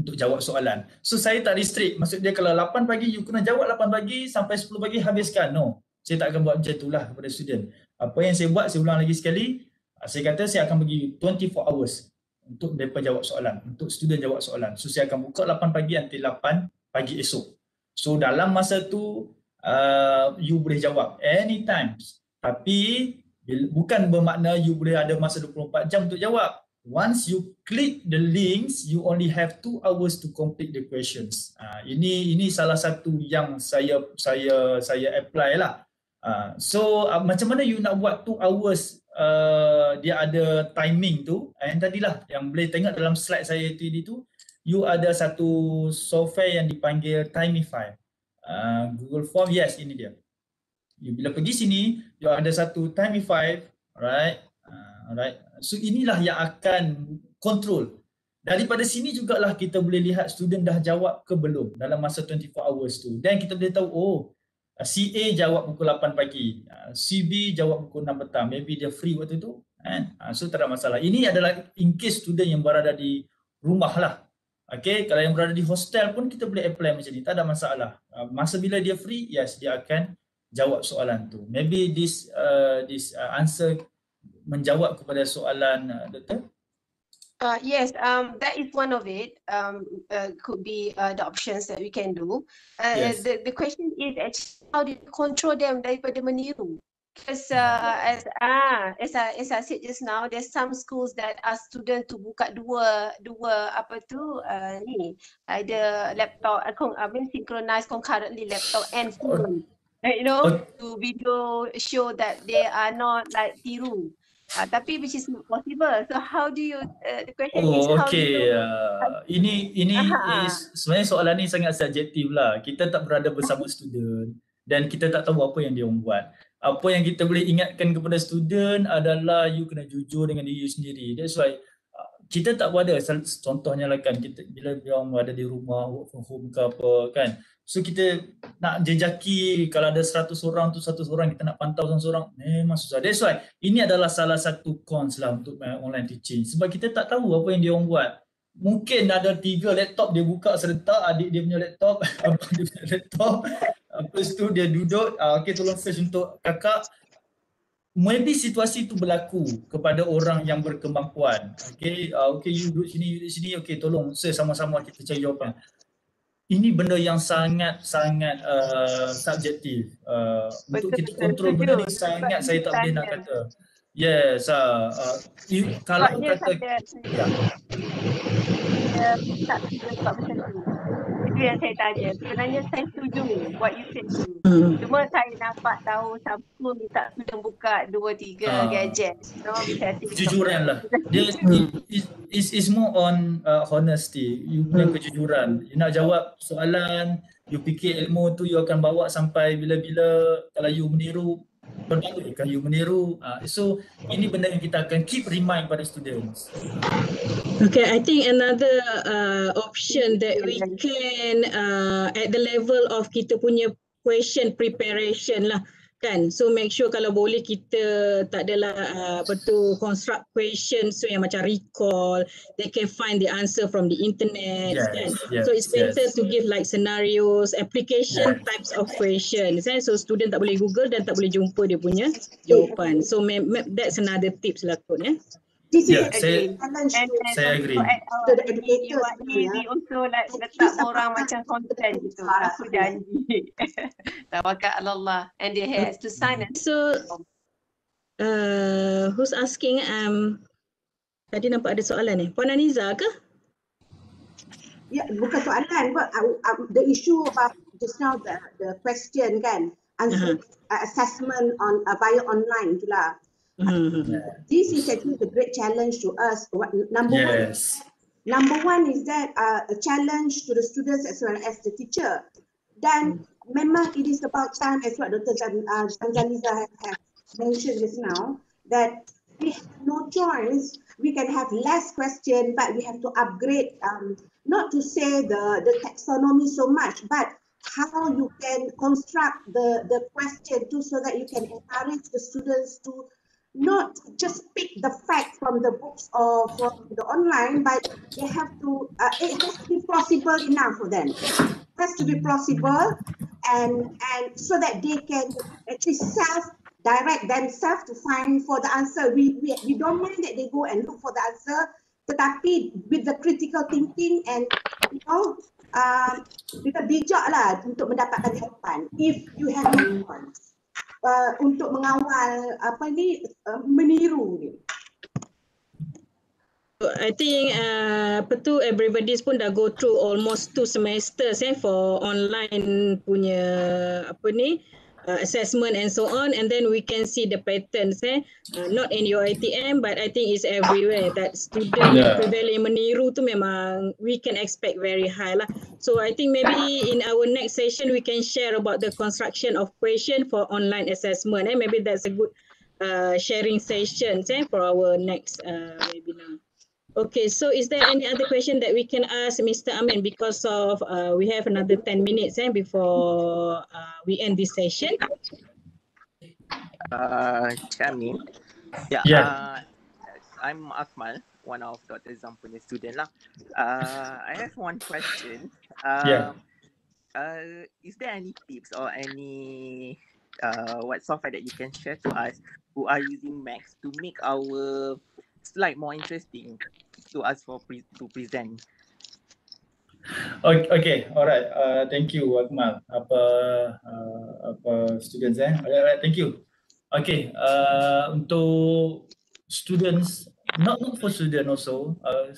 untuk jawab soalan. So saya tak restrict. Maksud dia kalau 8 pagi, you kena jawab 8 pagi sampai 10 pagi habiskan. No. Saya tak akan buat macam itulah kepada student. Apa yang saya buat, saya ulang lagi sekali. Saya kata saya akan bagi 24 hours untuk mereka jawab soalan. Untuk student jawab soalan. So saya akan buka 8 pagi nanti 8 pagi esok. So dalam masa tu, uh, you boleh jawab anytime. Tapi bukan bermakna you boleh ada masa 24 jam untuk jawab. Once you click the links, you only have two hours to complete the questions. Uh, ini ini salah satu yang saya saya saya apply lah. Uh, so uh, macam mana you nak buat two hours uh, dia ada timing tu. And tadilah yang boleh tengok dalam slide saya tadi tu, you ada satu software yang dipanggil Timify. Uh, Google Form, yes ini dia you bila pergi sini you ada satu timify alright uh, alright so inilah yang akan control. Daripada sini jugalah kita boleh lihat student dah jawab ke belum dalam masa 24 hours tu. Dan kita boleh tahu oh uh, CA jawab pukul 8 pagi uh, CB jawab pukul 6 petang. Maybe dia free waktu tu kan? Uh, so tak ada masalah. Ini adalah in case student yang berada di rumah lah. Okay, kalau yang berada di hostel pun kita boleh apply macam ni, tak ada masalah. Masa bila dia free, yes, dia akan jawab soalan tu. Maybe this uh, this uh, answer menjawab kepada soalan uh, doktor. Uh, yes, um, that is one of it. Um, uh, could be uh, the options that we can do. Uh, yes. the, the question is actually how do you control them daripada meniru? Because uh, as ah as I, as I said just now, there's some schools that ask student to buka dua dua apa tu uh, ni ada laptop, I mean synchronize concurrently laptop and phone. Like, you know, okay. to video show that they are not like tiru. Uh, tapi which is not possible. So how do you, uh, the question oh, is how okay. do you... Uh, ini ini is, sebenarnya soalan ni sangat subjektif lah. Kita tak berada bersama student dan kita tak tahu apa yang dia buat. Apa yang kita boleh ingatkan kepada student adalah you kena jujur dengan diri you sendiri. That's why uh, kita tak berada, contohnya lah kan, kita, bila dia orang di rumah, work from home ke apa kan, So kita nak jejaki kalau ada 100 orang tu 100 orang kita nak pantau seorang memang susah. That's why ini adalah salah satu cons lah untuk uh, online teaching. Sebab kita tak tahu apa yang dia orang buat. Mungkin ada tiga laptop dia buka serentak adik dia punya laptop, abang dia punya laptop. Lepas tu dia duduk, uh, okay tolong search untuk kakak. maybe situasi itu berlaku kepada orang yang berkemampuan. Okay, uh, okay you duduk sini, you duduk sini, okay tolong saya sama-sama kita cari jawapan. Ini benda yang sangat-sangat uh, subjektif. Uh, untuk kita kontrol benda ni sangat saya tak boleh nak kata. Yes, uh, uh, you, kalau kata... Ya. Yeah. Itu yang saya tanya. Sebenarnya saya setuju what you said tu. Hmm. Cuma saya nampak tahu siapa minta student buka dua tiga uh, gadget. No, kejujuran lah. Dia is, is, is more on uh, honesty. You punya hmm. kejujuran. You nak jawab soalan, you fikir ilmu tu you akan bawa sampai bila-bila kalau you meniru berlalu kan you meniru. Uh, so ini benda yang kita akan keep remind pada students. Okay i think another uh, option that we can uh, at the level of kita punya question preparation lah kan? So make sure kalau boleh kita tak adalah uh, apa tu construct questions so yang macam recall they can find the answer from the internet yes, kan? yes, so it's better yes. to give like scenarios application yes. types of questions kan so student tak boleh google dan tak boleh jumpa dia punya jawapan. So that's another tips lah kot ya This yeah, is saya, challenge and, and saya agree. So the educator ni yeah. also like letak orang macam content gitu. Aku janji. Tawakal Allah and they has to sign it. So uh, who's asking um tadi nampak ada soalan ni. Puan Aniza ke? Ya, yeah, bukan soalan. But, uh, uh, the issue about just now the the question kan answer uh-huh. uh, assessment on uh, via online tu lah. Mm-hmm. This is actually the great challenge to us. What, number yes. one, number one is that uh, a challenge to the students as well as the teacher. Then, memang it is about time as what Dr. Zanzaliza uh, has mentioned just now that we have no choice. We can have less question, but we have to upgrade. Um, not to say the the taxonomy so much, but how you can construct the the question too, so that you can encourage the students to not just pick the facts from the books or from the online, but they have to, uh, it has to be plausible enough for them. It has to be plausible and, and so that they can actually self direct themselves to find for the answer. We, we, we don't mind that they go and look for the answer, tetapi with the critical thinking and, you know, uh, kita bijak lah untuk mendapatkan jawapan if you have no points uh, untuk mengawal apa ni uh, meniru ni. I think uh, apa tu everybody's pun dah go through almost two semesters eh for online punya apa ni uh, assessment and so on and then we can see the patterns eh? Uh, not in your ITM but I think it's everywhere that student yeah. prevailing meniru tu memang we can expect very high lah. So I think maybe in our next session we can share about the construction of question for online assessment eh? Maybe that's a good uh, sharing session eh for our next uh, webinar Okay, so is there any other question that we can ask Mr. Amin because of uh, we have another 10 minutes eh, before uh, we end this session? Uh, Amin. Yeah, yeah. Uh, I'm Akmal, one of Dr. Zampunya student lah. Uh, I have one question. Uh, yeah. Uh, is there any tips or any uh, what software that you can share to us who are using Macs to make our slide more interesting to us for pre- to present. Okay, okay. alright. Uh, thank you, Akmal. Apa uh, apa students eh? Alright, alright. Thank you. Okay. Uh, untuk students, not not for student also, uh,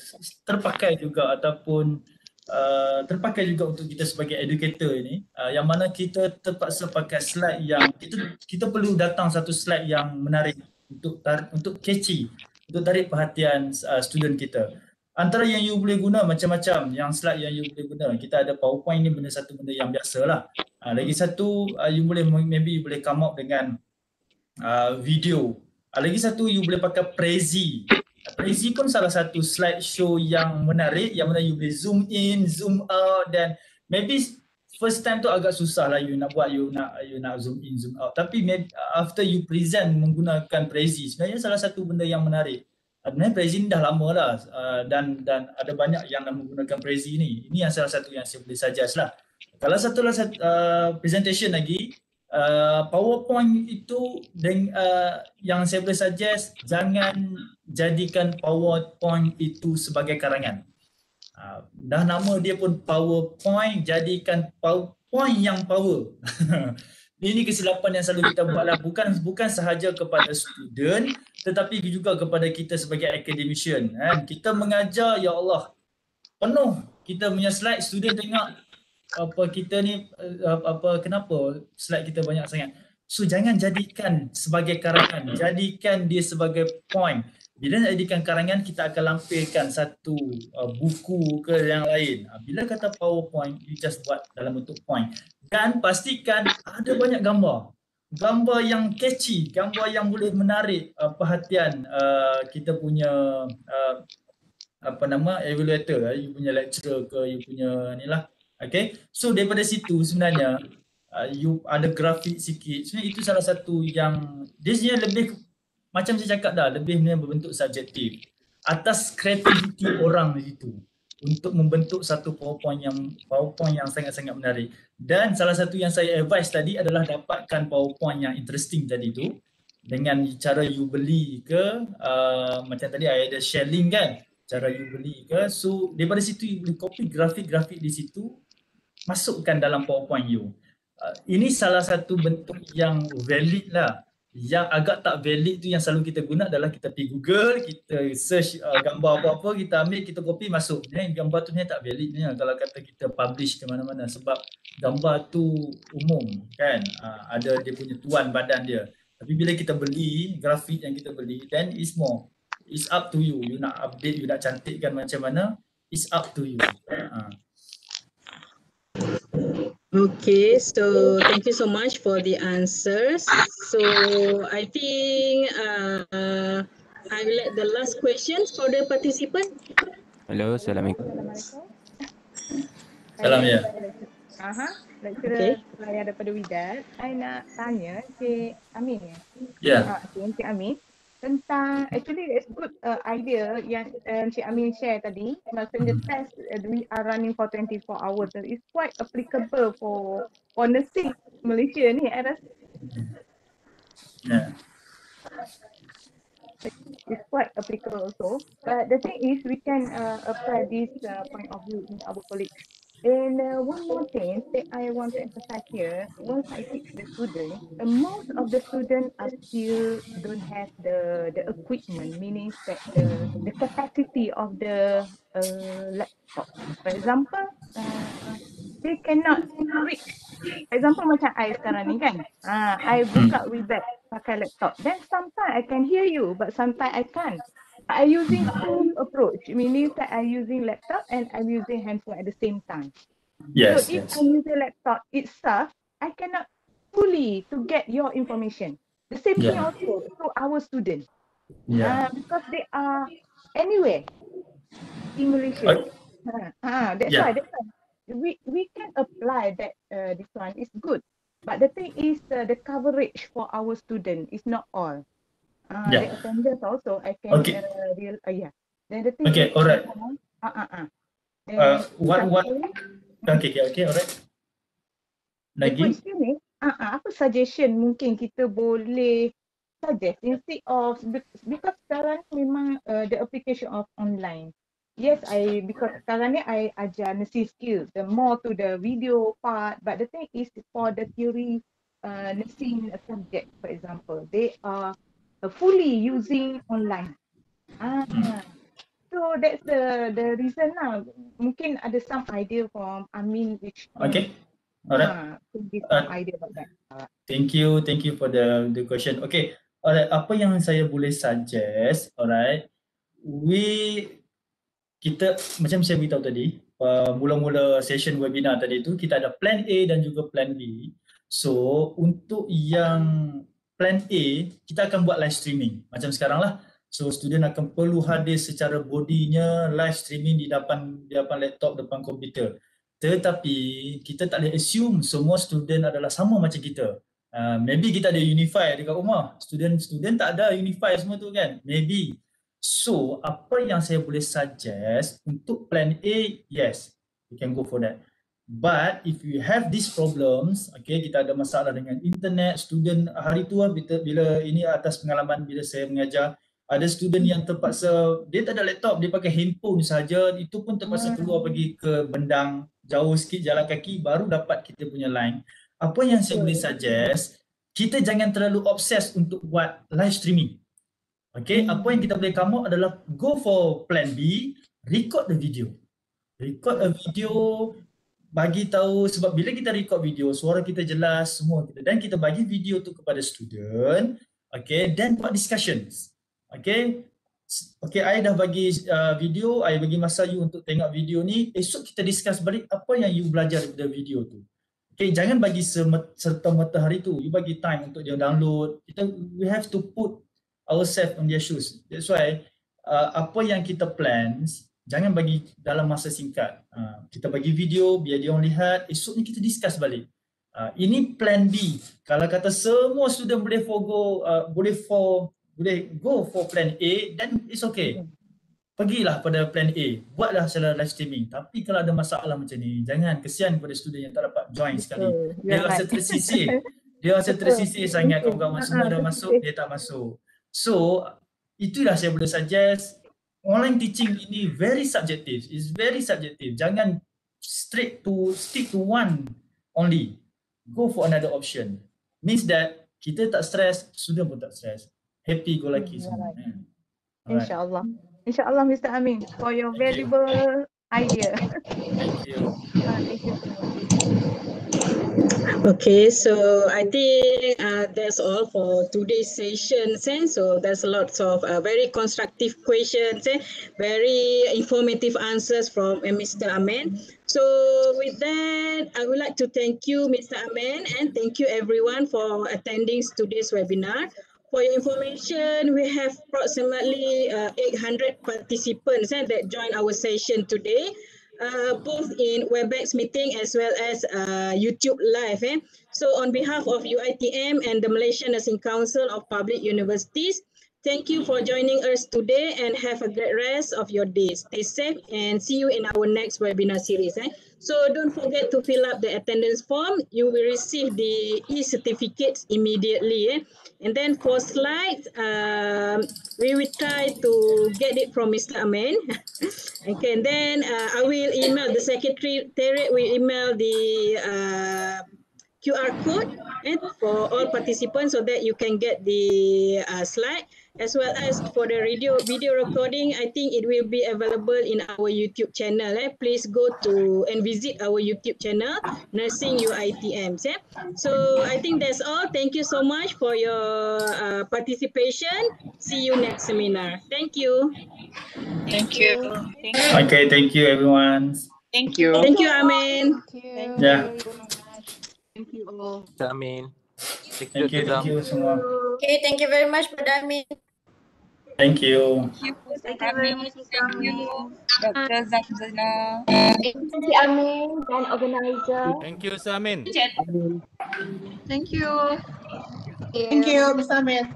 terpakai juga ataupun uh, terpakai juga untuk kita sebagai educator ini, uh, yang mana kita terpaksa pakai slide yang kita kita perlu datang satu slide yang menarik untuk tar, untuk catchy untuk tarik perhatian uh, student kita. Antara yang you boleh guna macam-macam yang slide yang you boleh guna. Kita ada PowerPoint ni benda satu benda yang biasa lah. Uh, lagi satu uh, you boleh maybe you boleh come up dengan uh, video. Uh, lagi satu you boleh pakai Prezi. Prezi pun salah satu slide show yang menarik yang mana you boleh zoom in, zoom out dan maybe first time tu agak susah lah you nak buat you nak you nak zoom in zoom out. Tapi maybe after you present menggunakan Prezi sebenarnya salah satu benda yang menarik. Sebenarnya Prezi ni dah lama lah uh, dan dan ada banyak yang nak menggunakan Prezi ni. Ini yang salah satu yang saya boleh suggest lah. Kalau satu lah uh, presentation lagi uh, PowerPoint itu dengan uh, yang saya boleh suggest jangan jadikan PowerPoint itu sebagai karangan. Uh, dah nama dia pun PowerPoint jadikan PowerPoint yang power. Ini kesilapan yang selalu kita buat lah. Bukan, bukan sahaja kepada student tetapi juga kepada kita sebagai academician. Kan? Kita mengajar, ya Allah, penuh kita punya slide, student tengok apa kita ni apa, apa kenapa slide kita banyak sangat. So jangan jadikan sebagai karangan, jadikan dia sebagai point. Bila nak jadikan karangan, kita akan lampirkan satu uh, buku ke yang lain. Uh, bila kata PowerPoint, you just buat dalam bentuk point. Dan pastikan ada banyak gambar. Gambar yang catchy gambar yang boleh menarik uh, perhatian uh, kita punya uh, apa nama evaluator uh, you punya lecturer ke you punya ni lah okay? So daripada situ sebenarnya uh, you ada grafik sikit. Sebenarnya itu salah satu yang dia sebenarnya lebih macam saya cakap dah lebih berbentuk subjektif atas kreativiti orang di situ untuk membentuk satu PowerPoint yang PowerPoint yang sangat-sangat menarik. Dan salah satu yang saya advise tadi adalah dapatkan PowerPoint yang interesting tadi tu dengan cara you beli ke uh, macam tadi saya ada share link kan cara you beli ke so daripada situ you boleh copy grafik-grafik di situ masukkan dalam PowerPoint you. Uh, ini salah satu bentuk yang valid lah yang agak tak valid tu yang selalu kita guna adalah kita pergi Google, kita search uh, gambar apa-apa, kita ambil, kita copy masuk. Ni gambar tu ni tak valid ni kalau kata kita publish ke mana-mana sebab gambar tu umum kan. Uh, ada dia punya tuan badan dia. Tapi bila kita beli grafik yang kita beli then it's more. It's up to you. You nak update, you nak cantikkan macam mana, it's up to you. Uh. Okay, so thank you so much for the answers. So I think uh, I will let the last questions for the participant. Hello, Assalamualaikum. Salam ya. Aha, lecturer okay. saya daripada Widat. Saya nak tanya Cik Amin ya. Ya. Yeah. Uh, Cik Amin tentang actually it's good uh, idea yang uh, Encik Amin share tadi. Maksudnya the test uh, we are running for 24 hours. So it's quite applicable for for nursing Malaysia ni I rasa. Yeah. it's quite applicable also. But the thing is we can uh, apply this uh, point of view in our colleagues And uh, one more thing that I want to emphasize here, once I teach the students, uh, most of the students are still don't have the, the equipment, meaning that the, the capacity of the uh, laptop. For example, uh, they cannot read. For example, macam I sekarang ni kan, uh, I buka Webex pakai laptop. Then sometimes I can hear you, but sometimes I can't. I using full approach, meaning that I'm using laptop and I'm using handphone at the same time. Yes. So if yes. I'm using laptop itself, I cannot fully to get your information. The same thing also to our students. Yeah. Uh, because they are anywhere in Malaysia. Uh, uh, that's Yeah. why that's why we we can apply that uh, this one is good. But the thing is uh, the coverage for our student is not all. Uh, Yeah. The attendance also I can Okay. uh, real uh, yeah. Then the thing Okay, is, alright. Uh, uh, uh. Then Uh, what what? Okay, okay, okay, alright. The Lagi? question ni, uh, uh, apa suggestion mungkin kita boleh suggest instead of be- because sekarang memang uh, the application of online. Yes, I because sekarang ni I ajar nursing skills, the more to the video part. But the thing is for the theory uh, nursing subject, for example, they are uh, fully using online. Ah, so that's the the reason lah. Mungkin ada some idea from Amin which Okay. Alright. Ah, give Uh, some idea about that. Thank you, thank you for the the question. Okay, alright. Apa yang saya boleh suggest, alright, we kita macam saya beritahu tadi, uh, mula-mula session webinar tadi tu kita ada plan A dan juga plan B. So untuk yang plan A kita akan buat live streaming macam sekarang lah. So student akan perlu hadir secara bodinya live streaming di depan di depan laptop, depan komputer. Tetapi kita tak boleh assume semua student adalah sama macam kita. Uh, maybe kita ada unify dekat rumah. Student-student tak ada unify semua tu kan. Maybe. So apa yang saya boleh suggest untuk plan A, yes, you can go for that. But if you have these problems, okay, kita ada masalah dengan internet, student hari tu bila, bila ini atas pengalaman bila saya mengajar, ada student yang terpaksa, dia tak ada laptop, dia pakai handphone saja, itu pun terpaksa keluar pergi ke bendang jauh sikit jalan kaki baru dapat kita punya line. Apa yang saya boleh suggest, kita jangan terlalu obses untuk buat live streaming. Okay, apa yang kita boleh come adalah go for plan B, record the video. Record a video, bagi tahu sebab bila kita record video suara kita jelas semua kita. Dan kita bagi video tu kepada student okay dan buat discussions okay? Okay I dah bagi uh, video I bagi masa you untuk tengok video ni. Esok kita discuss balik apa yang you belajar daripada video tu. Okay jangan bagi serta merta hari tu. You bagi time untuk dia download. Kita we have to put ourselves on their shoes. That's why uh, apa yang kita plans jangan bagi dalam masa singkat. Uh, kita bagi video biar dia orang lihat, esok ni kita discuss balik. Uh, ini plan B. Kalau kata semua student boleh forgo uh, boleh for boleh go for plan A then it's okay. Pergilah pada plan A. Buatlah secara live streaming. Tapi kalau ada masalah macam ni, jangan kesian kepada student yang tak dapat join sekali. Dia rasa tersisih. Dia rasa tersisih sangat kawan-kawan semua dah masuk, dia tak masuk. So, itulah saya boleh suggest online teaching ini very subjective. It's very subjective. Jangan straight to stick to one only. Go for another option. Means that kita tak stress, student pun tak stress. Happy go lucky hmm, semua. Right. InsyaAllah. InsyaAllah Mr. Amin for your valuable idea. Thank you. Uh, thank you. Okay, so I think uh, that's all for today's session. Eh? So there's lots of uh, very constructive questions, eh? very informative answers from uh, Mr. Amen. So with that, I would like to thank you, Mr. Amen, and thank you everyone for attending today's webinar. For your information, we have approximately uh, 800 participants eh, that joined our session today uh, both in WebEx meeting as well as uh, YouTube live. Eh? So on behalf of UITM and the Malaysian Nursing Council of Public Universities, thank you for joining us today and have a great rest of your day. Stay safe and see you in our next webinar series. Eh? So don't forget to fill up the attendance form. You will receive the e-certificates immediately. Eh? And then for slides, um, we will try to get it from Mr. Amen. okay, and then uh, I will email the secretary, Terry will email the uh, QR code eh, for all participants so that you can get the uh, slide as well as for the radio video recording i think it will be available in our youtube channel eh? please go to and visit our youtube channel nursing uitms eh? so i think that's all. Thank you so much for your uh, participation. See you next seminar. Thank you. Thank you, thank you. okay thank you everyone. Thank you. thank you amen thank you. yeah. Thank you. All amen Thank you, thank you semua. Okay, thank you very much, Pada Amin. Thank you. Thank you very much, Thank you, Dr. Zamzana. Thank you, Amin dan organizer. Thank you, Mr. Amin. Thank you. Thank you, Mr. Amin.